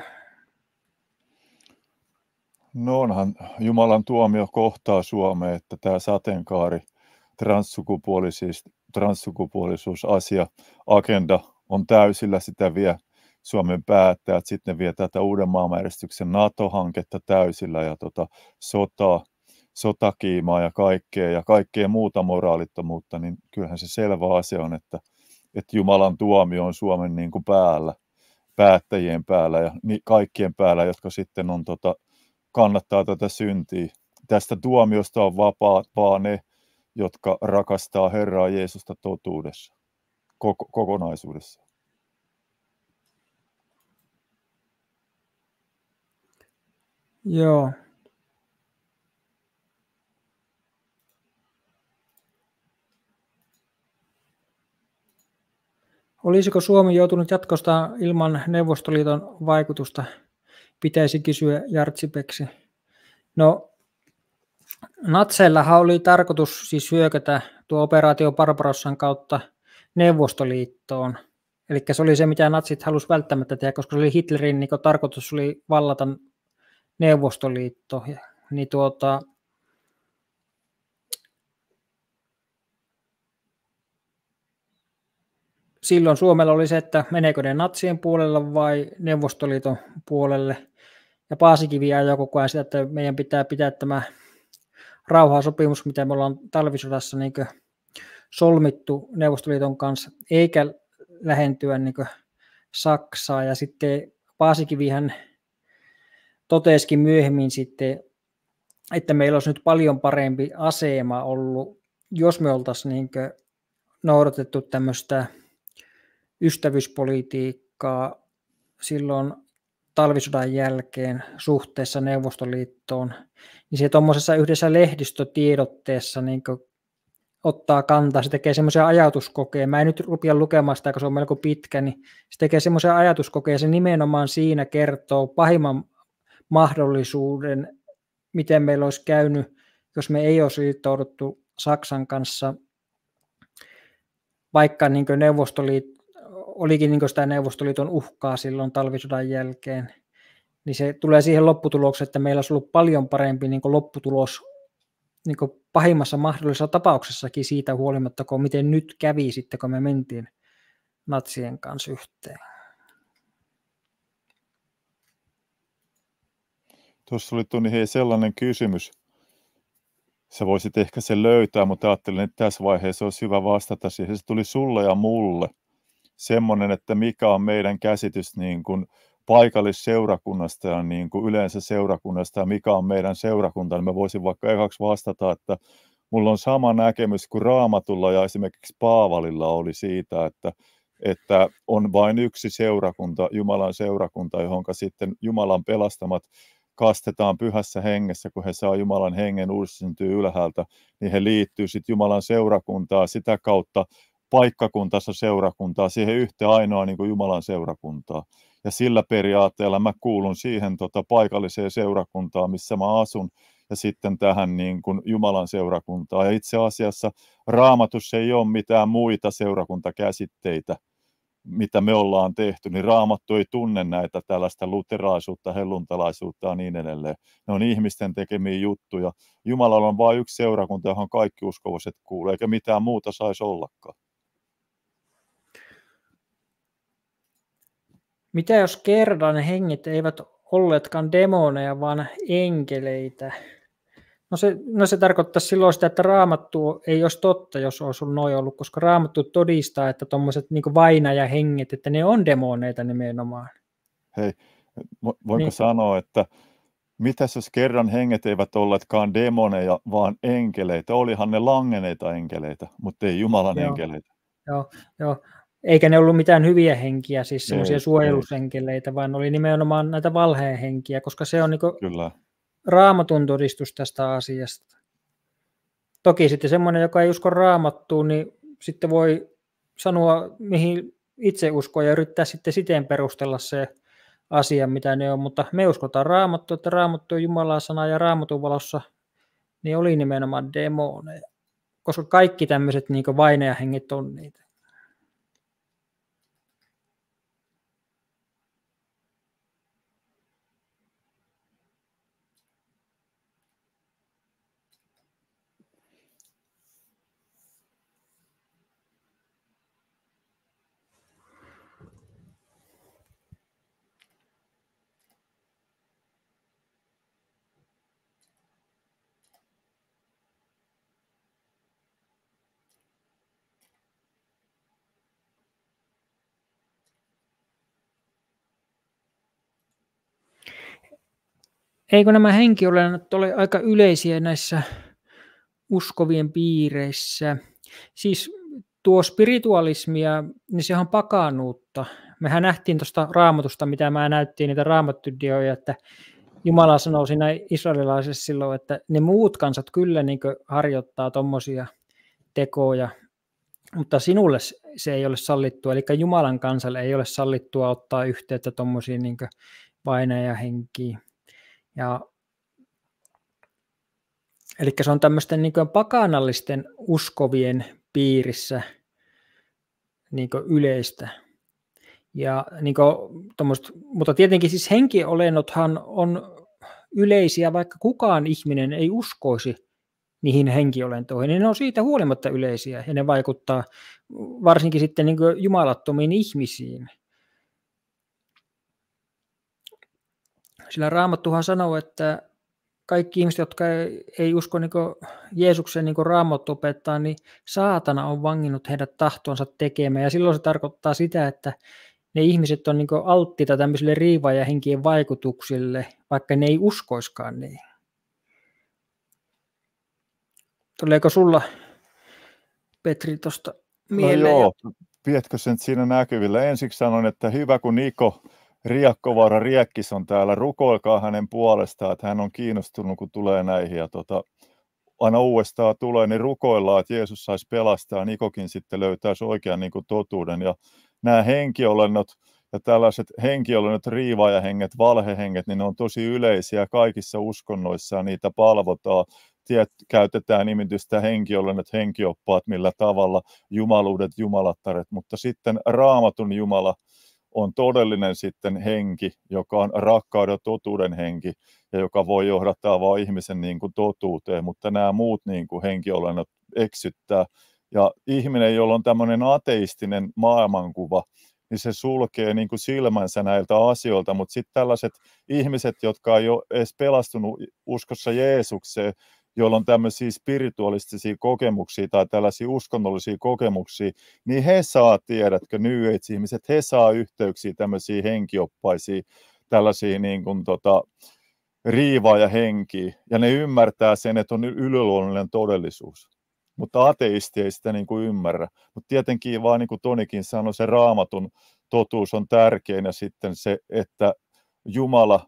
No onhan Jumalan tuomio kohtaa Suomeen, että tämä sateenkaari, transsukupuolisuus, transsukupuolisuusasia, agenda on täysillä, sitä vie Suomen päättäjät, sitten vie tätä uuden maailmanjärjestyksen NATO-hanketta täysillä ja tota, sotaa, sotakiimaa ja kaikkea ja kaikkea muuta moraalittomuutta, niin kyllähän se selvä asia on, että, että Jumalan tuomio on Suomen niin kuin päällä, päättäjien päällä ja kaikkien päällä, jotka sitten on tota, kannattaa tätä syntiä. Tästä tuomiosta on vapaa vaan ne, jotka rakastaa Herraa Jeesusta totuudessa, koko, kokonaisuudessa. Joo. Olisiko Suomi joutunut jatkosta ilman Neuvostoliiton vaikutusta pitäisi kysyä Jartsipeksi. No, Natseillahan oli tarkoitus siis hyökätä tuo operaatio Barbarossan kautta Neuvostoliittoon. Eli se oli se, mitä natsit halusi välttämättä tehdä, koska se oli Hitlerin niin tarkoitus oli vallata Neuvostoliitto. Niin tuota, silloin Suomella oli se, että meneekö ne natsien puolelle vai Neuvostoliiton puolelle. Ja Paasikivi ajoi koko ajan sitä, että meidän pitää pitää tämä rauhasopimus, mitä me ollaan talvisodassa niin solmittu Neuvostoliiton kanssa, eikä lähentyä niin Saksaa. Ja sitten Paasikivihän totesikin myöhemmin sitten, että meillä olisi nyt paljon parempi asema ollut, jos me oltaisiin niin noudatettu tämmöistä ystävyyspolitiikkaa silloin talvisodan jälkeen suhteessa Neuvostoliittoon, niin se tuommoisessa yhdessä lehdistötiedotteessa niin ottaa kantaa, se tekee semmoisia ajatuskokeen. Mä en nyt rupia lukemaan sitä, koska se on melko pitkä, niin se tekee semmoisia ajatuskokeen, se nimenomaan siinä kertoo pahimman mahdollisuuden, miten meillä olisi käynyt, jos me ei olisi liittouduttu Saksan kanssa, vaikka niin Neuvostoliitto olikin niin sitä Neuvostoliiton uhkaa silloin talvisodan jälkeen, niin se tulee siihen lopputulokseen, että meillä olisi ollut paljon parempi niin lopputulos niin pahimmassa mahdollisessa tapauksessakin siitä huolimatta, kun miten nyt kävi sitten, kun me mentiin natsien kanssa yhteen. Tuossa oli Toni hei sellainen kysymys. Sä voisit ehkä sen löytää, mutta ajattelin, että tässä vaiheessa olisi hyvä vastata siihen. Se tuli sulle ja mulle. Semmoinen, että mikä on meidän käsitys niin kuin paikallisseurakunnasta ja niin kuin yleensä seurakunnasta ja mikä on meidän seurakunta, niin mä voisin vaikka ekaksi vastata, että mulla on sama näkemys kuin Raamatulla ja esimerkiksi Paavalilla oli siitä, että, että on vain yksi seurakunta, Jumalan seurakunta, johon sitten Jumalan pelastamat kastetaan pyhässä hengessä, kun he saa Jumalan hengen uudistuntyy ylhäältä, niin he liittyy sitten Jumalan seurakuntaa sitä kautta paikkakuntansa seurakuntaa, siihen yhteen ainoa niin kuin Jumalan seurakuntaa. Ja sillä periaatteella mä kuulun siihen tota, paikalliseen seurakuntaan, missä mä asun, ja sitten tähän niin kuin Jumalan seurakuntaan. Ja itse asiassa raamatussa ei ole mitään muita seurakuntakäsitteitä, mitä me ollaan tehty, niin raamattu ei tunne näitä tällaista luteraisuutta, helluntalaisuutta ja niin edelleen. Ne on ihmisten tekemiä juttuja. Jumalalla on vain yksi seurakunta, johon kaikki uskovaset kuulee, eikä mitään muuta saisi ollakaan. Mitä jos kerran ne henget eivät olleetkaan demoneja, vaan enkeleitä? No se, no se tarkoittaa silloin sitä, että raamattu ei olisi totta, jos olisi noin ollut, koska raamattu todistaa, että tuommoiset niin vainajahenget, että ne on demoneita nimenomaan. Hei, voinko niin. sanoa, että mitä jos kerran henget eivät olleetkaan demoneja, vaan enkeleitä? Olihan ne langeneita enkeleitä, mutta ei Jumalan joo, enkeleitä. Joo, joo. Eikä ne ollut mitään hyviä henkiä, siis semmoisia suojelusenkeleitä, vaan oli nimenomaan näitä valheenhenkiä, koska se on niin Kyllä raamatun todistus tästä asiasta. Toki sitten semmoinen, joka ei usko raamattuun, niin sitten voi sanoa, mihin itse uskoo ja yrittää sitten siten perustella se asia, mitä ne on, mutta me uskotaan raamattu, että raamattu on Jumalan sana ja raamatun valossa niin oli nimenomaan demoneja, koska kaikki tämmöiset niin vainajahenget on niitä. Eikö nämä henkiolennot ole aika yleisiä näissä uskovien piireissä? Siis tuo spiritualismia, niin se on pakanuutta. Mehän nähtiin tuosta raamatusta, mitä mä näyttiin niitä raamattydioja, että Jumala sanoo siinä israelilaisessa silloin, että ne muut kansat kyllä niin harjoittaa tuommoisia tekoja, mutta sinulle se ei ole sallittua, eli Jumalan kansalle ei ole sallittua ottaa yhteyttä tuommoisiin niin henkiin. Ja, eli se on tämmöisten niin pakanallisten uskovien piirissä niin yleistä. Ja niin kuin, mutta tietenkin siis henkiolennothan on yleisiä, vaikka kukaan ihminen ei uskoisi niihin henkiolentoihin, niin ne on siitä huolimatta yleisiä ja ne vaikuttaa varsinkin sitten niin jumalattomiin ihmisiin. Sillä Raamattuhan sanoo, että kaikki ihmiset, jotka ei, usko niin Jeesuksen niin Raamattu opettaa, niin saatana on vanginnut heidät tahtonsa tekemään. Ja silloin se tarkoittaa sitä, että ne ihmiset on niin alttiita tämmöisille riivaajahenkien vaikutuksille, vaikka ne ei uskoiskaan niin. Tuleeko sulla, Petri, tuosta mieleen? No joo, pidätkö sen siinä näkyvillä? Ensiksi sanon, että hyvä kun Niko Riakkovaara Riekkis on täällä. Rukoilkaa hänen puolestaan, että hän on kiinnostunut, kun tulee näihin. Ja tota, aina uudestaan tulee, niin rukoillaan, että Jeesus saisi pelastaa. Nikokin sitten löytäisi oikean niin kuin totuuden. Ja nämä henkiolennot ja tällaiset henkiolennot, riivaajahenget, valhehenget, niin ne on tosi yleisiä kaikissa uskonnoissa ja niitä palvotaan. Tiet, käytetään nimitystä henkiolennot, henkioppaat, millä tavalla jumaluudet, jumalattaret, mutta sitten raamatun Jumala – on todellinen sitten henki, joka on rakkauden totuuden henki. ja joka voi johdattaa vain ihmisen niin kuin totuuteen, mutta nämä muut niin kuin henkiolennot eksyttää. Ja ihminen, jolla on tämmöinen ateistinen maailmankuva, niin se sulkee niin kuin silmänsä näiltä asioilta, mutta sitten tällaiset ihmiset, jotka ei ole edes pelastunut uskossa Jeesukseen, joilla on tämmöisiä spiritualistisia kokemuksia tai tällaisia uskonnollisia kokemuksia, niin he saa, tiedätkö, New Age-ihmiset, he saa yhteyksiä tämmöisiä henkioppaisia, tällaisia niin kuin, tota, riivaa ja henkiä, ja ne ymmärtää sen, että on yliluonnollinen todellisuus. Mutta ateisti ei sitä niin kuin ymmärrä. Mutta tietenkin vaan niin kuin Tonikin sanoi, se raamatun totuus on tärkein ja sitten se, että Jumala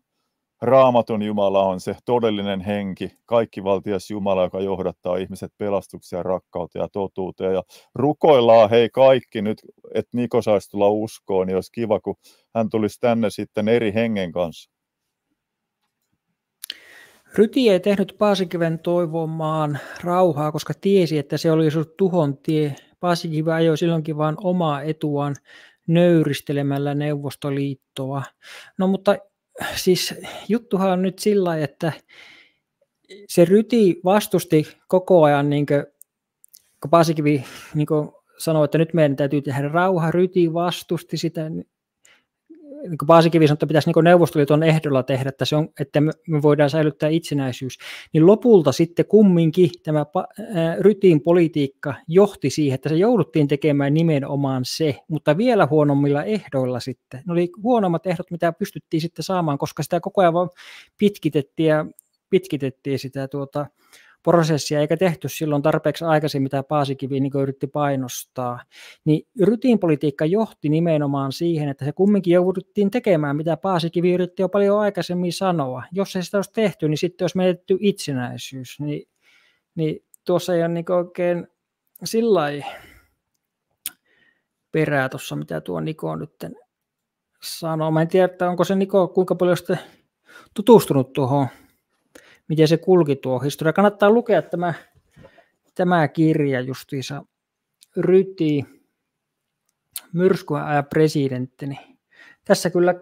Raamatun Jumala on se todellinen henki, kaikkivaltias Jumala, joka johdattaa ihmiset pelastuksia, rakkauteen ja totuuteen. Ja rukoillaan hei kaikki nyt, että Niko saisi tulla uskoon, niin olisi kiva, kun hän tulisi tänne sitten eri hengen kanssa. Ryti ei tehnyt Paasikiven toivomaan rauhaa, koska tiesi, että se oli tuhon tie. Paasikivi ajoi silloinkin vain omaa etuaan nöyristelemällä Neuvostoliittoa. No mutta siis juttuhan on nyt sillä että se Ryti vastusti koko ajan, niin kuin, kun Paasikivi niin sanoi, että nyt meidän täytyy tehdä rauha, Ryti vastusti sitä, niin Paasikivi sanoi, että pitäisi niin Neuvostoliiton ehdolla tehdä, että, se on, että me voidaan säilyttää itsenäisyys, niin lopulta sitten kumminkin tämä Rytin politiikka johti siihen, että se jouduttiin tekemään nimenomaan se, mutta vielä huonommilla ehdoilla sitten. Ne oli huonommat ehdot, mitä pystyttiin sitten saamaan, koska sitä koko ajan vaan pitkitettiin ja pitkitettiin sitä tuota, prosessia eikä tehty silloin tarpeeksi aikaisin, mitä Paasikivi niin yritti painostaa, niin rytinpolitiikka johti nimenomaan siihen, että se kumminkin jouduttiin tekemään, mitä Paasikivi yritti jo paljon aikaisemmin sanoa. Jos ei sitä olisi tehty, niin sitten olisi menetetty itsenäisyys. Niin, niin tuossa ei ole niin oikein sillä perää tuossa, mitä tuo Niko nyt sanoo. Mä en tiedä, onko se Niko kuinka paljon sitten tutustunut tuohon miten se kulki tuo historia. Kannattaa lukea tämä, tämä kirja justiinsa Ryti, myrskyn ajan presidentti. Tässä kyllä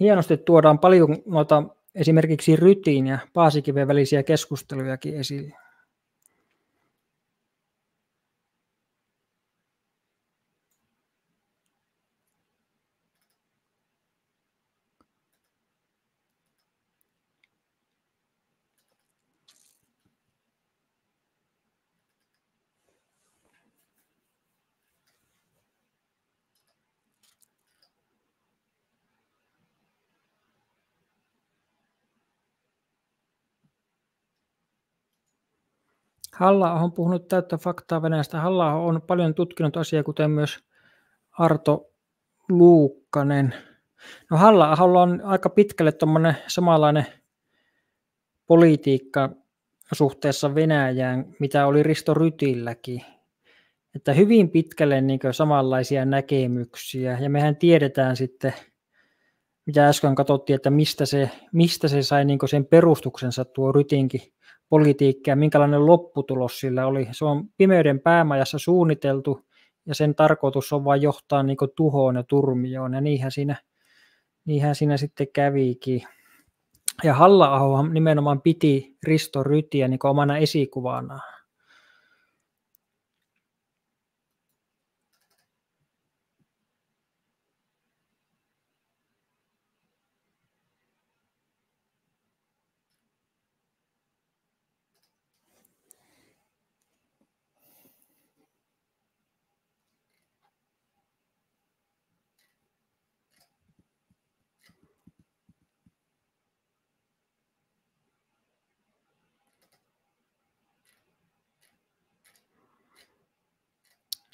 hienosti tuodaan paljon noita esimerkiksi Rytiin ja Paasikiven välisiä keskustelujakin esille. Halla on puhunut täyttä faktaa Venäjästä. halla on paljon tutkinut asiaa, kuten myös Arto Luukkanen. No halla on aika pitkälle tuommoinen samanlainen politiikka suhteessa Venäjään, mitä oli Risto Rytilläkin. Että hyvin pitkälle niin samanlaisia näkemyksiä. Ja mehän tiedetään sitten, mitä äsken katsottiin, että mistä se, mistä se sai niin sen perustuksensa tuo Rytinkin politiikka ja minkälainen lopputulos sillä oli. Se on pimeyden päämajassa suunniteltu ja sen tarkoitus on vain johtaa niin tuhoon ja turmioon ja niinhän siinä, niinhän siinä sitten kävikin. Ja halla nimenomaan piti Risto Rytiä niin omana esikuvanaan.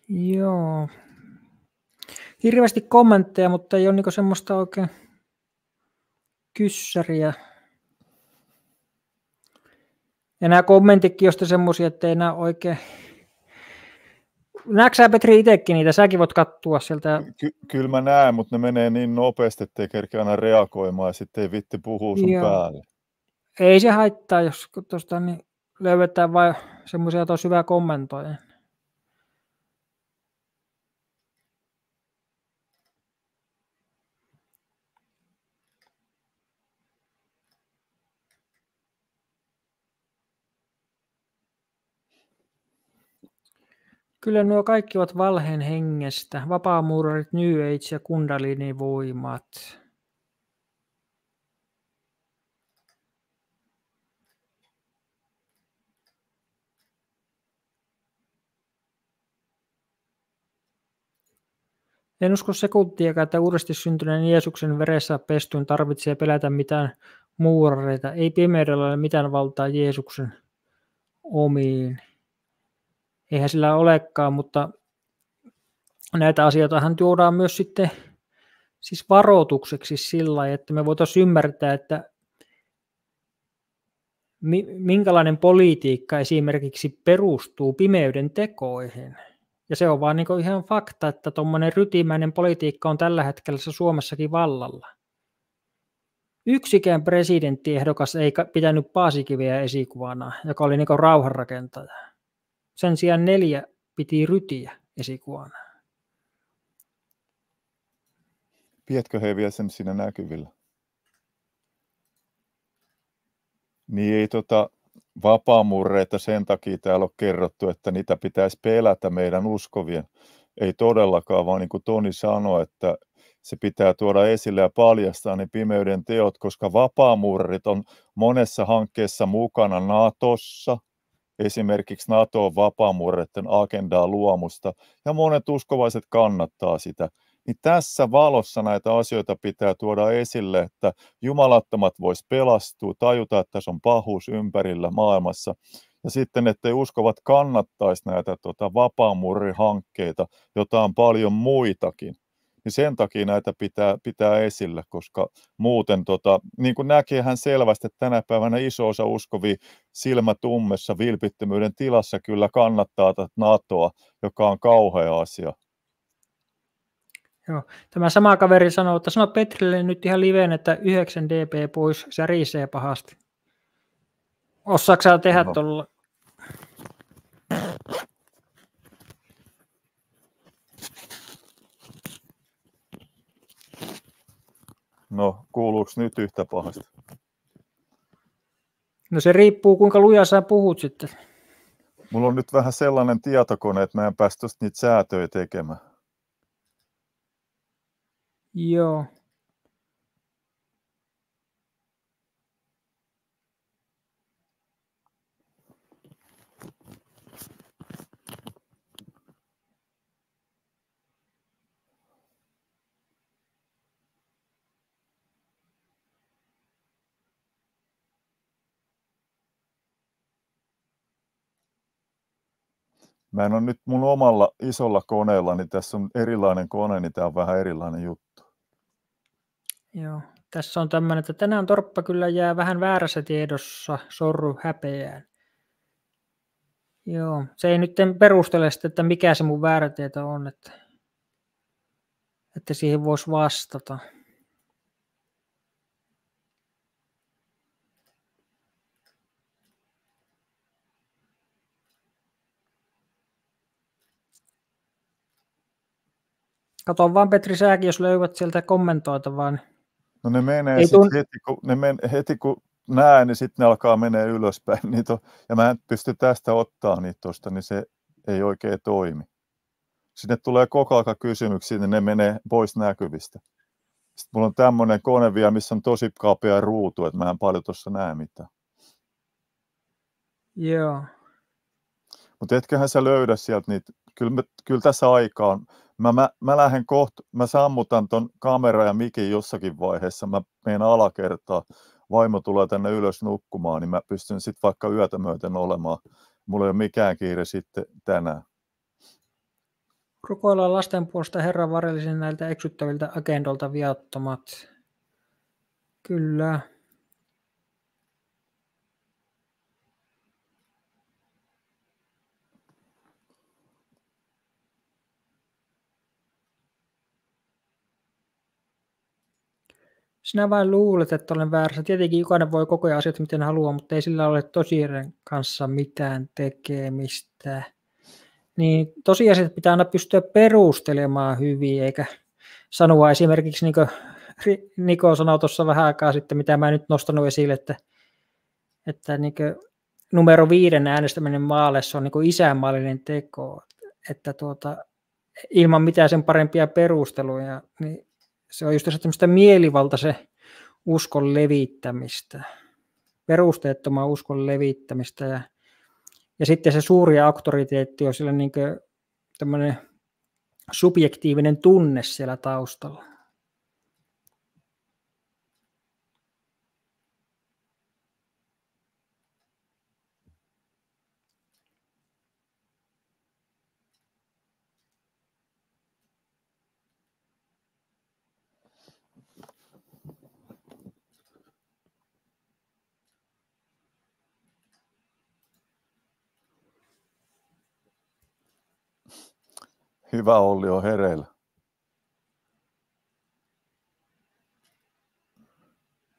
Joo. Hirveästi kommentteja, mutta ei ole niinku semmoista oikein kyssäriä. Ja nämä kommentitkin on semmoisia, että ei nämä oikein... Näetkö sä Petri itsekin niitä? Säkin voit katsoa sieltä. Ky- kyllä mä näen, mutta ne menee niin nopeasti, ettei kerkeä aina reagoimaan ja sitten ei vitti puhua sun Joo. päälle. Ei se haittaa, jos tuosta niin löydetään vain semmoisia tosi hyvää kommentoja. Kyllä nuo kaikki ovat valheen hengestä. Vapaamuurarit, New Age ja Kundalini-voimat. En usko sekuntiakaan, että uudesti syntyneen Jeesuksen veressä pestyn tarvitsee pelätä mitään muurareita. Ei pimeydellä ole mitään valtaa Jeesuksen omiin. Eihän sillä olekaan, mutta näitä asioita tuodaan myös sitten siis varoitukseksi sillä että me voitaisiin ymmärtää, että minkälainen politiikka esimerkiksi perustuu pimeyden tekoihin. Ja se on vaan niin ihan fakta, että tuommoinen rytimäinen politiikka on tällä hetkellä Suomessakin vallalla. Yksikään presidenttiehdokas ei pitänyt Paasikiveä esikuvana, joka oli niin rauhanrakentaja. Sen sijaan neljä piti rytiä esikuvana. Pietkö he vielä sen siinä näkyvillä? Niin ei tota, vapaamurreita sen takia täällä on kerrottu, että niitä pitäisi pelätä meidän uskovien. Ei todellakaan, vaan niin kuin Toni sanoi, että se pitää tuoda esille ja paljastaa ne pimeyden teot, koska vapaamurrit on monessa hankkeessa mukana Natossa, esimerkiksi NATO on vapaamurreiden agendaa luomusta, ja monet uskovaiset kannattaa sitä. Niin tässä valossa näitä asioita pitää tuoda esille, että jumalattomat vois pelastua, tajuta, että tässä on pahuus ympärillä maailmassa, ja sitten, ettei uskovat kannattaisi näitä tota, vapaamurrihankkeita, jota on paljon muitakin niin sen takia näitä pitää, pitää esillä, koska muuten, tota, niin kuin näkee hän selvästi, että tänä päivänä iso osa uskovi silmätummessa vilpittömyyden tilassa kyllä kannattaa tätä NATOa, joka on kauhea asia. Joo. Tämä sama kaveri sanoo, että sano Petrille nyt ihan liveen, että 9 dp pois, se riisee pahasti. Osaatko tehdä no. tuolla? No, kuuluuko nyt yhtä pahasti? No se riippuu, kuinka luja sä puhut sitten. Mulla on nyt vähän sellainen tietokone, että mä en päästä niitä säätöjä tekemään. Joo. Mä en ole nyt mun omalla isolla koneella, niin tässä on erilainen kone, niin tämä on vähän erilainen juttu. Joo, tässä on tämmöinen, että tänään torppa kyllä jää vähän väärässä tiedossa, sorru häpeään. Joo, se ei nyt perustele sitä, että mikä se mun väärä tieto on, että, että siihen voisi vastata. Kato vaan Petri Sääkin, jos löydät sieltä kommentoita vaan. No ne menee Ei tun... heti, kun, ne men, heti kun näen, niin sitten ne alkaa menee ylöspäin. (laughs) Niin to, ja mä en pysty tästä ottaa niitä tuosta, niin se ei oikein toimi. Sinne tulee koko ajan kysymyksiä, niin ne menee pois näkyvistä. Sitten mulla on tämmöinen kone vielä, missä on tosi kapea ruutu, että mä en paljon tuossa näe mitään. Joo. Mutta etköhän sä löydä sieltä niitä, kyllä, me, kyllä tässä aikaan, mä, mä, mä lähden kohta, mä sammutan ton kamera ja mikin jossakin vaiheessa, mä menen alakertaa, vaimo tulee tänne ylös nukkumaan, niin mä pystyn sitten vaikka yötä myöten olemaan. Mulla ei ole mikään kiire sitten tänään. Rukoillaan lasten puolesta Herran varellisen näiltä eksyttäviltä agendolta viattomat. Kyllä. Sinä vain luulet, että olen väärässä. Tietenkin jokainen voi koko ajan asiat miten haluaa, mutta ei sillä ole tosiaan kanssa mitään tekemistä. Niin tosiasiat pitää aina pystyä perustelemaan hyvin, eikä sanoa esimerkiksi, niin kuin Niko sanoi tuossa vähän aikaa sitten, mitä mä nyt nostanut esille, että, että niin numero viiden äänestäminen maaleissa on niin isänmaallinen teko. että tuota, ilman mitään sen parempia perusteluja, niin se on just tämmöistä mielivaltaisen uskon levittämistä, perusteettoman uskon levittämistä ja, ja sitten se suuri auktoriteetti on sillä niin subjektiivinen tunne siellä taustalla. Hyvä Olli on hereillä.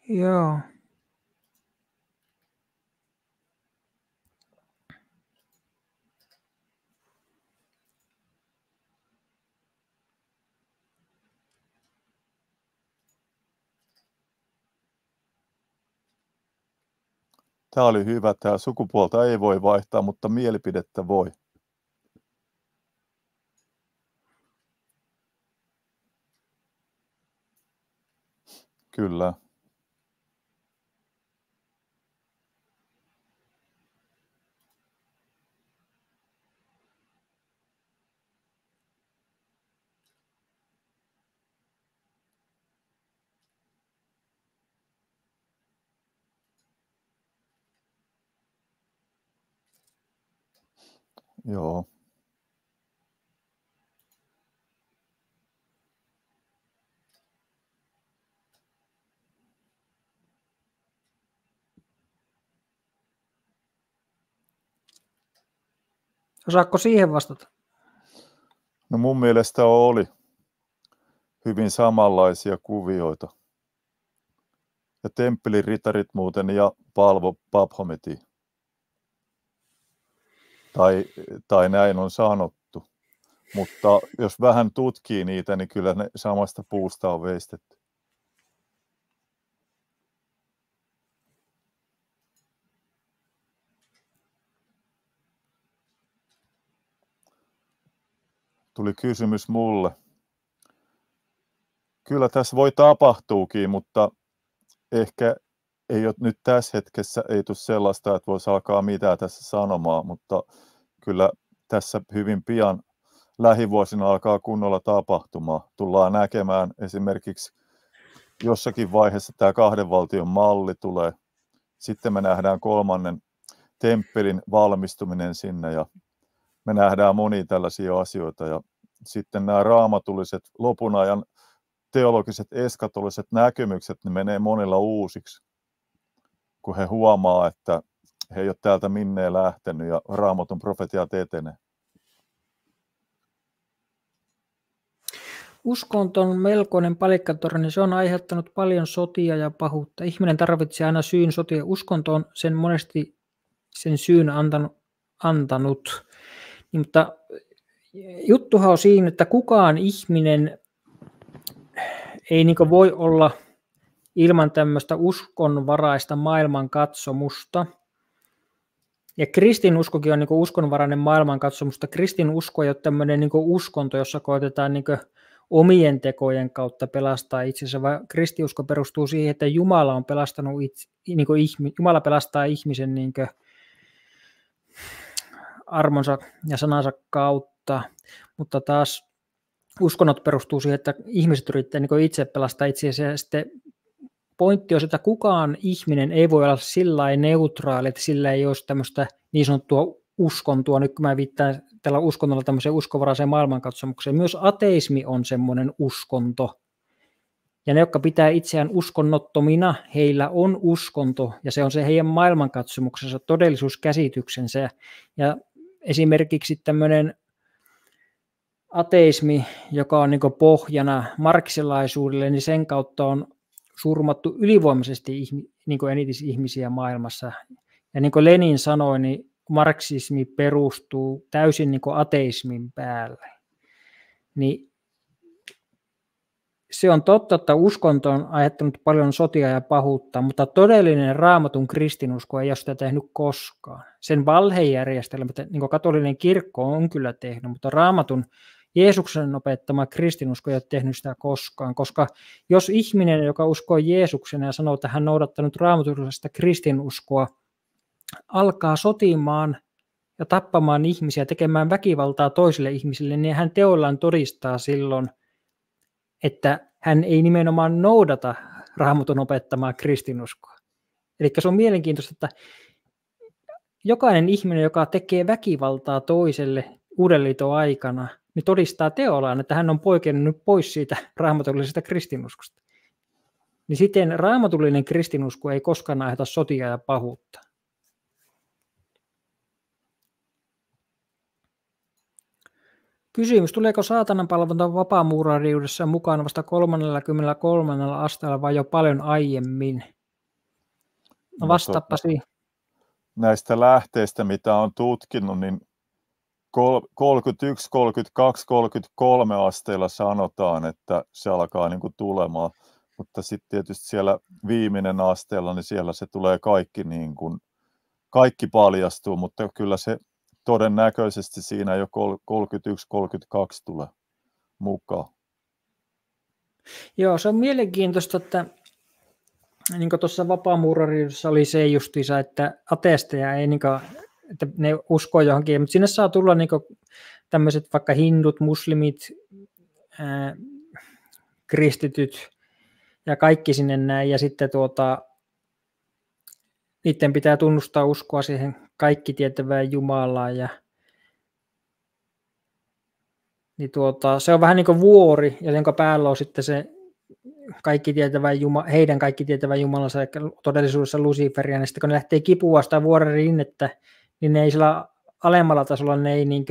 Joo. Tämä oli hyvä. Tämä sukupuolta ei voi vaihtaa, mutta mielipidettä voi. Kyllä. Joo. Osaatko siihen vastata? No mun mielestä oli hyvin samanlaisia kuvioita. Ja temppelin ritarit muuten ja palvo Paphometi. Tai, tai näin on sanottu. Mutta jos vähän tutkii niitä, niin kyllä ne samasta puusta on veistetty. Tuli kysymys mulle. Kyllä tässä voi tapahtuukin, mutta ehkä ei ole nyt tässä hetkessä ei tule sellaista, että voisi alkaa mitään tässä sanomaan, mutta kyllä tässä hyvin pian lähivuosina alkaa kunnolla tapahtumaan. Tullaan näkemään esimerkiksi jossakin vaiheessa tämä kahden valtion malli tulee. Sitten me nähdään kolmannen temppelin valmistuminen sinne ja me nähdään monia tällaisia asioita ja sitten nämä raamatulliset lopun ajan teologiset eskatoliset näkemykset, ne menee monilla uusiksi, kun he huomaa, että he ei ole täältä minneen lähtenyt ja raamatun profetiat etenee. Uskonto on melkoinen palikkatorni, niin se on aiheuttanut paljon sotia ja pahuutta. Ihminen tarvitsee aina syyn sotia. Uskonto on sen monesti sen syyn antanut. antanut. Niin, mutta juttuhan on siinä, että kukaan ihminen ei niin voi olla ilman tämmöistä uskonvaraista maailmankatsomusta. Ja kristinuskokin on niin uskonvarainen maailmankatsomusta. Kristinusko ei ole tämmöinen niin uskonto, jossa koetetaan niin omien tekojen kautta pelastaa itsensä, vaan kristiusko perustuu siihen, että Jumala on pelastanut itse, niin ihmi, Jumala pelastaa ihmisen niin armonsa ja sanansa kautta, mutta taas uskonnot perustuu siihen, että ihmiset yrittävät niin itse pelastaa itseänsä ja sitten pointti on, että kukaan ihminen ei voi olla sillä neutraali, että sillä ei olisi tämmöistä niin sanottua uskontoa, nyt kun mä viittaan tällä uskonnolla tämmöiseen uskovaraiseen maailmankatsomukseen, myös ateismi on semmoinen uskonto, ja ne, jotka pitää itseään uskonnottomina, heillä on uskonto, ja se on se heidän maailmankatsomuksensa, todellisuuskäsityksensä. Ja esimerkiksi tämmöinen ateismi, joka on niin pohjana marksilaisuudelle, niin sen kautta on surmattu ylivoimaisesti niin eniten ihmisiä maailmassa. Ja niin kuin Lenin sanoi, niin marksismi perustuu täysin niin ateismin päälle. Niin se on totta, että uskonto on aiheuttanut paljon sotia ja pahuutta, mutta todellinen raamatun kristinusko ei ole sitä tehnyt koskaan. Sen valhejärjestelmä, niin kuin katolinen kirkko on kyllä tehnyt, mutta raamatun Jeesuksen opettama kristinusko ei ole tehnyt sitä koskaan, koska jos ihminen, joka uskoo Jeesuksen ja sanoo, että hän noudattanut raamatullisesta kristinuskoa, alkaa sotimaan ja tappamaan ihmisiä, tekemään väkivaltaa toisille ihmisille, niin hän teollaan todistaa silloin, että hän ei nimenomaan noudata raamatun opettamaa kristinuskoa. Eli se on mielenkiintoista, että jokainen ihminen, joka tekee väkivaltaa toiselle uudenliiton aikana, niin todistaa teollaan, että hän on poikennut pois siitä raamatullisesta kristinuskosta. Niin siten raamatullinen kristinusko ei koskaan aiheuta sotia ja pahuutta. Kysymys, tuleeko saatanan palvonta vapaamuurariudessa mukaan vasta 33. asteella vai jo paljon aiemmin? No vastaappa no, Näistä lähteistä, mitä on tutkinut, niin 31, 32, 33 asteella sanotaan, että se alkaa niin kuin tulemaan. Mutta sitten tietysti siellä viimeinen asteella, niin siellä se tulee kaikki, niin kuin, kaikki paljastuu, mutta kyllä se todennäköisesti siinä jo 31-32 tulee mukaan. Joo, se on mielenkiintoista, että niin kuin tuossa vapaamuurariudessa oli se justiinsa, että atesteja ei, niin kuin, että ne uskoo johonkin, mutta sinne saa tulla niin tämmöiset vaikka hindut, muslimit, ää, kristityt ja kaikki sinne näin, ja sitten tuota, niiden pitää tunnustaa uskoa siihen kaikki tietävään Jumalaan ja niin tuota, se on vähän niin kuin vuori, ja jonka päällä on sitten se kaikki tietävä Juma, heidän kaikki tietävä Jumalansa, eli todellisuudessa Luciferia, niin sitten kun ne lähtee kipua sitä vuoren rinnettä, niin ne ei sillä alemmalla tasolla, ne ei niin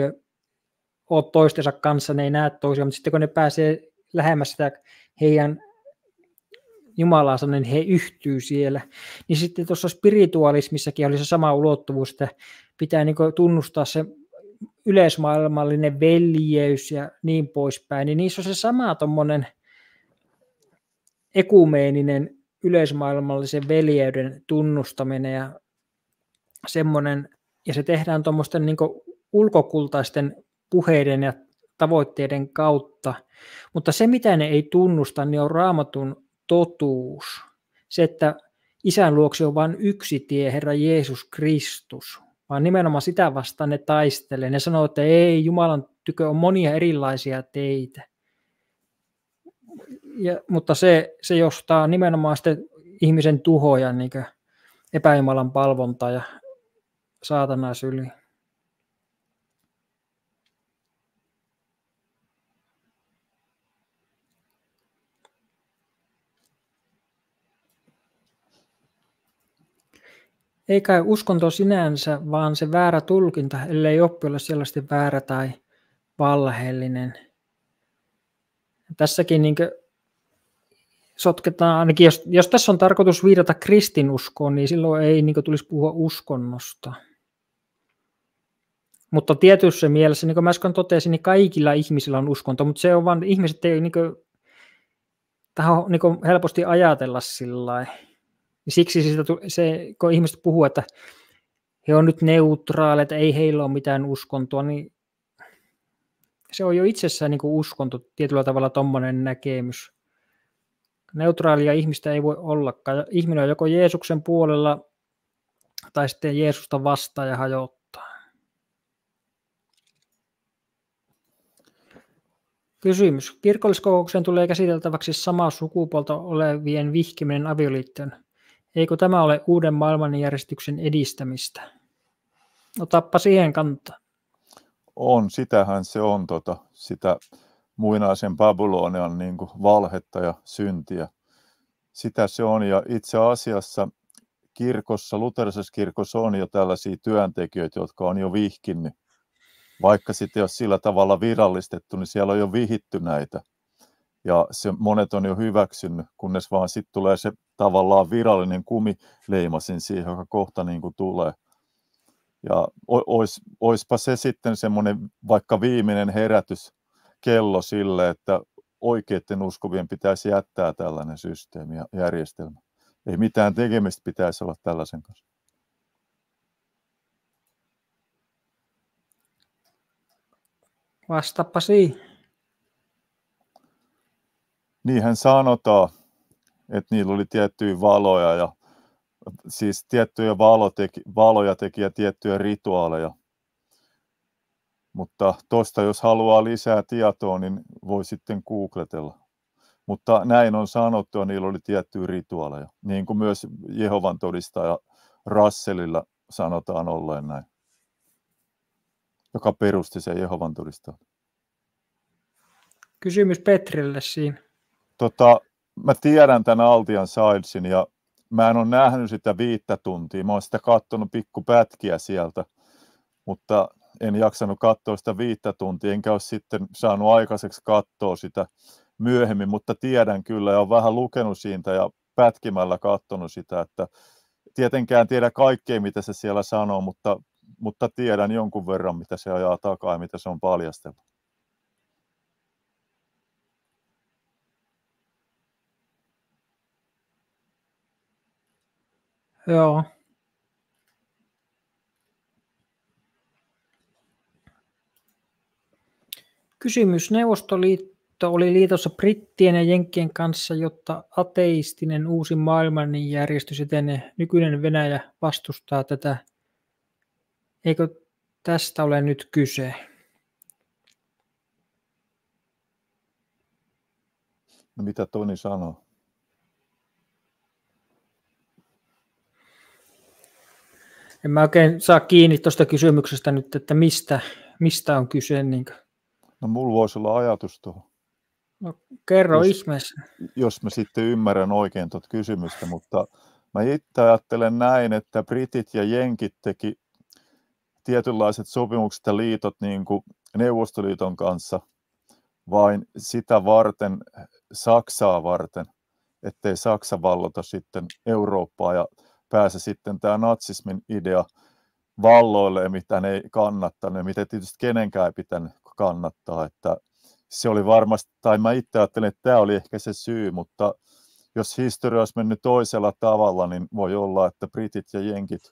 ole toistensa kanssa, ne ei näe toisiaan, mutta sitten kun ne pääsee lähemmäs sitä heidän Jumalansa, niin he yhtyy siellä. Niin sitten tuossa spiritualismissakin oli se sama ulottuvuus, että pitää niin tunnustaa se yleismaailmallinen veljeys ja niin poispäin, niin niissä on se sama tuommoinen ekumeeninen yleismaailmallisen veljeyden tunnustaminen ja semmoinen, ja se tehdään tuommoisten niin ulkokultaisten puheiden ja tavoitteiden kautta, mutta se mitä ne ei tunnusta, niin on raamatun totuus. Se, että isän luoksi on vain yksi tie, Herra Jeesus Kristus, vaan nimenomaan sitä vastaan ne taistelee. Ne sanoo, että ei, Jumalan tykö on monia erilaisia teitä. Ja, mutta se, se jostaa nimenomaan sitten ihmisen tuhoja, niin epäjumalan palvonta ja saatanaisyli. Ei kai uskonto sinänsä, vaan se väärä tulkinta, ellei oppi ole selvästi väärä tai valheellinen. Tässäkin niin sotketaan, ainakin jos, jos tässä on tarkoitus viitata kristinuskoon, niin silloin ei niin tulisi puhua uskonnosta. Mutta tietyssä mielessä, niin kuin mä äsken totesin, niin kaikilla ihmisillä on uskonto, mutta se on vain, ihmiset ei niin kuin, taho niin kuin helposti ajatella sillä lailla. Niin siksi sitä, se, kun ihmiset puhuu, että he on nyt neutraaleita, ei heillä ole mitään uskontoa, niin se on jo itsessään niin kuin uskonto, tietyllä tavalla tuommoinen näkemys. Neutraalia ihmistä ei voi ollakaan. Ihminen on joko Jeesuksen puolella tai sitten Jeesusta vastaan ja hajottaa. Kysymys. Kirkolliskokouksen tulee käsiteltäväksi samaa sukupuolta olevien vihkiminen avioliittoon. Eikö tämä ole uuden maailmanjärjestyksen edistämistä? Otappa siihen kantaa. On, sitähän se on, tota, sitä muinaisen Babylonian niin kuin valhetta ja syntiä. Sitä se on, ja itse asiassa kirkossa, luterilaisessa kirkossa on jo tällaisia työntekijöitä, jotka on jo vihkinnyt. Vaikka sitten jos sillä tavalla virallistettu, niin siellä on jo vihitty näitä. Ja se monet on jo hyväksynyt, kunnes vaan sitten tulee se tavallaan virallinen kumileimasin siihen, joka kohta niin kuin tulee. Ja ois, oispa se sitten semmoinen vaikka viimeinen herätys kello sille, että oikeiden uskovien pitäisi jättää tällainen systeemi ja järjestelmä. Ei mitään tekemistä pitäisi olla tällaisen kanssa. Vastappa siihen. Niinhän sanotaan, että niillä oli tiettyjä valoja ja siis tiettyjä valoteki, valoja teki ja tiettyjä rituaaleja. Mutta tuosta jos haluaa lisää tietoa, niin voi sitten googletella. Mutta näin on sanottu, niillä oli tiettyjä rituaaleja, niin kuin myös Jehovan todistaja Rasselilla sanotaan olleen näin, joka perusti sen Jehovan todistajan. Kysymys Petrille siinä. Tota, mä tiedän tämän Altian Silesin ja mä en ole nähnyt sitä viittä tuntia. Mä oon sitä katsonut pikkupätkiä sieltä, mutta en jaksanut katsoa sitä viittä tuntia, enkä ole sitten saanut aikaiseksi katsoa sitä myöhemmin, mutta tiedän kyllä ja olen vähän lukenut siitä ja pätkimällä katsonut sitä, että tietenkään tiedä kaikkea, mitä se siellä sanoo, mutta, mutta tiedän jonkun verran, mitä se ajaa takaa ja mitä se on paljastellut. Joo. Kysymys. Neuvostoliitto oli liitossa brittien ja jenkkien kanssa, jotta ateistinen uusi maailmanjärjestys etenee. Nykyinen Venäjä vastustaa tätä. Eikö tästä ole nyt kyse? No mitä Toni sanoo? En mä oikein saa kiinni tuosta kysymyksestä nyt, että mistä, mistä on kyse. Niin No mulla voisi olla ajatus tuohon. No, kerro jos, ihmeessä. Jos mä sitten ymmärrän oikein tuota kysymystä, mutta mä itse ajattelen näin, että britit ja jenkit teki tietynlaiset sopimukset ja liitot niin kuin Neuvostoliiton kanssa vain sitä varten, Saksaa varten, ettei Saksa vallota sitten Eurooppaa ja pääse sitten tämä natsismin idea valloille, mitä ne ei kannattanut, mitä tietysti kenenkään ei pitänyt kannattaa, että se oli varmasti, tai mä itse ajattelen, että tämä oli ehkä se syy, mutta jos historia olisi mennyt toisella tavalla, niin voi olla, että britit ja jenkit,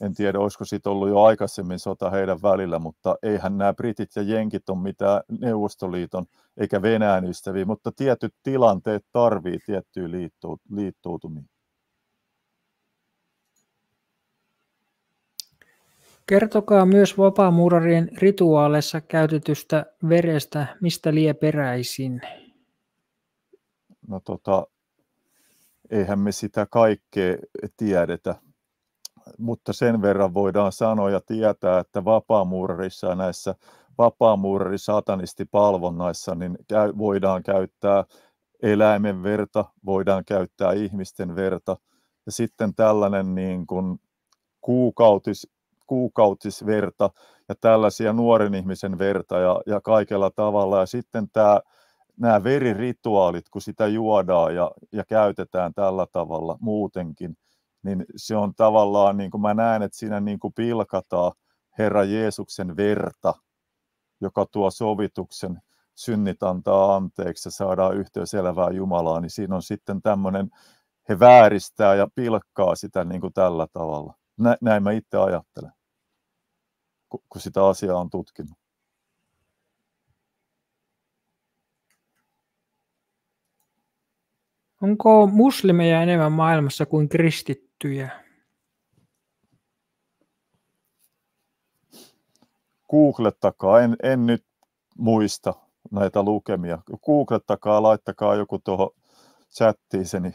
en tiedä, olisiko siitä ollut jo aikaisemmin sota heidän välillä, mutta eihän nämä britit ja jenkit ole mitään Neuvostoliiton eikä Venäjän ystäviä, mutta tietyt tilanteet tarvii tiettyä liittoutumia. Kertokaa myös vapaamuurarien rituaaleissa käytetystä verestä, mistä lie peräisin. No tota, eihän me sitä kaikkea tiedetä, mutta sen verran voidaan sanoa ja tietää, että vapaamuurarissa ja näissä vapaamuurari satanistipalvonnaissa niin voidaan käyttää eläimen verta, voidaan käyttää ihmisten verta ja sitten tällainen niin kuin kuukautis kuukautisverta ja tällaisia nuoren ihmisen verta ja, ja kaikella tavalla. Ja sitten tämä, nämä verirituaalit, kun sitä juodaan ja, ja käytetään tällä tavalla muutenkin, niin se on tavallaan, niin kuin mä näen, että siinä niin kuin pilkataan Herra Jeesuksen verta, joka tuo sovituksen, synnit antaa anteeksi ja saadaan yhteys elävää Jumalaa, niin siinä on sitten tämmöinen, he vääristää ja pilkkaa sitä niin kuin tällä tavalla. Näin mä itse ajattelen kun sitä asiaa on tutkinut. Onko muslimeja enemmän maailmassa kuin kristittyjä? Googlettakaa, en, en nyt muista näitä lukemia. Googlettakaa, laittakaa joku tuohon chattiin se, niin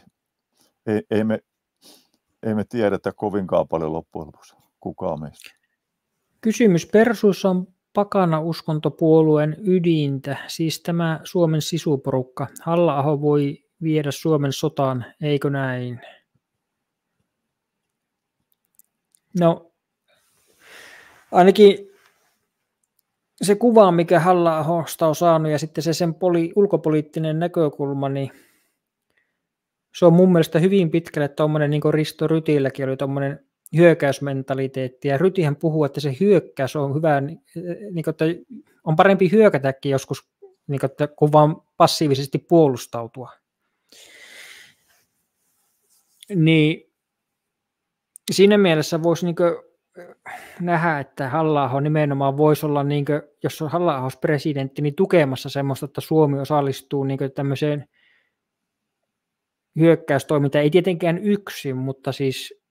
ei, ei, me, ei me tiedetä kovinkaan paljon loppujen lopuksi kukaan meistä. Kysymys. Persuus on pakana-uskontopuolueen ydintä, siis tämä Suomen sisuporukka. Halla-aho voi viedä Suomen sotaan, eikö näin? No, ainakin se kuva, mikä Halla-ahosta on saanut ja sitten se sen poli, ulkopoliittinen näkökulma, niin se on mun mielestä hyvin pitkälle tuommoinen, niin kuin Risto Rytilläkin oli tuommoinen hyökkäysmentaliteetti. Ja Rytihän puhuu, että se hyökkäys on hyvä, niin että on parempi hyökätäkin joskus niin että kun vaan passiivisesti puolustautua. Niin siinä mielessä voisi niin nähdä, että halla nimenomaan voisi olla, niin kuin, jos on halla presidentti, niin tukemassa semmoista, että Suomi osallistuu niin tämmöiseen hyökkäystoimintaan, ei tietenkään yksin, mutta siis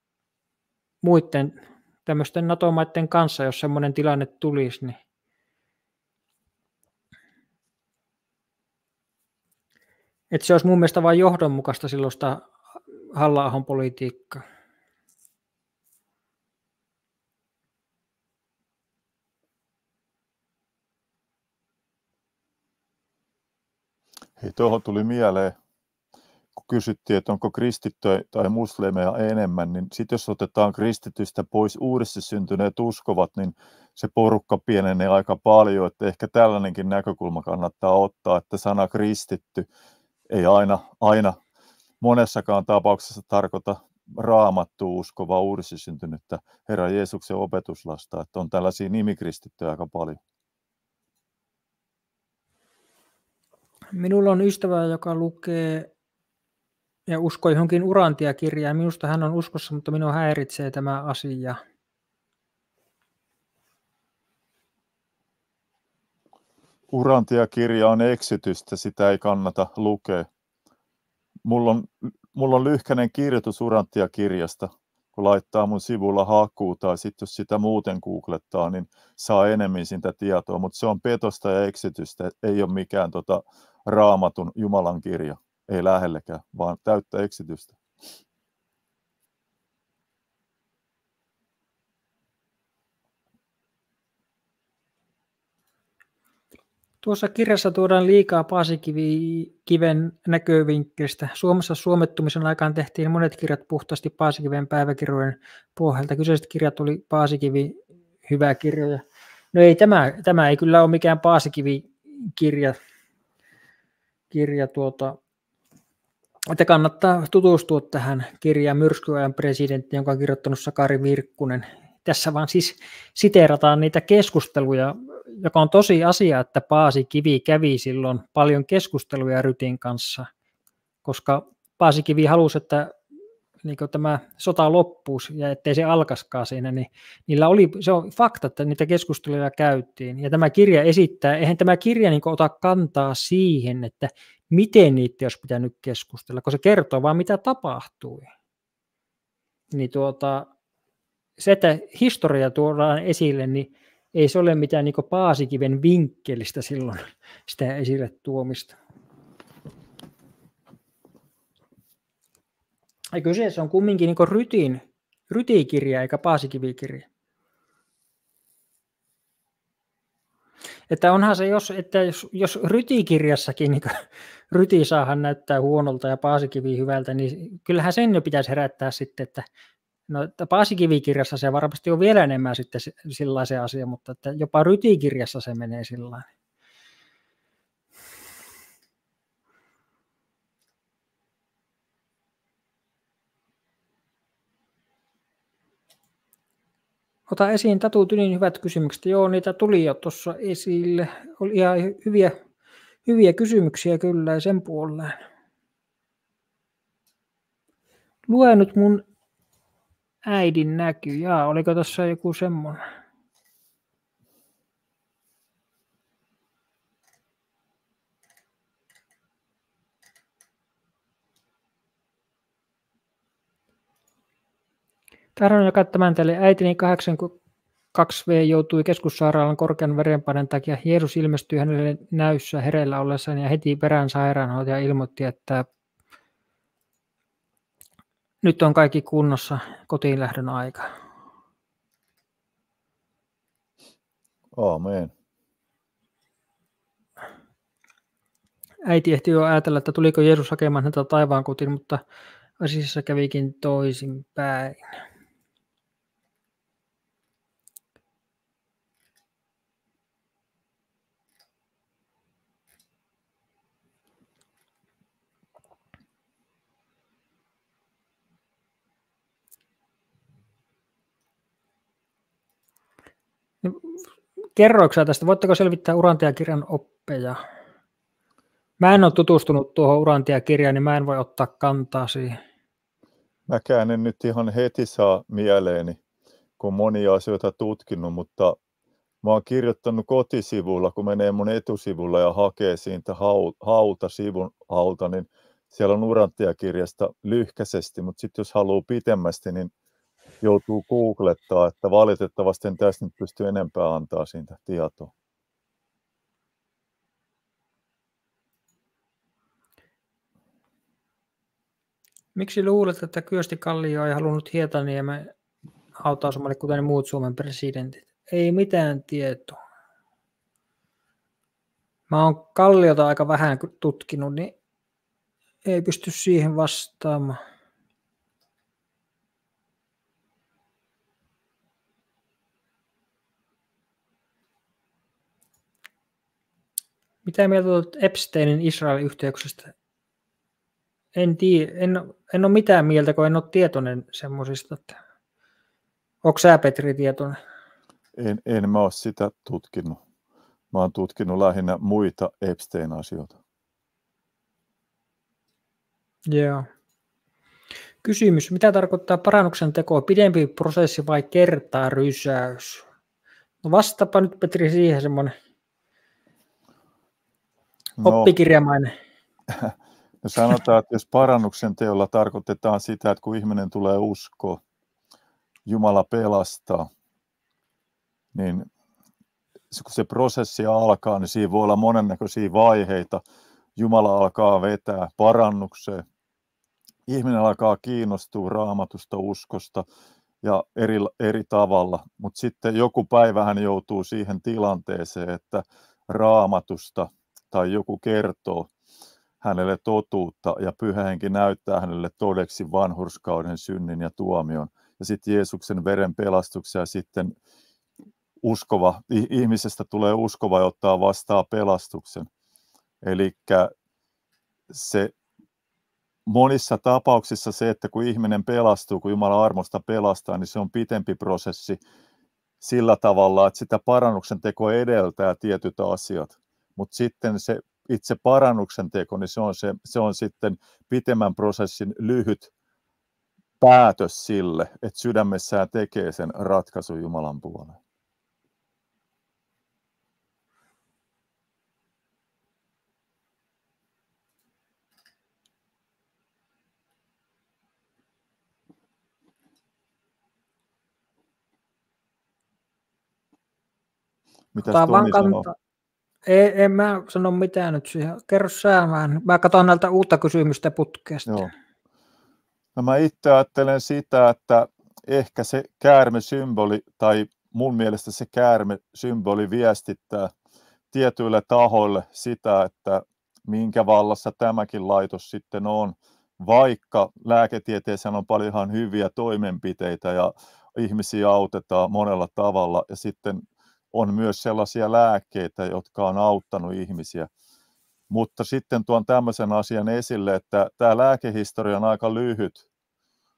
muiden tämmöisten NATO-maiden kanssa, jos semmoinen tilanne tulisi, niin että se olisi mun mielestä vain johdonmukaista silloista halla politiikkaa. Hei, tuohon tuli mieleen, kysyttiin, että onko kristittyjä tai muslimeja enemmän, niin sitten jos otetaan kristitystä pois uudessa syntyneet uskovat, niin se porukka pienenee aika paljon, että ehkä tällainenkin näkökulma kannattaa ottaa, että sana kristitty ei aina, aina monessakaan tapauksessa tarkoita raamattu uskova uudessa syntynyttä Herran Jeesuksen opetuslasta, että on tällaisia nimikristittyjä aika paljon. Minulla on ystävä, joka lukee ja uskoi johonkin urantia-kirjaan. Minusta hän on uskossa, mutta minua häiritsee tämä asia. Urantia-kirja on eksitystä, sitä ei kannata lukea. Mulla on, mulla on lyhkäinen kirjoitus Urantia-kirjasta, kun laittaa mun sivulla hakuun tai sitten jos sitä muuten googlettaa, niin saa enemmän sitä tietoa, mutta se on petosta ja eksitystä, ei ole mikään tota, raamatun Jumalan kirja, ei lähellekään, vaan täyttä eksitystä. Tuossa kirjassa tuodaan liikaa Paasikiven näkövinkkelistä. Suomessa suomettumisen aikaan tehtiin monet kirjat puhtaasti Paasikiven päiväkirjojen pohjalta. Kyseiset kirjat oli Paasikivi hyvä kirjoja. No ei, tämä, tämä ei kyllä ole mikään Paasikivi-kirja kirja tuota, että kannattaa tutustua tähän kirjaan Myrskyajan presidentti, jonka on kirjoittanut Sakari Virkkunen. Tässä vaan siis siteerataan niitä keskusteluja, joka on tosi asia, että Paasi Kivi kävi silloin paljon keskusteluja Rytin kanssa, koska Paasi Kivi halusi, että niin tämä sota loppuisi ja ettei se alkaskaan siinä, niin niillä oli, se on fakta, että niitä keskusteluja käytiin. Ja tämä kirja esittää, eihän tämä kirja niin ota kantaa siihen, että miten niitä olisi pitänyt keskustella, kun se kertoo vaan mitä tapahtui. Niin tuota, se, että historia tuodaan esille, niin ei se ole mitään niin Paasikiven vinkkelistä silloin (laughs) sitä esille tuomista. Ja kyseessä on kumminkin niin rytin, rytikirja eikä paasikivikirja. Että onhan se, jos, että jos, jos rytikirjassakin (laughs) niin ryti saahan näyttää huonolta ja paasikivi hyvältä, niin kyllähän sen jo pitäisi herättää sitten, että No, että Paasikivikirjassa se varmasti on vielä enemmän sitten sellaisen asia, mutta että jopa rytikirjassa se menee sillä Ota esiin Tatu Tynin hyvät kysymykset. Joo, niitä tuli jo tuossa esille. Oli ihan hyviä, hyviä kysymyksiä kyllä ja sen puolella. Lue nyt mun äidin näky. Jaa, oliko tuossa joku semmoinen? Tahdon jakaa tämän teille. Äitini 82V joutui keskussairaalan korkean verenpaineen takia. Jeesus ilmestyi hänelle näyssä hereillä ollessaan ja heti perään sairaanhoitaja ilmoitti, että nyt on kaikki kunnossa kotiin lähdön aika. Aamen. Äiti ehti jo ajatella, että tuliko Jeesus hakemaan häntä taivaan kotiin, mutta asiassa kävikin toisinpäin. Kerroiko tästä, voitteko selvittää Urantia-kirjan oppeja? Mä en ole tutustunut tuohon Urantia-kirjaan, niin mä en voi ottaa kantaa siihen. Mäkään en nyt ihan heti saa mieleeni, kun monia asioita tutkinut, mutta mä oon kirjoittanut kotisivulla, kun menee mun etusivulla ja hakee siitä hauta, sivun hauta, niin siellä on Urantia-kirjasta lyhkäisesti, mutta sitten jos haluaa pitemmästi, niin joutuu googlettaa, että valitettavasti en tästä nyt pysty enempää antaa siitä tietoa. Miksi luulet, että Kyösti Kallio ei halunnut Hietaniemen hautausmalle kuten muut Suomen presidentit? Ei mitään tietoa. Mä oon Kalliota aika vähän tutkinut, niin ei pysty siihen vastaamaan. Mitä mieltä olet Epsteinin Israelin yhteyksistä? En, tiedä, en, en ole mitään mieltä, kun en ole tietoinen semmoisista. Onko sä Petri tietoinen? En, en mä ole sitä tutkinut. Mä oon tutkinut lähinnä muita Epstein-asioita. Joo. Kysymys, mitä tarkoittaa parannuksen tekoa, pidempi prosessi vai kertaa rysäys? No vastapa nyt Petri siihen semmoinen no, oppikirjamainen. (laughs) No sanotaan, että jos parannuksen teolla tarkoitetaan sitä, että kun ihminen tulee uskoa, Jumala pelastaa, niin kun se prosessi alkaa, niin siinä voi olla monennäköisiä vaiheita. Jumala alkaa vetää parannukseen. Ihminen alkaa kiinnostua raamatusta, uskosta ja eri, eri tavalla. Mutta sitten joku päivä hän joutuu siihen tilanteeseen, että raamatusta tai joku kertoo hänelle totuutta ja pyhähenki näyttää hänelle todeksi vanhurskauden, synnin ja tuomion. Ja sitten Jeesuksen veren pelastuksen ja sitten uskova, ihmisestä tulee uskova ja ottaa vastaan pelastuksen. Eli se monissa tapauksissa se, että kun ihminen pelastuu, kun Jumala armosta pelastaa, niin se on pitempi prosessi sillä tavalla, että sitä parannuksen teko edeltää tietyt asiat. Mutta sitten se itse parannuksen teko, niin se on, se, se on sitten pitemmän prosessin lyhyt päätös sille, että sydämessään tekee sen ratkaisun Jumalan puoleen. Mitä Toni sanoo? Ei, en mä sano mitään nyt siihen. Kerro sä, mä, mä katson näiltä uutta kysymystä putkeesta. Joo. No mä itse ajattelen sitä, että ehkä se käärmesymboli, tai mun mielestä se käärmesymboli viestittää tietyille tahoille sitä, että minkä vallassa tämäkin laitos sitten on, vaikka lääketieteessä on paljon ihan hyviä toimenpiteitä ja ihmisiä autetaan monella tavalla ja sitten on myös sellaisia lääkkeitä, jotka on auttanut ihmisiä. Mutta sitten tuon tämmöisen asian esille, että tämä lääkehistoria on aika lyhyt.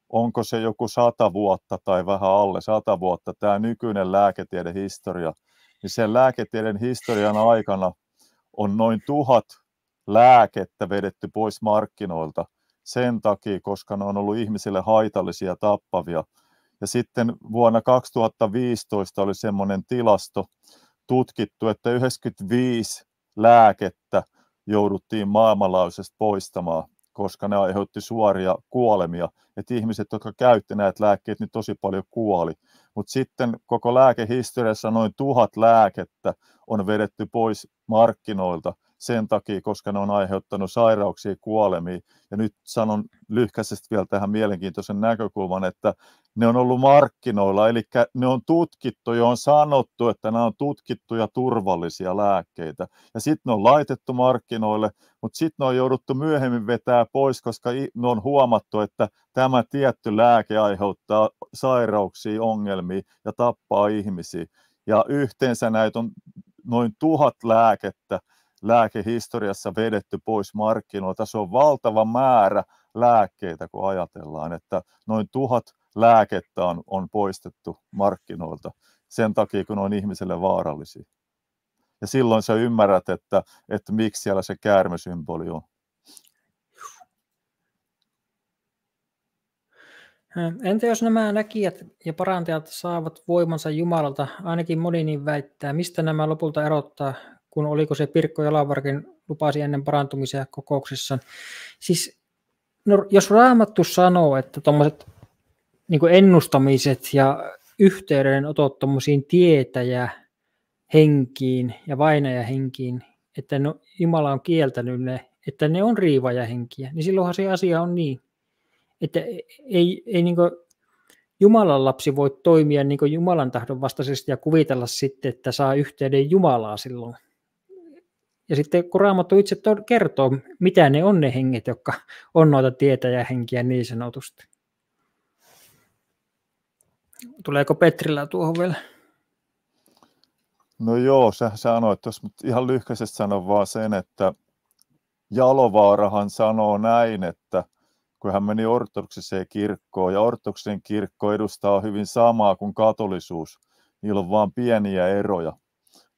Onko se joku sata vuotta tai vähän alle sata vuotta, tämä nykyinen lääketieden historia, niin sen lääketieden historian aikana on noin tuhat lääkettä vedetty pois markkinoilta sen takia, koska ne on ollut ihmisille haitallisia tappavia – ja sitten vuonna 2015 oli semmoinen tilasto tutkittu, että 95 lääkettä jouduttiin maailmanlaajuisesti poistamaan, koska ne aiheutti suoria kuolemia. Että ihmiset, jotka käytti näitä lääkkeitä, niin tosi paljon kuoli. Mutta sitten koko lääkehistoriassa noin tuhat lääkettä on vedetty pois markkinoilta – sen takia, koska ne on aiheuttanut sairauksia, kuolemia. Ja nyt sanon lyhkäisesti vielä tähän mielenkiintoisen näkökulman, että ne on ollut markkinoilla, eli ne on tutkittu ja on sanottu, että nämä on tutkittuja turvallisia lääkkeitä. Ja sitten ne on laitettu markkinoille, mutta sitten ne on jouduttu myöhemmin vetää pois, koska ne on huomattu, että tämä tietty lääke aiheuttaa sairauksia, ongelmia ja tappaa ihmisiä. Ja yhteensä näitä on noin tuhat lääkettä, lääkehistoriassa vedetty pois markkinoilta. Se on valtava määrä lääkkeitä, kun ajatellaan, että noin tuhat lääkettä on, on poistettu markkinoilta sen takia, kun on ihmiselle vaarallisia. Ja silloin sä ymmärrät, että, että miksi siellä se käärmesymboli on. Entä jos nämä näkijät ja parantajat saavat voimansa Jumalalta, ainakin moni niin väittää, mistä nämä lopulta erottaa, kun oliko se Pirkko Jalavarkin lupasi ennen parantumisia kokouksissa. Siis, no, jos Raamattu sanoo, että tuommoiset niin ennustamiset ja yhteydenotot tuommoisiin tietäjä henkiin ja vainajahenkiin, että no, Jumala on kieltänyt ne, että ne on riivajahenkiä, niin silloinhan se asia on niin. Että ei, ei niin Jumalan lapsi voi toimia niin Jumalan tahdon vastaisesti ja kuvitella sitten, että saa yhteyden Jumalaa silloin. Ja sitten kun Raamattu itse kertoo, mitä ne on ne henget, jotka on noita tietäjähenkiä niin sanotusti. Tuleeko Petrillä tuohon vielä? No joo, sä sanoit tuossa, mutta ihan lyhkäisesti sanon vaan sen, että Jalovaarahan sanoo näin, että kun hän meni ortodoksiseen kirkkoon, ja ortodoksinen kirkko edustaa hyvin samaa kuin katolisuus, niillä on vain pieniä eroja,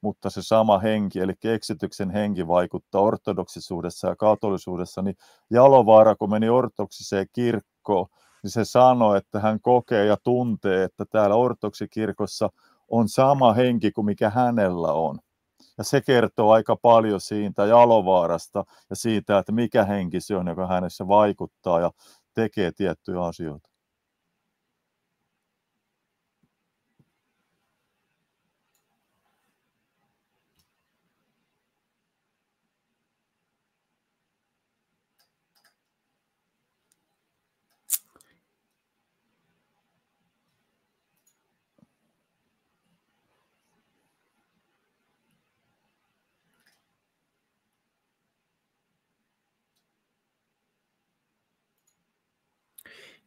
mutta se sama henki, eli keksityksen henki vaikuttaa ortodoksisuudessa ja katolisuudessa, niin Jalovaara, kun meni ortodoksiseen kirkkoon, niin se sanoi, että hän kokee ja tuntee, että täällä ortoksikirkossa on sama henki kuin mikä hänellä on. Ja se kertoo aika paljon siitä jalovaarasta ja siitä, että mikä henki se on, joka hänessä vaikuttaa ja tekee tiettyjä asioita.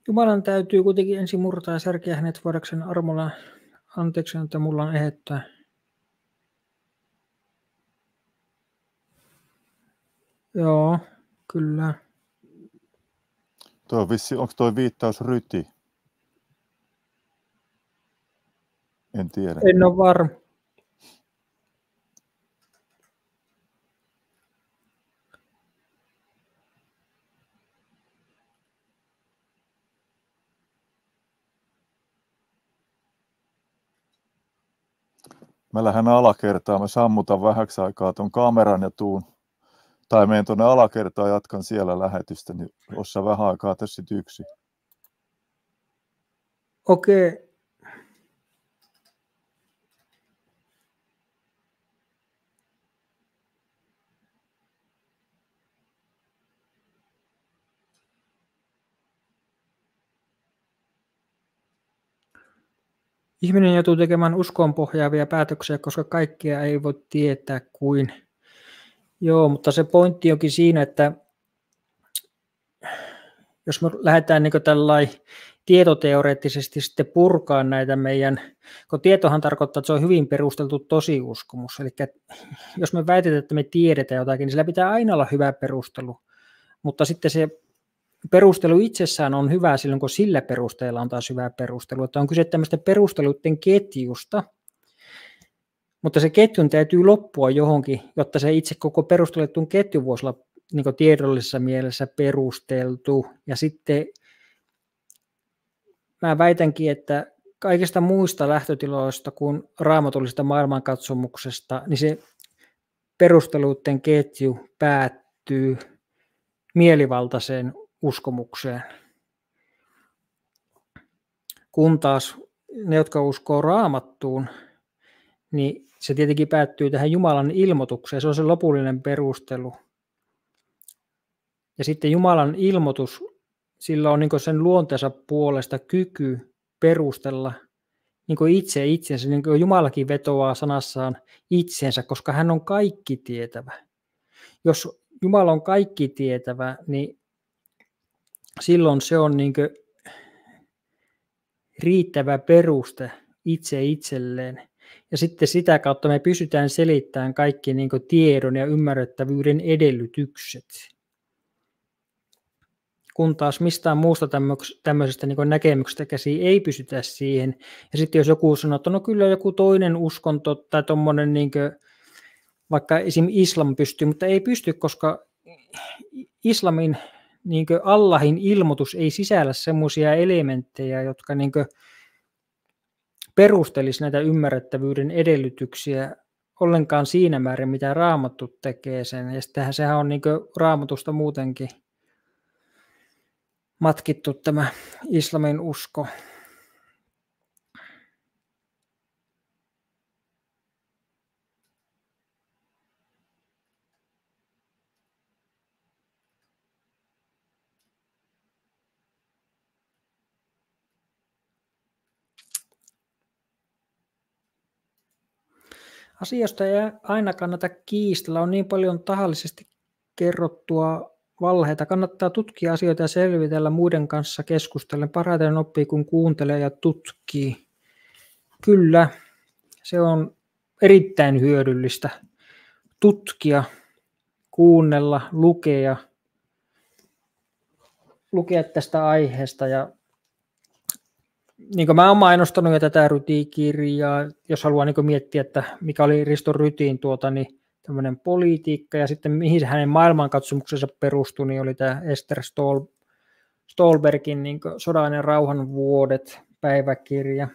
Jumalan täytyy kuitenkin ensin murtaa ja särkeä hänet voidakseen armolla anteeksi, että mulla on ehettää. Joo, kyllä. Tuo vissi, onko tuo viittaus ryti? En tiedä. En ole varma. Mä lähden alakertaan, mä sammutan vähäksi aikaa tuon kameran ja tuun, tai menen tuonne alakertaan ja jatkan siellä lähetystä, niin ossa vähän aikaa tässä yksi. Okei. Ihminen joutuu tekemään uskoon pohjaavia päätöksiä, koska kaikkia ei voi tietää kuin. Joo, mutta se pointti onkin siinä, että jos me lähdetään niin tällainen tietoteoreettisesti sitten purkaa näitä meidän, kun tietohan tarkoittaa, että se on hyvin perusteltu tosiuskomus, eli jos me väitetään, että me tiedetään jotakin, niin sillä pitää aina olla hyvä perustelu, mutta sitten se perustelu itsessään on hyvä silloin, kun sillä perusteella on taas hyvä perustelu. Että on kyse tämmöistä perusteluiden ketjusta, mutta se ketjun täytyy loppua johonkin, jotta se itse koko perusteletun ketju voisi olla niin tiedollisessa mielessä perusteltu. Ja sitten mä väitänkin, että kaikista muista lähtötiloista kuin raamatullisesta maailmankatsomuksesta, niin se perusteluiden ketju päättyy mielivaltaiseen uskomukseen. Kun taas ne, jotka uskoo raamattuun, niin se tietenkin päättyy tähän Jumalan ilmoitukseen. Se on se lopullinen perustelu. Ja sitten Jumalan ilmoitus, sillä on niin sen luonteensa puolesta kyky perustella niin itse itsensä, niin kuin Jumalakin vetoaa sanassaan itsensä, koska hän on kaikki tietävä. Jos Jumala on kaikki tietävä, niin silloin se on niin riittävä peruste itse itselleen. Ja sitten sitä kautta me pysytään selittämään kaikki niin tiedon ja ymmärrettävyyden edellytykset. Kun taas mistään muusta tämmöisestä niin näkemyksestä käsi ei pysytä siihen. Ja sitten jos joku sanoo, että no kyllä joku toinen uskonto tai tuommoinen niin vaikka esim. islam pystyy, mutta ei pysty, koska islamin niin Allahin ilmoitus ei sisällä semmoisia elementtejä, jotka niin perustelisi näitä ymmärrettävyyden edellytyksiä ollenkaan siinä määrin, mitä raamattu tekee sen. Ja sittenhän sehän on niin raamatusta muutenkin matkittu tämä islamin usko. Asiasta ei aina kannata kiistellä, on niin paljon tahallisesti kerrottua valheita. Kannattaa tutkia asioita ja selvitellä muiden kanssa keskustellen. Parhaiten oppii, kun kuuntelee ja tutkii. Kyllä, se on erittäin hyödyllistä tutkia, kuunnella, lukea, lukea tästä aiheesta ja niin kuin mä oon mainostanut jo tätä Ryti-kirjaa, jos haluaa niin miettiä, että mikä oli Risto Rytiin tuota, niin tämmöinen politiikka ja sitten mihin hänen maailmankatsomuksensa perustui, niin oli tämä Esther Stol, Stolbergin niin sodan ja rauhan vuodet päiväkirja,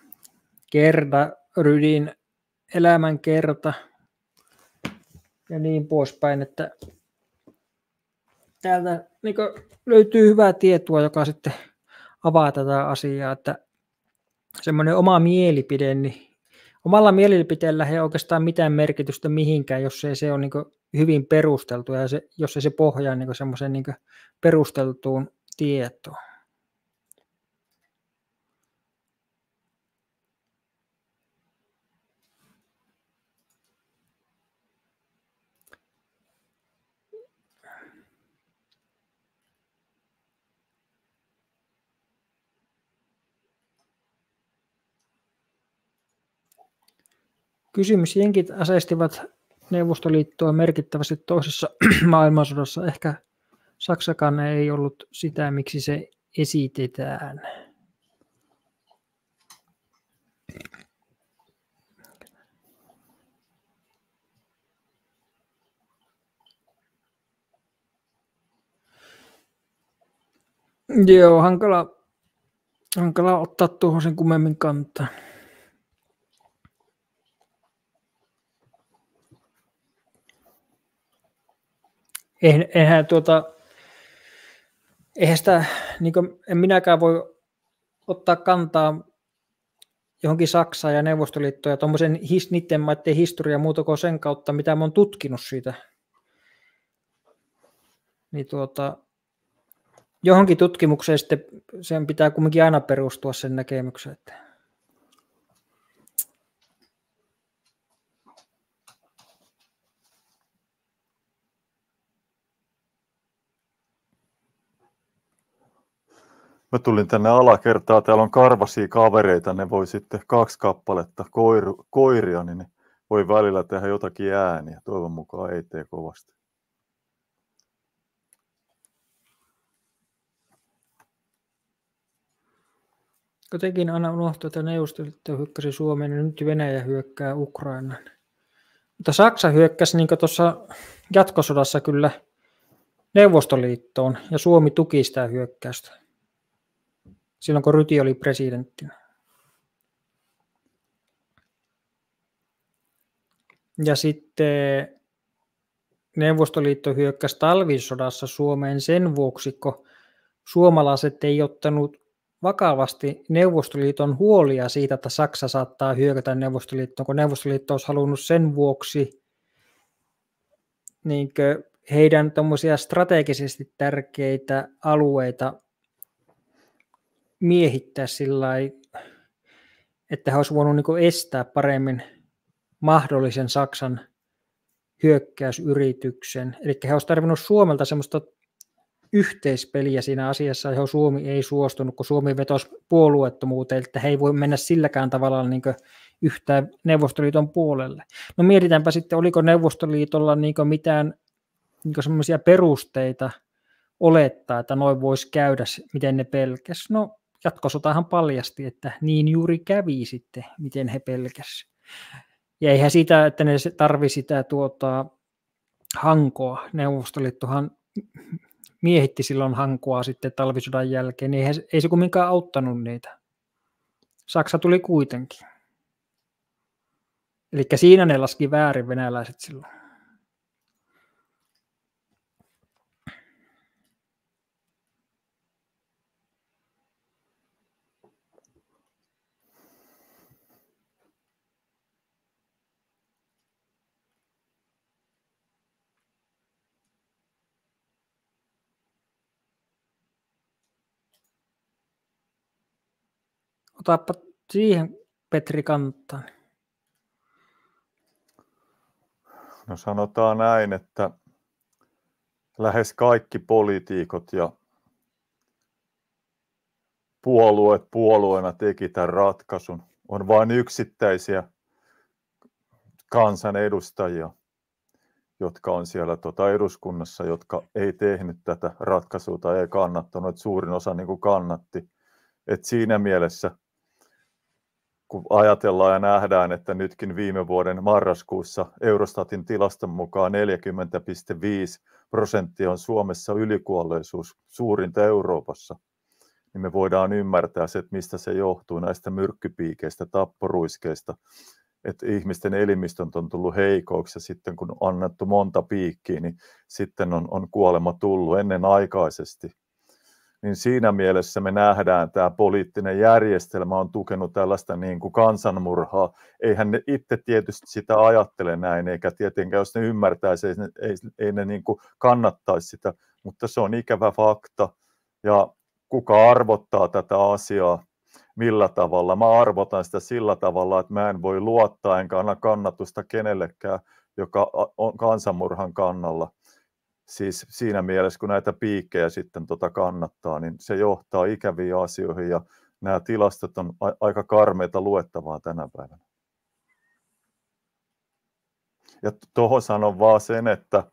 Kerta Rydin elämän kerta ja niin poispäin, että täältä niin löytyy hyvää tietoa, joka sitten avaa tätä asiaa, että semmoinen oma mielipide, niin omalla mielipiteellä ei oikeastaan mitään merkitystä mihinkään, jos ei se ole niin hyvin perusteltu ja se, jos ei se pohjaa niin semmoiseen niin perusteltuun tietoon. Kysymys. Jenkit aseistivat Neuvostoliittoa merkittävästi toisessa (clears throat) maailmansodassa. Ehkä Saksakaan ei ollut sitä, miksi se esitetään. Joo, hankala, hankala ottaa tuohon sen kummemmin kantaa. Eihän tuota, eihän sitä, niin kuin, en minäkään voi ottaa kantaa johonkin Saksaan ja Neuvostoliittoon ja tuommoisen his, niiden maiden historia muuta kuin sen kautta, mitä mä oon tutkinut siitä. Niin tuota, johonkin tutkimukseen sitten sen pitää kuitenkin aina perustua sen näkemykseen. Että Mä tulin tänne alakertaan, täällä on karvasia kavereita, ne voi sitten kaksi kappaletta koiru, koiria, niin ne voi välillä tehdä jotakin ääniä. Toivon mukaan ei tee kovasti. Jotenkin aina unohtuu, että Neuvostoliitto hyökkäsi Suomeen ja nyt Venäjä hyökkää Ukrainan. Mutta Saksa hyökkäsi niin tuossa jatkosodassa kyllä Neuvostoliittoon ja Suomi tuki sitä hyökkäystä silloin kun Ryti oli presidenttinä. Ja sitten Neuvostoliitto hyökkäsi talvisodassa Suomeen sen vuoksi, kun suomalaiset ei ottanut vakavasti Neuvostoliiton huolia siitä, että Saksa saattaa hyökätä Neuvostoliittoon, kun Neuvostoliitto olisi halunnut sen vuoksi niin heidän strategisesti tärkeitä alueita miehittää sillä että he olisivat voineet niin estää paremmin mahdollisen Saksan hyökkäysyrityksen. Eli he olisivat tarvinnut Suomelta semmoista yhteispeliä siinä asiassa, johon Suomi ei suostunut, kun Suomi vetosi puolueettomuuteen, että he ei voi mennä silläkään tavalla niin yhtään Neuvostoliiton puolelle. No mietitäänpä sitten, oliko Neuvostoliitolla niin mitään niin semmoisia perusteita olettaa, että noin voisi käydä, miten ne pelkäs. No jatkosotahan paljasti, että niin juuri kävi sitten, miten he pelkäsivät. Ja eihän sitä, että ne tarvi sitä tuota, hankoa. Neuvostoliittohan miehitti silloin hankoa sitten talvisodan jälkeen, niin ei se kumminkaan auttanut niitä. Saksa tuli kuitenkin. Eli siinä ne laski väärin venäläiset silloin. Otapa siihen Petri kantaa. No sanotaan näin, että lähes kaikki poliitikot ja puolueet puolueena teki tämän ratkaisun. On vain yksittäisiä kansanedustajia, jotka on siellä tuota eduskunnassa, jotka ei tehnyt tätä ratkaisua tai ei kannattanut. Suurin osa niin kuin kannatti. Et siinä mielessä kun ajatellaan ja nähdään, että nytkin viime vuoden marraskuussa Eurostatin tilaston mukaan 40,5 prosenttia on Suomessa ylikuolleisuus suurinta Euroopassa, niin me voidaan ymmärtää se, että mistä se johtuu näistä myrkkypiikeistä, tapporuiskeista, että ihmisten elimistön on tullut heikoiksi ja sitten kun on annettu monta piikkiä, niin sitten on, on kuolema tullut ennenaikaisesti niin siinä mielessä me nähdään, että tämä poliittinen järjestelmä on tukenut tällaista niin kuin kansanmurhaa. Eihän ne itse tietysti sitä ajattele näin, eikä tietenkään jos ne ymmärtäisi, ei, ei, ei ne niin kuin kannattaisi sitä, mutta se on ikävä fakta. Ja kuka arvottaa tätä asiaa, millä tavalla? Mä arvotan sitä sillä tavalla, että mä en voi luottaa enkä anna kannatusta kenellekään, joka on kansanmurhan kannalla siis siinä mielessä, kun näitä piikkejä sitten tota kannattaa, niin se johtaa ikäviin asioihin ja nämä tilastot on a- aika karmeita luettavaa tänä päivänä. Ja tuohon sanon vaan sen, että,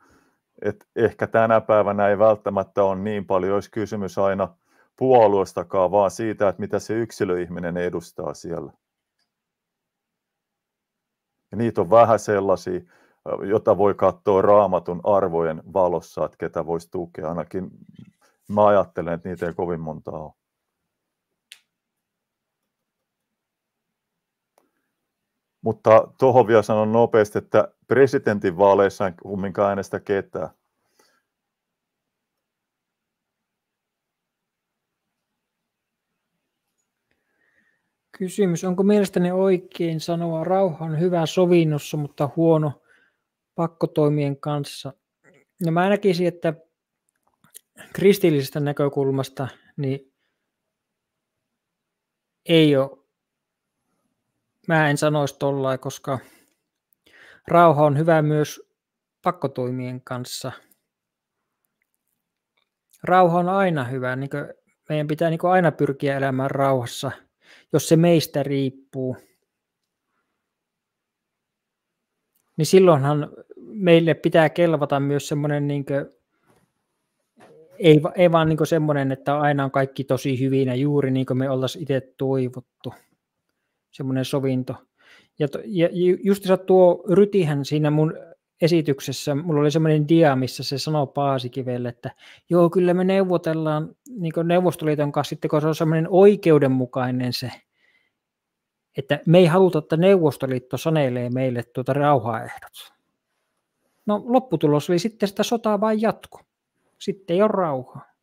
että ehkä tänä päivänä ei välttämättä ole niin paljon, olisi kysymys aina puolueestakaan, vaan siitä, että mitä se yksilöihminen edustaa siellä. Ja niitä on vähän sellaisia, jota voi katsoa raamatun arvojen valossa, että ketä voisi tukea. Ainakin mä ajattelen, että niitä ei kovin monta ole. Mutta tuohon vielä sanon nopeasti, että presidentin vaaleissa en kumminkaan äänestä ketään. Kysymys, onko mielestäni oikein sanoa rauha on hyvä sovinnossa, mutta huono pakkotoimien kanssa. No mä näkisin, että kristillisestä näkökulmasta niin ei ole, mä en sanoisi tollain, koska rauha on hyvä myös pakkotoimien kanssa. Rauha on aina hyvä, niin meidän pitää niin aina pyrkiä elämään rauhassa, jos se meistä riippuu. Niin silloinhan meille pitää kelvata myös semmoinen, niin kuin, ei, ei vaan niin semmoinen, että aina on kaikki tosi hyvin ja juuri niin kuin me oltaisiin itse toivottu, semmoinen sovinto. Ja, ja just tuo Rytihän siinä mun esityksessä, mulla oli semmoinen dia, missä se sanoo Paasikivelle, että joo, kyllä me neuvotellaan niin Neuvostoliiton kanssa sitten, kun se on semmoinen oikeudenmukainen se että me ei haluta, että Neuvostoliitto sanelee meille tuota rauhaehdot. No lopputulos oli sitten sitä sotaa vain jatko. Sitten ei ole rauhaa.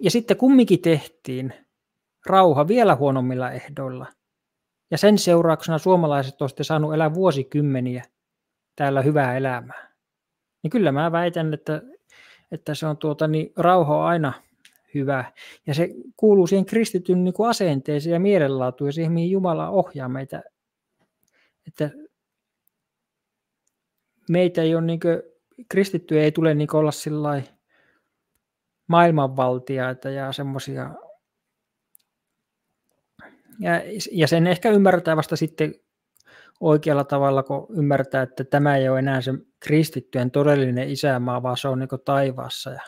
Ja sitten kumminkin tehtiin rauha vielä huonommilla ehdoilla. Ja sen seurauksena suomalaiset ovat saanut elää vuosikymmeniä täällä hyvää elämää. Niin kyllä mä väitän, että, että se on tuota, niin rauha on aina hyvä. Ja se kuuluu siihen kristityn niin kuin asenteeseen ja mielenlaatuun ja siihen, mihin Jumala ohjaa meitä. Että meitä ei ole, niin kuin, kristittyjä ei tule niin olla sillä maailmanvaltiaita ja semmoisia. Ja, ja sen ehkä ymmärtää vasta sitten oikealla tavalla, kun ymmärtää, että tämä ei ole enää se kristittyjen todellinen isämaa, vaan se on niin taivaassa. Ja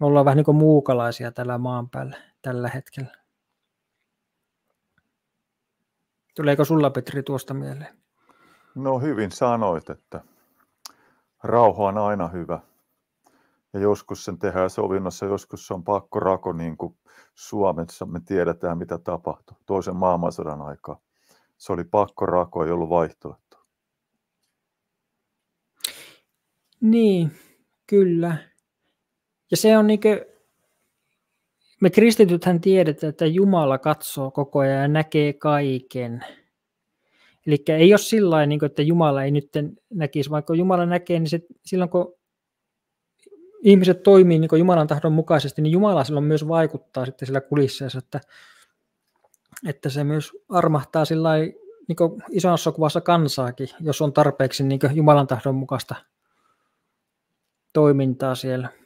me ollaan vähän niin kuin muukalaisia tällä maan päällä tällä hetkellä. Tuleeko sulla Petri tuosta mieleen? No hyvin sanoit, että rauha on aina hyvä. Ja joskus sen tehdään sovinnossa, joskus se on pakko rako, niin kuin Suomessa me tiedetään, mitä tapahtui toisen maailmansodan aikaa. Se oli pakko rako, ei ollut vaihtoehto. Niin, kyllä. Ja se on niin kuin, me kristitythän tiedetään, että Jumala katsoo koko ajan ja näkee kaiken. Eli ei ole sillä niin että Jumala ei nyt näkisi, vaikka Jumala näkee, niin se, silloin kun ihmiset toimii niin Jumalan tahdon mukaisesti, niin Jumala silloin myös vaikuttaa sitten sillä kulisseessa, että, että se myös armahtaa sillä niin isossa kuvassa kansaakin, jos on tarpeeksi niin Jumalan tahdon mukaista toimintaa siellä.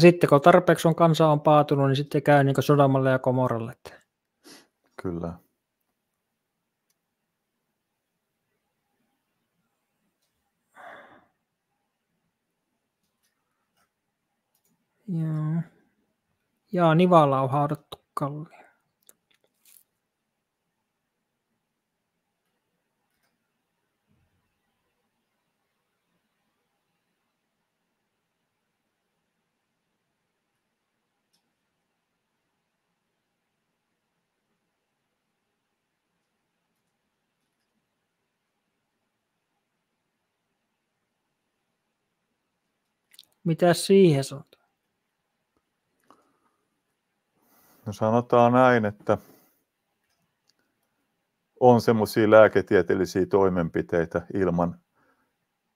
Sitten kun tarpeeksi on kansa on paatunut, niin sitten käy niin Sodamalle ja Komoralle. Kyllä. Joo. Ja Nivala on haudattu kalliin. Mitä siihen sanot? No sanotaan näin, että on semmoisia lääketieteellisiä toimenpiteitä ilman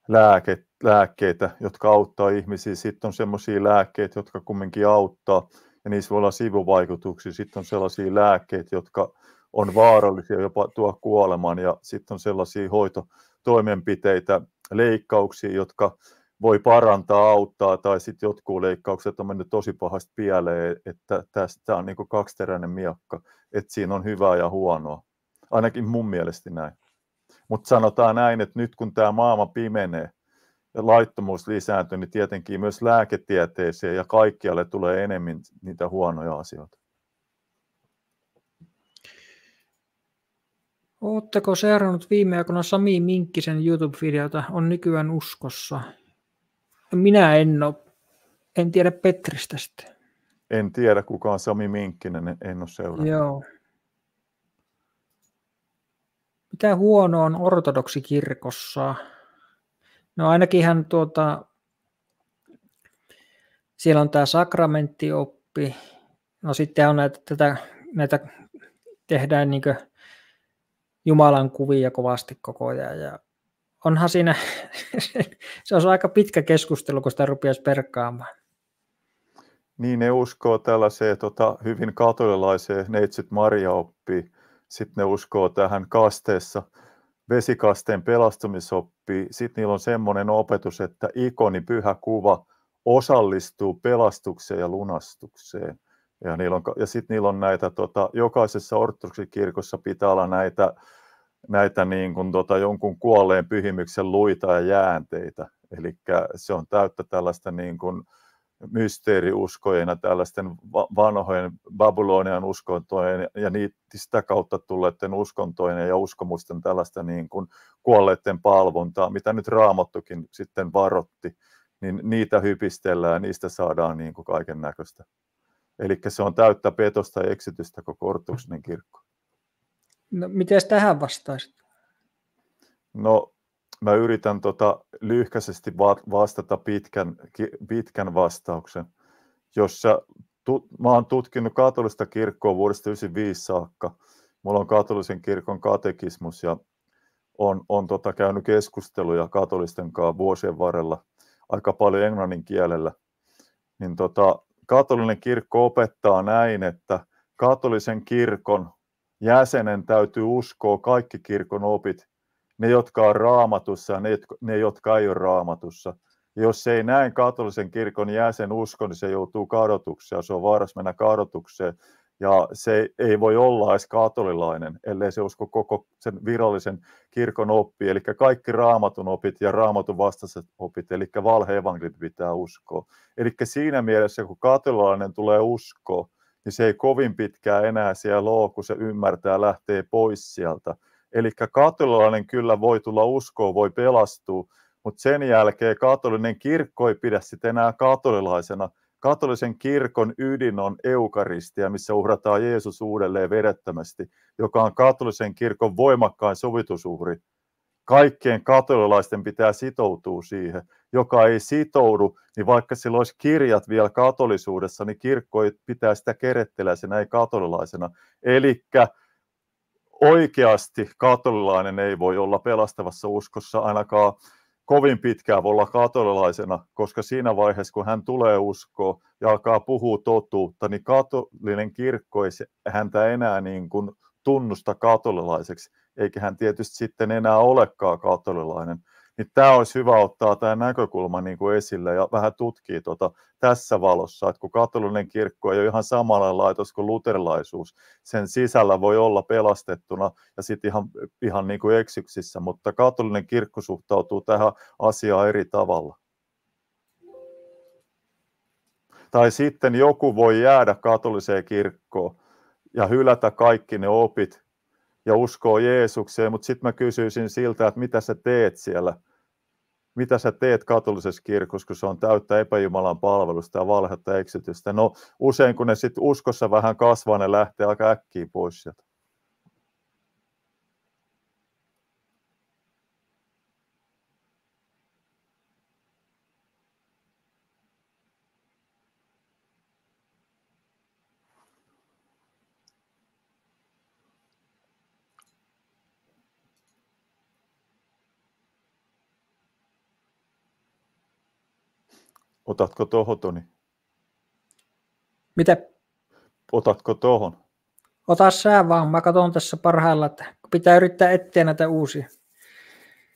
lääke, lääkkeitä, jotka auttaa ihmisiä. Sitten on semmoisia lääkkeitä, jotka kumminkin auttaa, ja niissä voi olla sivuvaikutuksia. Sitten on sellaisia lääkkeitä, jotka on vaarallisia, jopa tuo kuoleman, ja sitten on sellaisia hoitotoimenpiteitä, leikkauksia, jotka voi parantaa, auttaa, tai sitten jotkut leikkaukset on mennyt tosi pahasti pieleen, että tästä on niin kaksiteräinen miakka, että siinä on hyvää ja huonoa. Ainakin mun mielestä näin. Mutta sanotaan näin, että nyt kun tämä maailma pimenee ja laittomuus lisääntyy, niin tietenkin myös lääketieteeseen ja kaikkialle tulee enemmän niitä huonoja asioita. Oletteko seurannut viime aikoina Sami Minkkisen YouTube-videota On nykyään uskossa? Minä en ole, en tiedä Petristä sitten. En tiedä, kuka on Sami Minkkinen, en ole seurannut. Joo. Mitä huono on ortodoksikirkossa? No ainakin hän tuota, siellä on tämä sakramenttioppi, no sitten on näitä, tätä, näitä tehdään niin Jumalan kuvia kovasti koko ajan ja onhan siinä, (laughs) se on aika pitkä keskustelu, kun sitä rupeaisi perkaamaan. Niin, ne uskoo tällaiseen tota, hyvin katolilaiseen neitsyt Maria oppii. Sitten ne uskoo tähän kasteessa, vesikasteen pelastumisoppi. Sitten niillä on semmoinen opetus, että ikoni, pyhä kuva, osallistuu pelastukseen ja lunastukseen. Ja, niillä on, ja sitten niillä on näitä, tota, jokaisessa ortodoksikirkossa pitää olla näitä näitä niin kuin, tota, jonkun kuolleen pyhimyksen luita ja jäänteitä. Eli se on täyttä tällaista niin kuin, mysteeriuskojen ja tällaisten vanhojen Babylonian uskontojen ja niitä sitä kautta tulleiden uskontojen ja uskomusten tällaista niin kuin kuolleiden palvontaa, mitä nyt Raamattukin sitten varotti, niin niitä hypistellään ja niistä saadaan niin kuin kaiken näköistä. Eli se on täyttä petosta ja eksitystä koko ortodoksinen kirkko. No, miten tähän vastaisit? No, mä yritän tota lyhkäisesti vastata pitkän, pitkän vastauksen, jossa tu, mä oon tutkinut katolista kirkkoa vuodesta 1995 saakka. Mulla on katolisen kirkon katekismus ja on, on tota käynyt keskusteluja katolisten kanssa vuosien varrella aika paljon englannin kielellä. Niin tota, katolinen kirkko opettaa näin, että katolisen kirkon jäsenen täytyy uskoa kaikki kirkon opit, ne jotka on raamatussa ja ne, ne jotka ei ole raamatussa. Ja jos ei näin katolisen kirkon jäsen usko, niin se joutuu kadotukseen, se on vaaras mennä kadotukseen. Ja se ei voi olla edes katolilainen, ellei se usko koko sen virallisen kirkon oppi, eli kaikki raamatun opit ja raamatun vastaiset opit, eli valhe pitää uskoa. Eli siinä mielessä, kun katolilainen tulee uskoa, niin se ei kovin pitkään enää siellä ole, kun se ymmärtää lähtee pois sieltä. Eli katolilainen kyllä voi tulla uskoon, voi pelastua, mutta sen jälkeen katolinen kirkko ei pidä sitä enää katolilaisena. Katolisen kirkon ydin on eukaristia, missä uhrataan Jeesus uudelleen vedettömästi, joka on katolisen kirkon voimakkain sovitusuhri. Kaikkien katolilaisten pitää sitoutua siihen. Joka ei sitoudu, niin vaikka sillä olisi kirjat vielä katolisuudessa, niin kirkko pitää sitä keretteläisenä, ei katolilaisena. Eli oikeasti katolilainen ei voi olla pelastavassa uskossa ainakaan kovin pitkään voi olla katolilaisena, koska siinä vaiheessa, kun hän tulee uskoa ja alkaa puhua totuutta, niin katolinen kirkko ei häntä enää niin kuin tunnusta katolilaiseksi, eikä hän tietysti sitten enää olekaan katolilainen niin tämä olisi hyvä ottaa tämä näkökulma niin kuin esille ja vähän tutkia tuota tässä valossa, että kun katolinen kirkko ei ole ihan samalla laitos kuin luterilaisuus, sen sisällä voi olla pelastettuna ja sitten ihan, ihan niin kuin eksyksissä, mutta katolinen kirkko suhtautuu tähän asiaan eri tavalla. Tai sitten joku voi jäädä katoliseen kirkkoon ja hylätä kaikki ne opit ja uskoo Jeesukseen, mutta sitten mä kysyisin siltä, että mitä sä teet siellä, mitä sä teet katolisessa kirkossa, kun se on täyttä epäjumalan palvelusta ja valhetta eksitystä. No usein kun ne sitten uskossa vähän kasvaa, ne lähtee aika äkkiä pois sieltä. Otatko tohon, Toni? Mitä? Otatko tohon? Ota sä vaan, mä katson tässä parhailla, että pitää yrittää etsiä näitä uusia.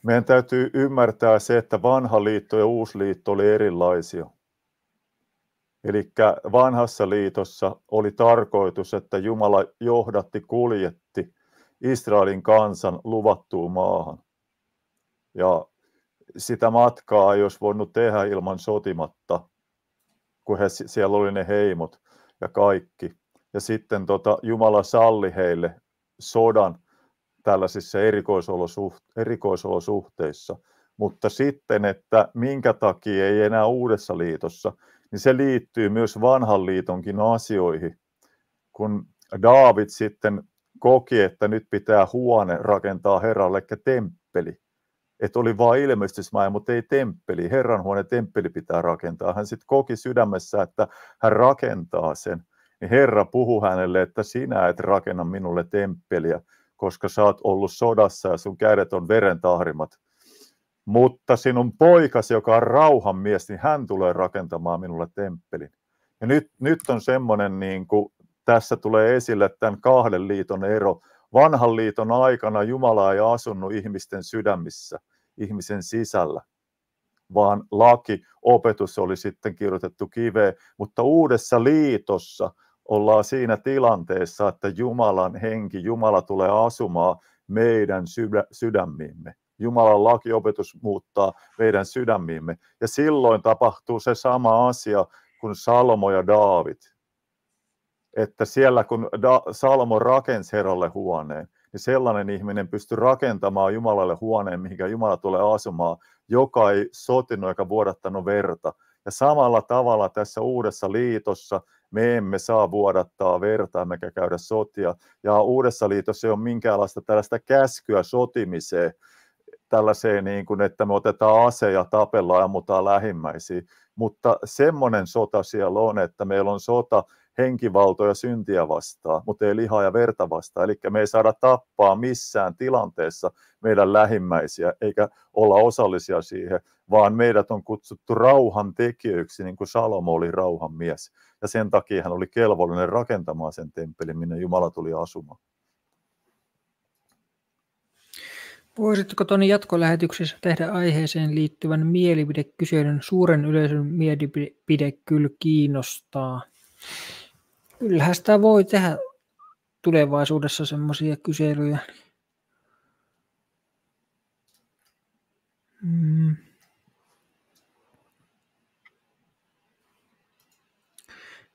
Meidän täytyy ymmärtää se, että vanha liitto ja uusi liitto oli erilaisia. Eli vanhassa liitossa oli tarkoitus, että Jumala johdatti, kuljetti Israelin kansan luvattuun maahan. Ja sitä matkaa ei olisi voinut tehdä ilman sotimatta, kun he, siellä oli ne heimot ja kaikki. Ja sitten tota, Jumala salli heille sodan tällaisissa erikoisolosuht- erikoisolosuhteissa. Mutta sitten, että minkä takia ei enää uudessa liitossa, niin se liittyy myös vanhan liitonkin asioihin. Kun David sitten koki, että nyt pitää huone rakentaa Herralle, eli temppeli, että oli vain ilmestysmaja, mutta ei temppeli. Herranhuone temppeli pitää rakentaa. Hän sitten koki sydämessä, että hän rakentaa sen. Niin Herra puhuu hänelle, että sinä et rakenna minulle temppeliä, koska sä oot ollut sodassa ja sun kädet on verentahrimat. Mutta sinun poikasi, joka on rauhanmies, niin hän tulee rakentamaan minulle temppelin. Ja nyt, nyt on semmoinen, niin kuin, tässä tulee esille tämän kahden liiton ero. Vanhan liiton aikana Jumala ei asunut ihmisten sydämissä, ihmisen sisällä, vaan laki, opetus oli sitten kirjoitettu kiveen, mutta uudessa liitossa ollaan siinä tilanteessa, että Jumalan henki, Jumala tulee asumaan meidän sydämiimme. Jumalan lakiopetus muuttaa meidän sydämiimme. Ja silloin tapahtuu se sama asia kuin Salomo ja Daavid että siellä kun Salomo rakensi Herralle huoneen, niin sellainen ihminen pystyy rakentamaan Jumalalle huoneen, mihinkä Jumala tulee asumaan, joka ei sotinut eikä vuodattanut verta. Ja samalla tavalla tässä uudessa liitossa me emme saa vuodattaa verta, emmekä käydä sotia. Ja uudessa liitossa ei ole minkäänlaista tällaista käskyä sotimiseen, tällaiseen, niin kuin, että me otetaan ase ja tapellaan ja ammutaan lähimmäisiä. Mutta semmoinen sota siellä on, että meillä on sota henkivaltoja syntiä vastaan, mutta ei lihaa ja verta vastaan. Eli me ei saada tappaa missään tilanteessa meidän lähimmäisiä, eikä olla osallisia siihen, vaan meidät on kutsuttu rauhan tekijöiksi, niin kuin Salomo oli rauhan mies. Ja sen takia hän oli kelvollinen rakentamaan sen temppelin, minne Jumala tuli asumaan. Voisitko Toni jatkolähetyksessä tehdä aiheeseen liittyvän mielipidekyselyn? Suuren yleisön mielipide kyllä kiinnostaa. Kyllähän sitä voi tehdä tulevaisuudessa semmoisia kyselyjä. Mm.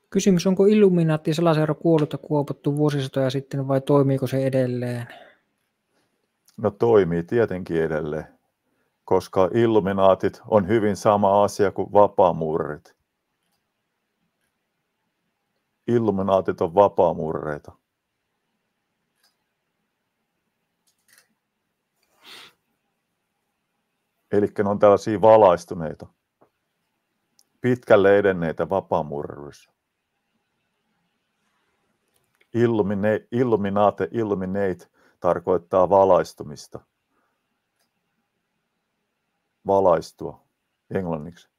Kysymys, onko Illuminaatti salaseura kuollut ja kuopattu vuosisatoja sitten vai toimiiko se edelleen? No toimii tietenkin edelleen, koska illuminaatit on hyvin sama asia kuin vapaamurrit. Illuminaatit on vapaamurreita. Eli ne on tällaisia valaistuneita, pitkälle edenneitä vapaamurryssä. Illumine, illuminate, illuminate tarkoittaa valaistumista. Valaistua englanniksi.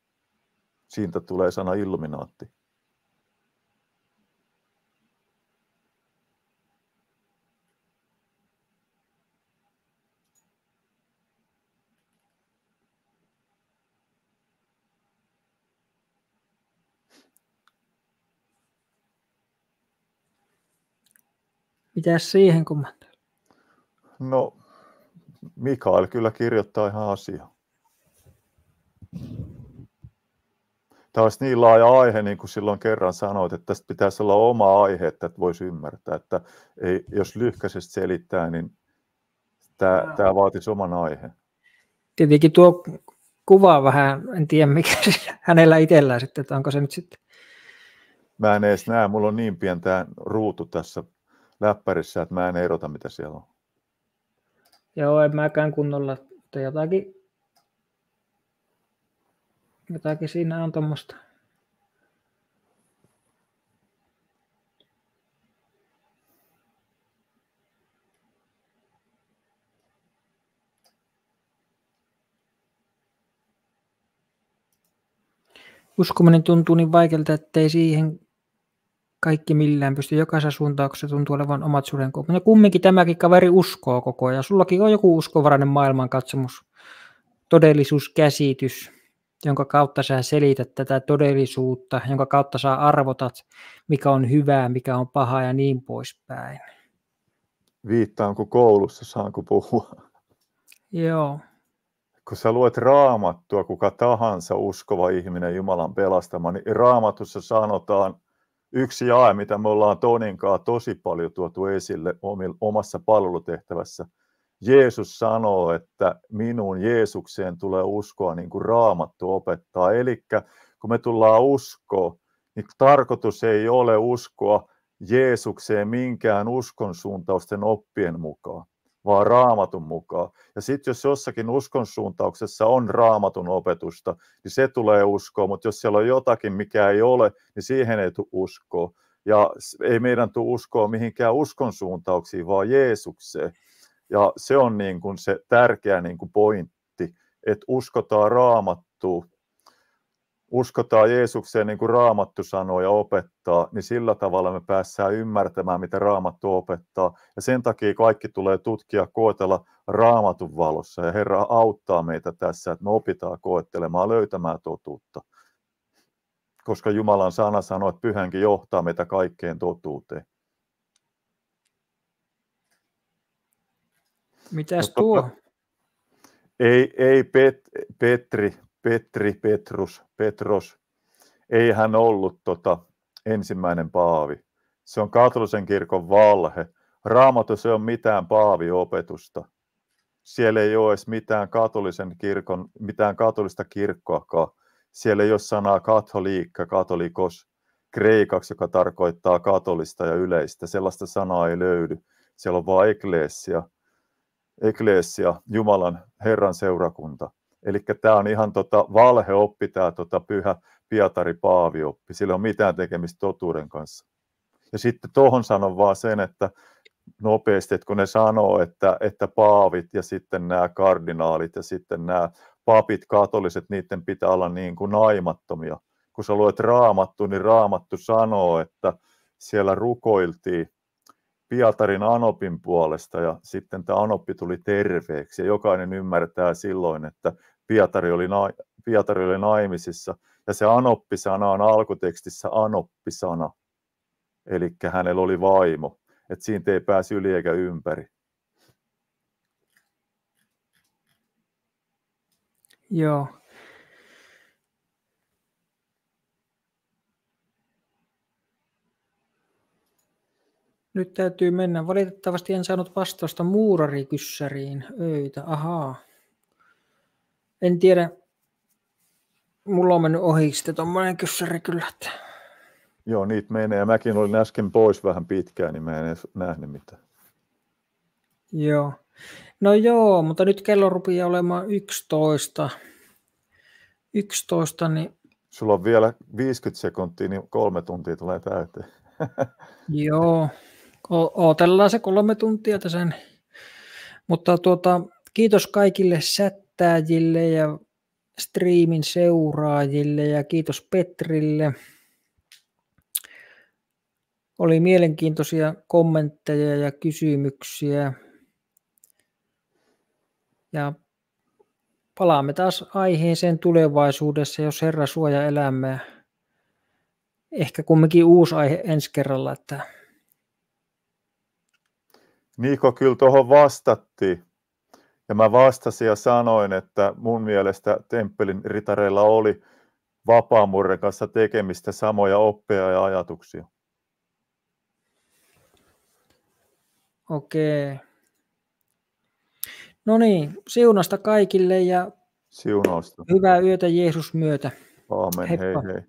Siitä tulee sana illuminaatti. Mitäs siihen kommentoida? No, Mikael kyllä kirjoittaa ihan asiaa. Tämä olisi niin laaja aihe, niin kuin silloin kerran sanoit, että tästä pitäisi olla oma aihe, että voisi ymmärtää. Että ei, jos lyhkäisesti selittää, niin tämä, tämä vaatisi oman aiheen. Tietenkin tuo kuva vähän, en tiedä mikä hänellä itsellään sitten, että onko se nyt sitten. Mä en edes näe, mulla on niin pientä ruutu tässä läppärissä, että mä en erota, mitä siellä on. Joo, en mäkään kunnolla, mutta jotakin, jotakin siinä on tuommoista. Uskominen tuntuu niin vaikealta, ettei siihen kaikki millään pysty. Jokaisessa suuntauksessa tuntuu olevan omat sudenkuopat. Ja kumminkin tämäkin kaveri uskoo koko ajan. Sullakin on joku uskovarainen maailmankatsomus, todellisuuskäsitys, jonka kautta sä selität tätä todellisuutta, jonka kautta sä arvotat, mikä on hyvää, mikä on pahaa ja niin poispäin. Viittaanko koulussa, saanko puhua? Joo. Kun sä luet raamattua, kuka tahansa uskova ihminen Jumalan pelastama, niin raamatussa sanotaan, yksi jae, mitä me ollaan Toninkaan tosi paljon tuotu esille omassa palvelutehtävässä. Jeesus sanoo, että minun Jeesukseen tulee uskoa niin kuin raamattu opettaa. Eli kun me tullaan uskoa, niin tarkoitus ei ole uskoa Jeesukseen minkään uskonsuuntausten oppien mukaan vaan raamatun mukaan. Ja sitten jos jossakin uskonsuuntauksessa on raamatun opetusta, niin se tulee uskoa, mutta jos siellä on jotakin, mikä ei ole, niin siihen ei tule uskoa. Ja ei meidän tule uskoa mihinkään uskonsuuntauksiin, vaan Jeesukseen. Ja se on niin kuin se tärkeä niin kuin pointti, että uskotaan raamattuun uskotaan Jeesukseen niin kuin Raamattu sanoo ja opettaa, niin sillä tavalla me päässään ymmärtämään, mitä Raamattu opettaa. Ja sen takia kaikki tulee tutkia, koetella Raamatun valossa. Ja Herra auttaa meitä tässä, että me opitaan koettelemaan, löytämään totuutta. Koska Jumalan sana sanoo, että pyhänkin johtaa meitä kaikkeen totuuteen. Mitäs tuo? Ei, ei Pet, Petri, Petri, Petrus, Petros, ei hän ollut tota, ensimmäinen paavi. Se on katolisen kirkon valhe. Raamatussa ei ole mitään paaviopetusta. Siellä ei ole edes mitään katolisen kirkon, mitään katolista kirkkoakaan. Siellä ei ole sanaa katoliikka, katolikos, kreikaksi, joka tarkoittaa katolista ja yleistä. Sellaista sanaa ei löydy. Siellä on vain eklesia, eklesia, Jumalan Herran seurakunta. Eli tämä on ihan tota valheoppi, tämä tota pyhä Pietari Paavioppi. Sillä on mitään tekemistä totuuden kanssa. Ja sitten tuohon sanon vaan sen, että nopeasti, että kun ne sanoo, että, että paavit ja sitten nämä kardinaalit ja sitten nämä papit, katoliset, niiden pitää olla niin kuin naimattomia. Kun sä luet raamattu, niin raamattu sanoo, että siellä rukoiltiin Pietarin Anopin puolesta ja sitten tämä Anoppi tuli terveeksi ja jokainen ymmärtää silloin, että Pietari oli, na, Pietari oli naimisissa. Ja se anoppisana on alkutekstissä anoppisana. Eli hänellä oli vaimo. Että siitä ei pääsi yli eikä ympäri. Joo. Nyt täytyy mennä. Valitettavasti en saanut vastausta muurarikyssäriin öitä. Ahaa. En tiedä. Mulla on mennyt ohi sitten tuommoinen kyssäri kyllä. Että... Joo, niitä menee. Mäkin olin äsken pois vähän pitkään, niin mä en edes nähnyt mitään. Joo. No joo, mutta nyt kello rupeaa olemaan 11. 11, niin... Sulla on vielä 50 sekuntia, niin kolme tuntia tulee täyteen. (laughs) joo, Ootellaan se kolme tuntia tässä. Mutta tuota, kiitos kaikille sättääjille ja striimin seuraajille ja kiitos Petrille. Oli mielenkiintoisia kommentteja ja kysymyksiä. Ja palaamme taas aiheeseen tulevaisuudessa, jos Herra suoja elämää. Ehkä kumminkin uusi aihe ensi kerralla, että Niko kyllä tuohon vastatti. Ja mä vastasin ja sanoin, että mun mielestä Temppelin ritareilla oli vapaamurren kanssa tekemistä samoja oppeja ja ajatuksia. Okei. No niin, siunasta kaikille ja Siunausta. hyvää yötä Jeesus myötä. Aamen, Heippa. hei hei.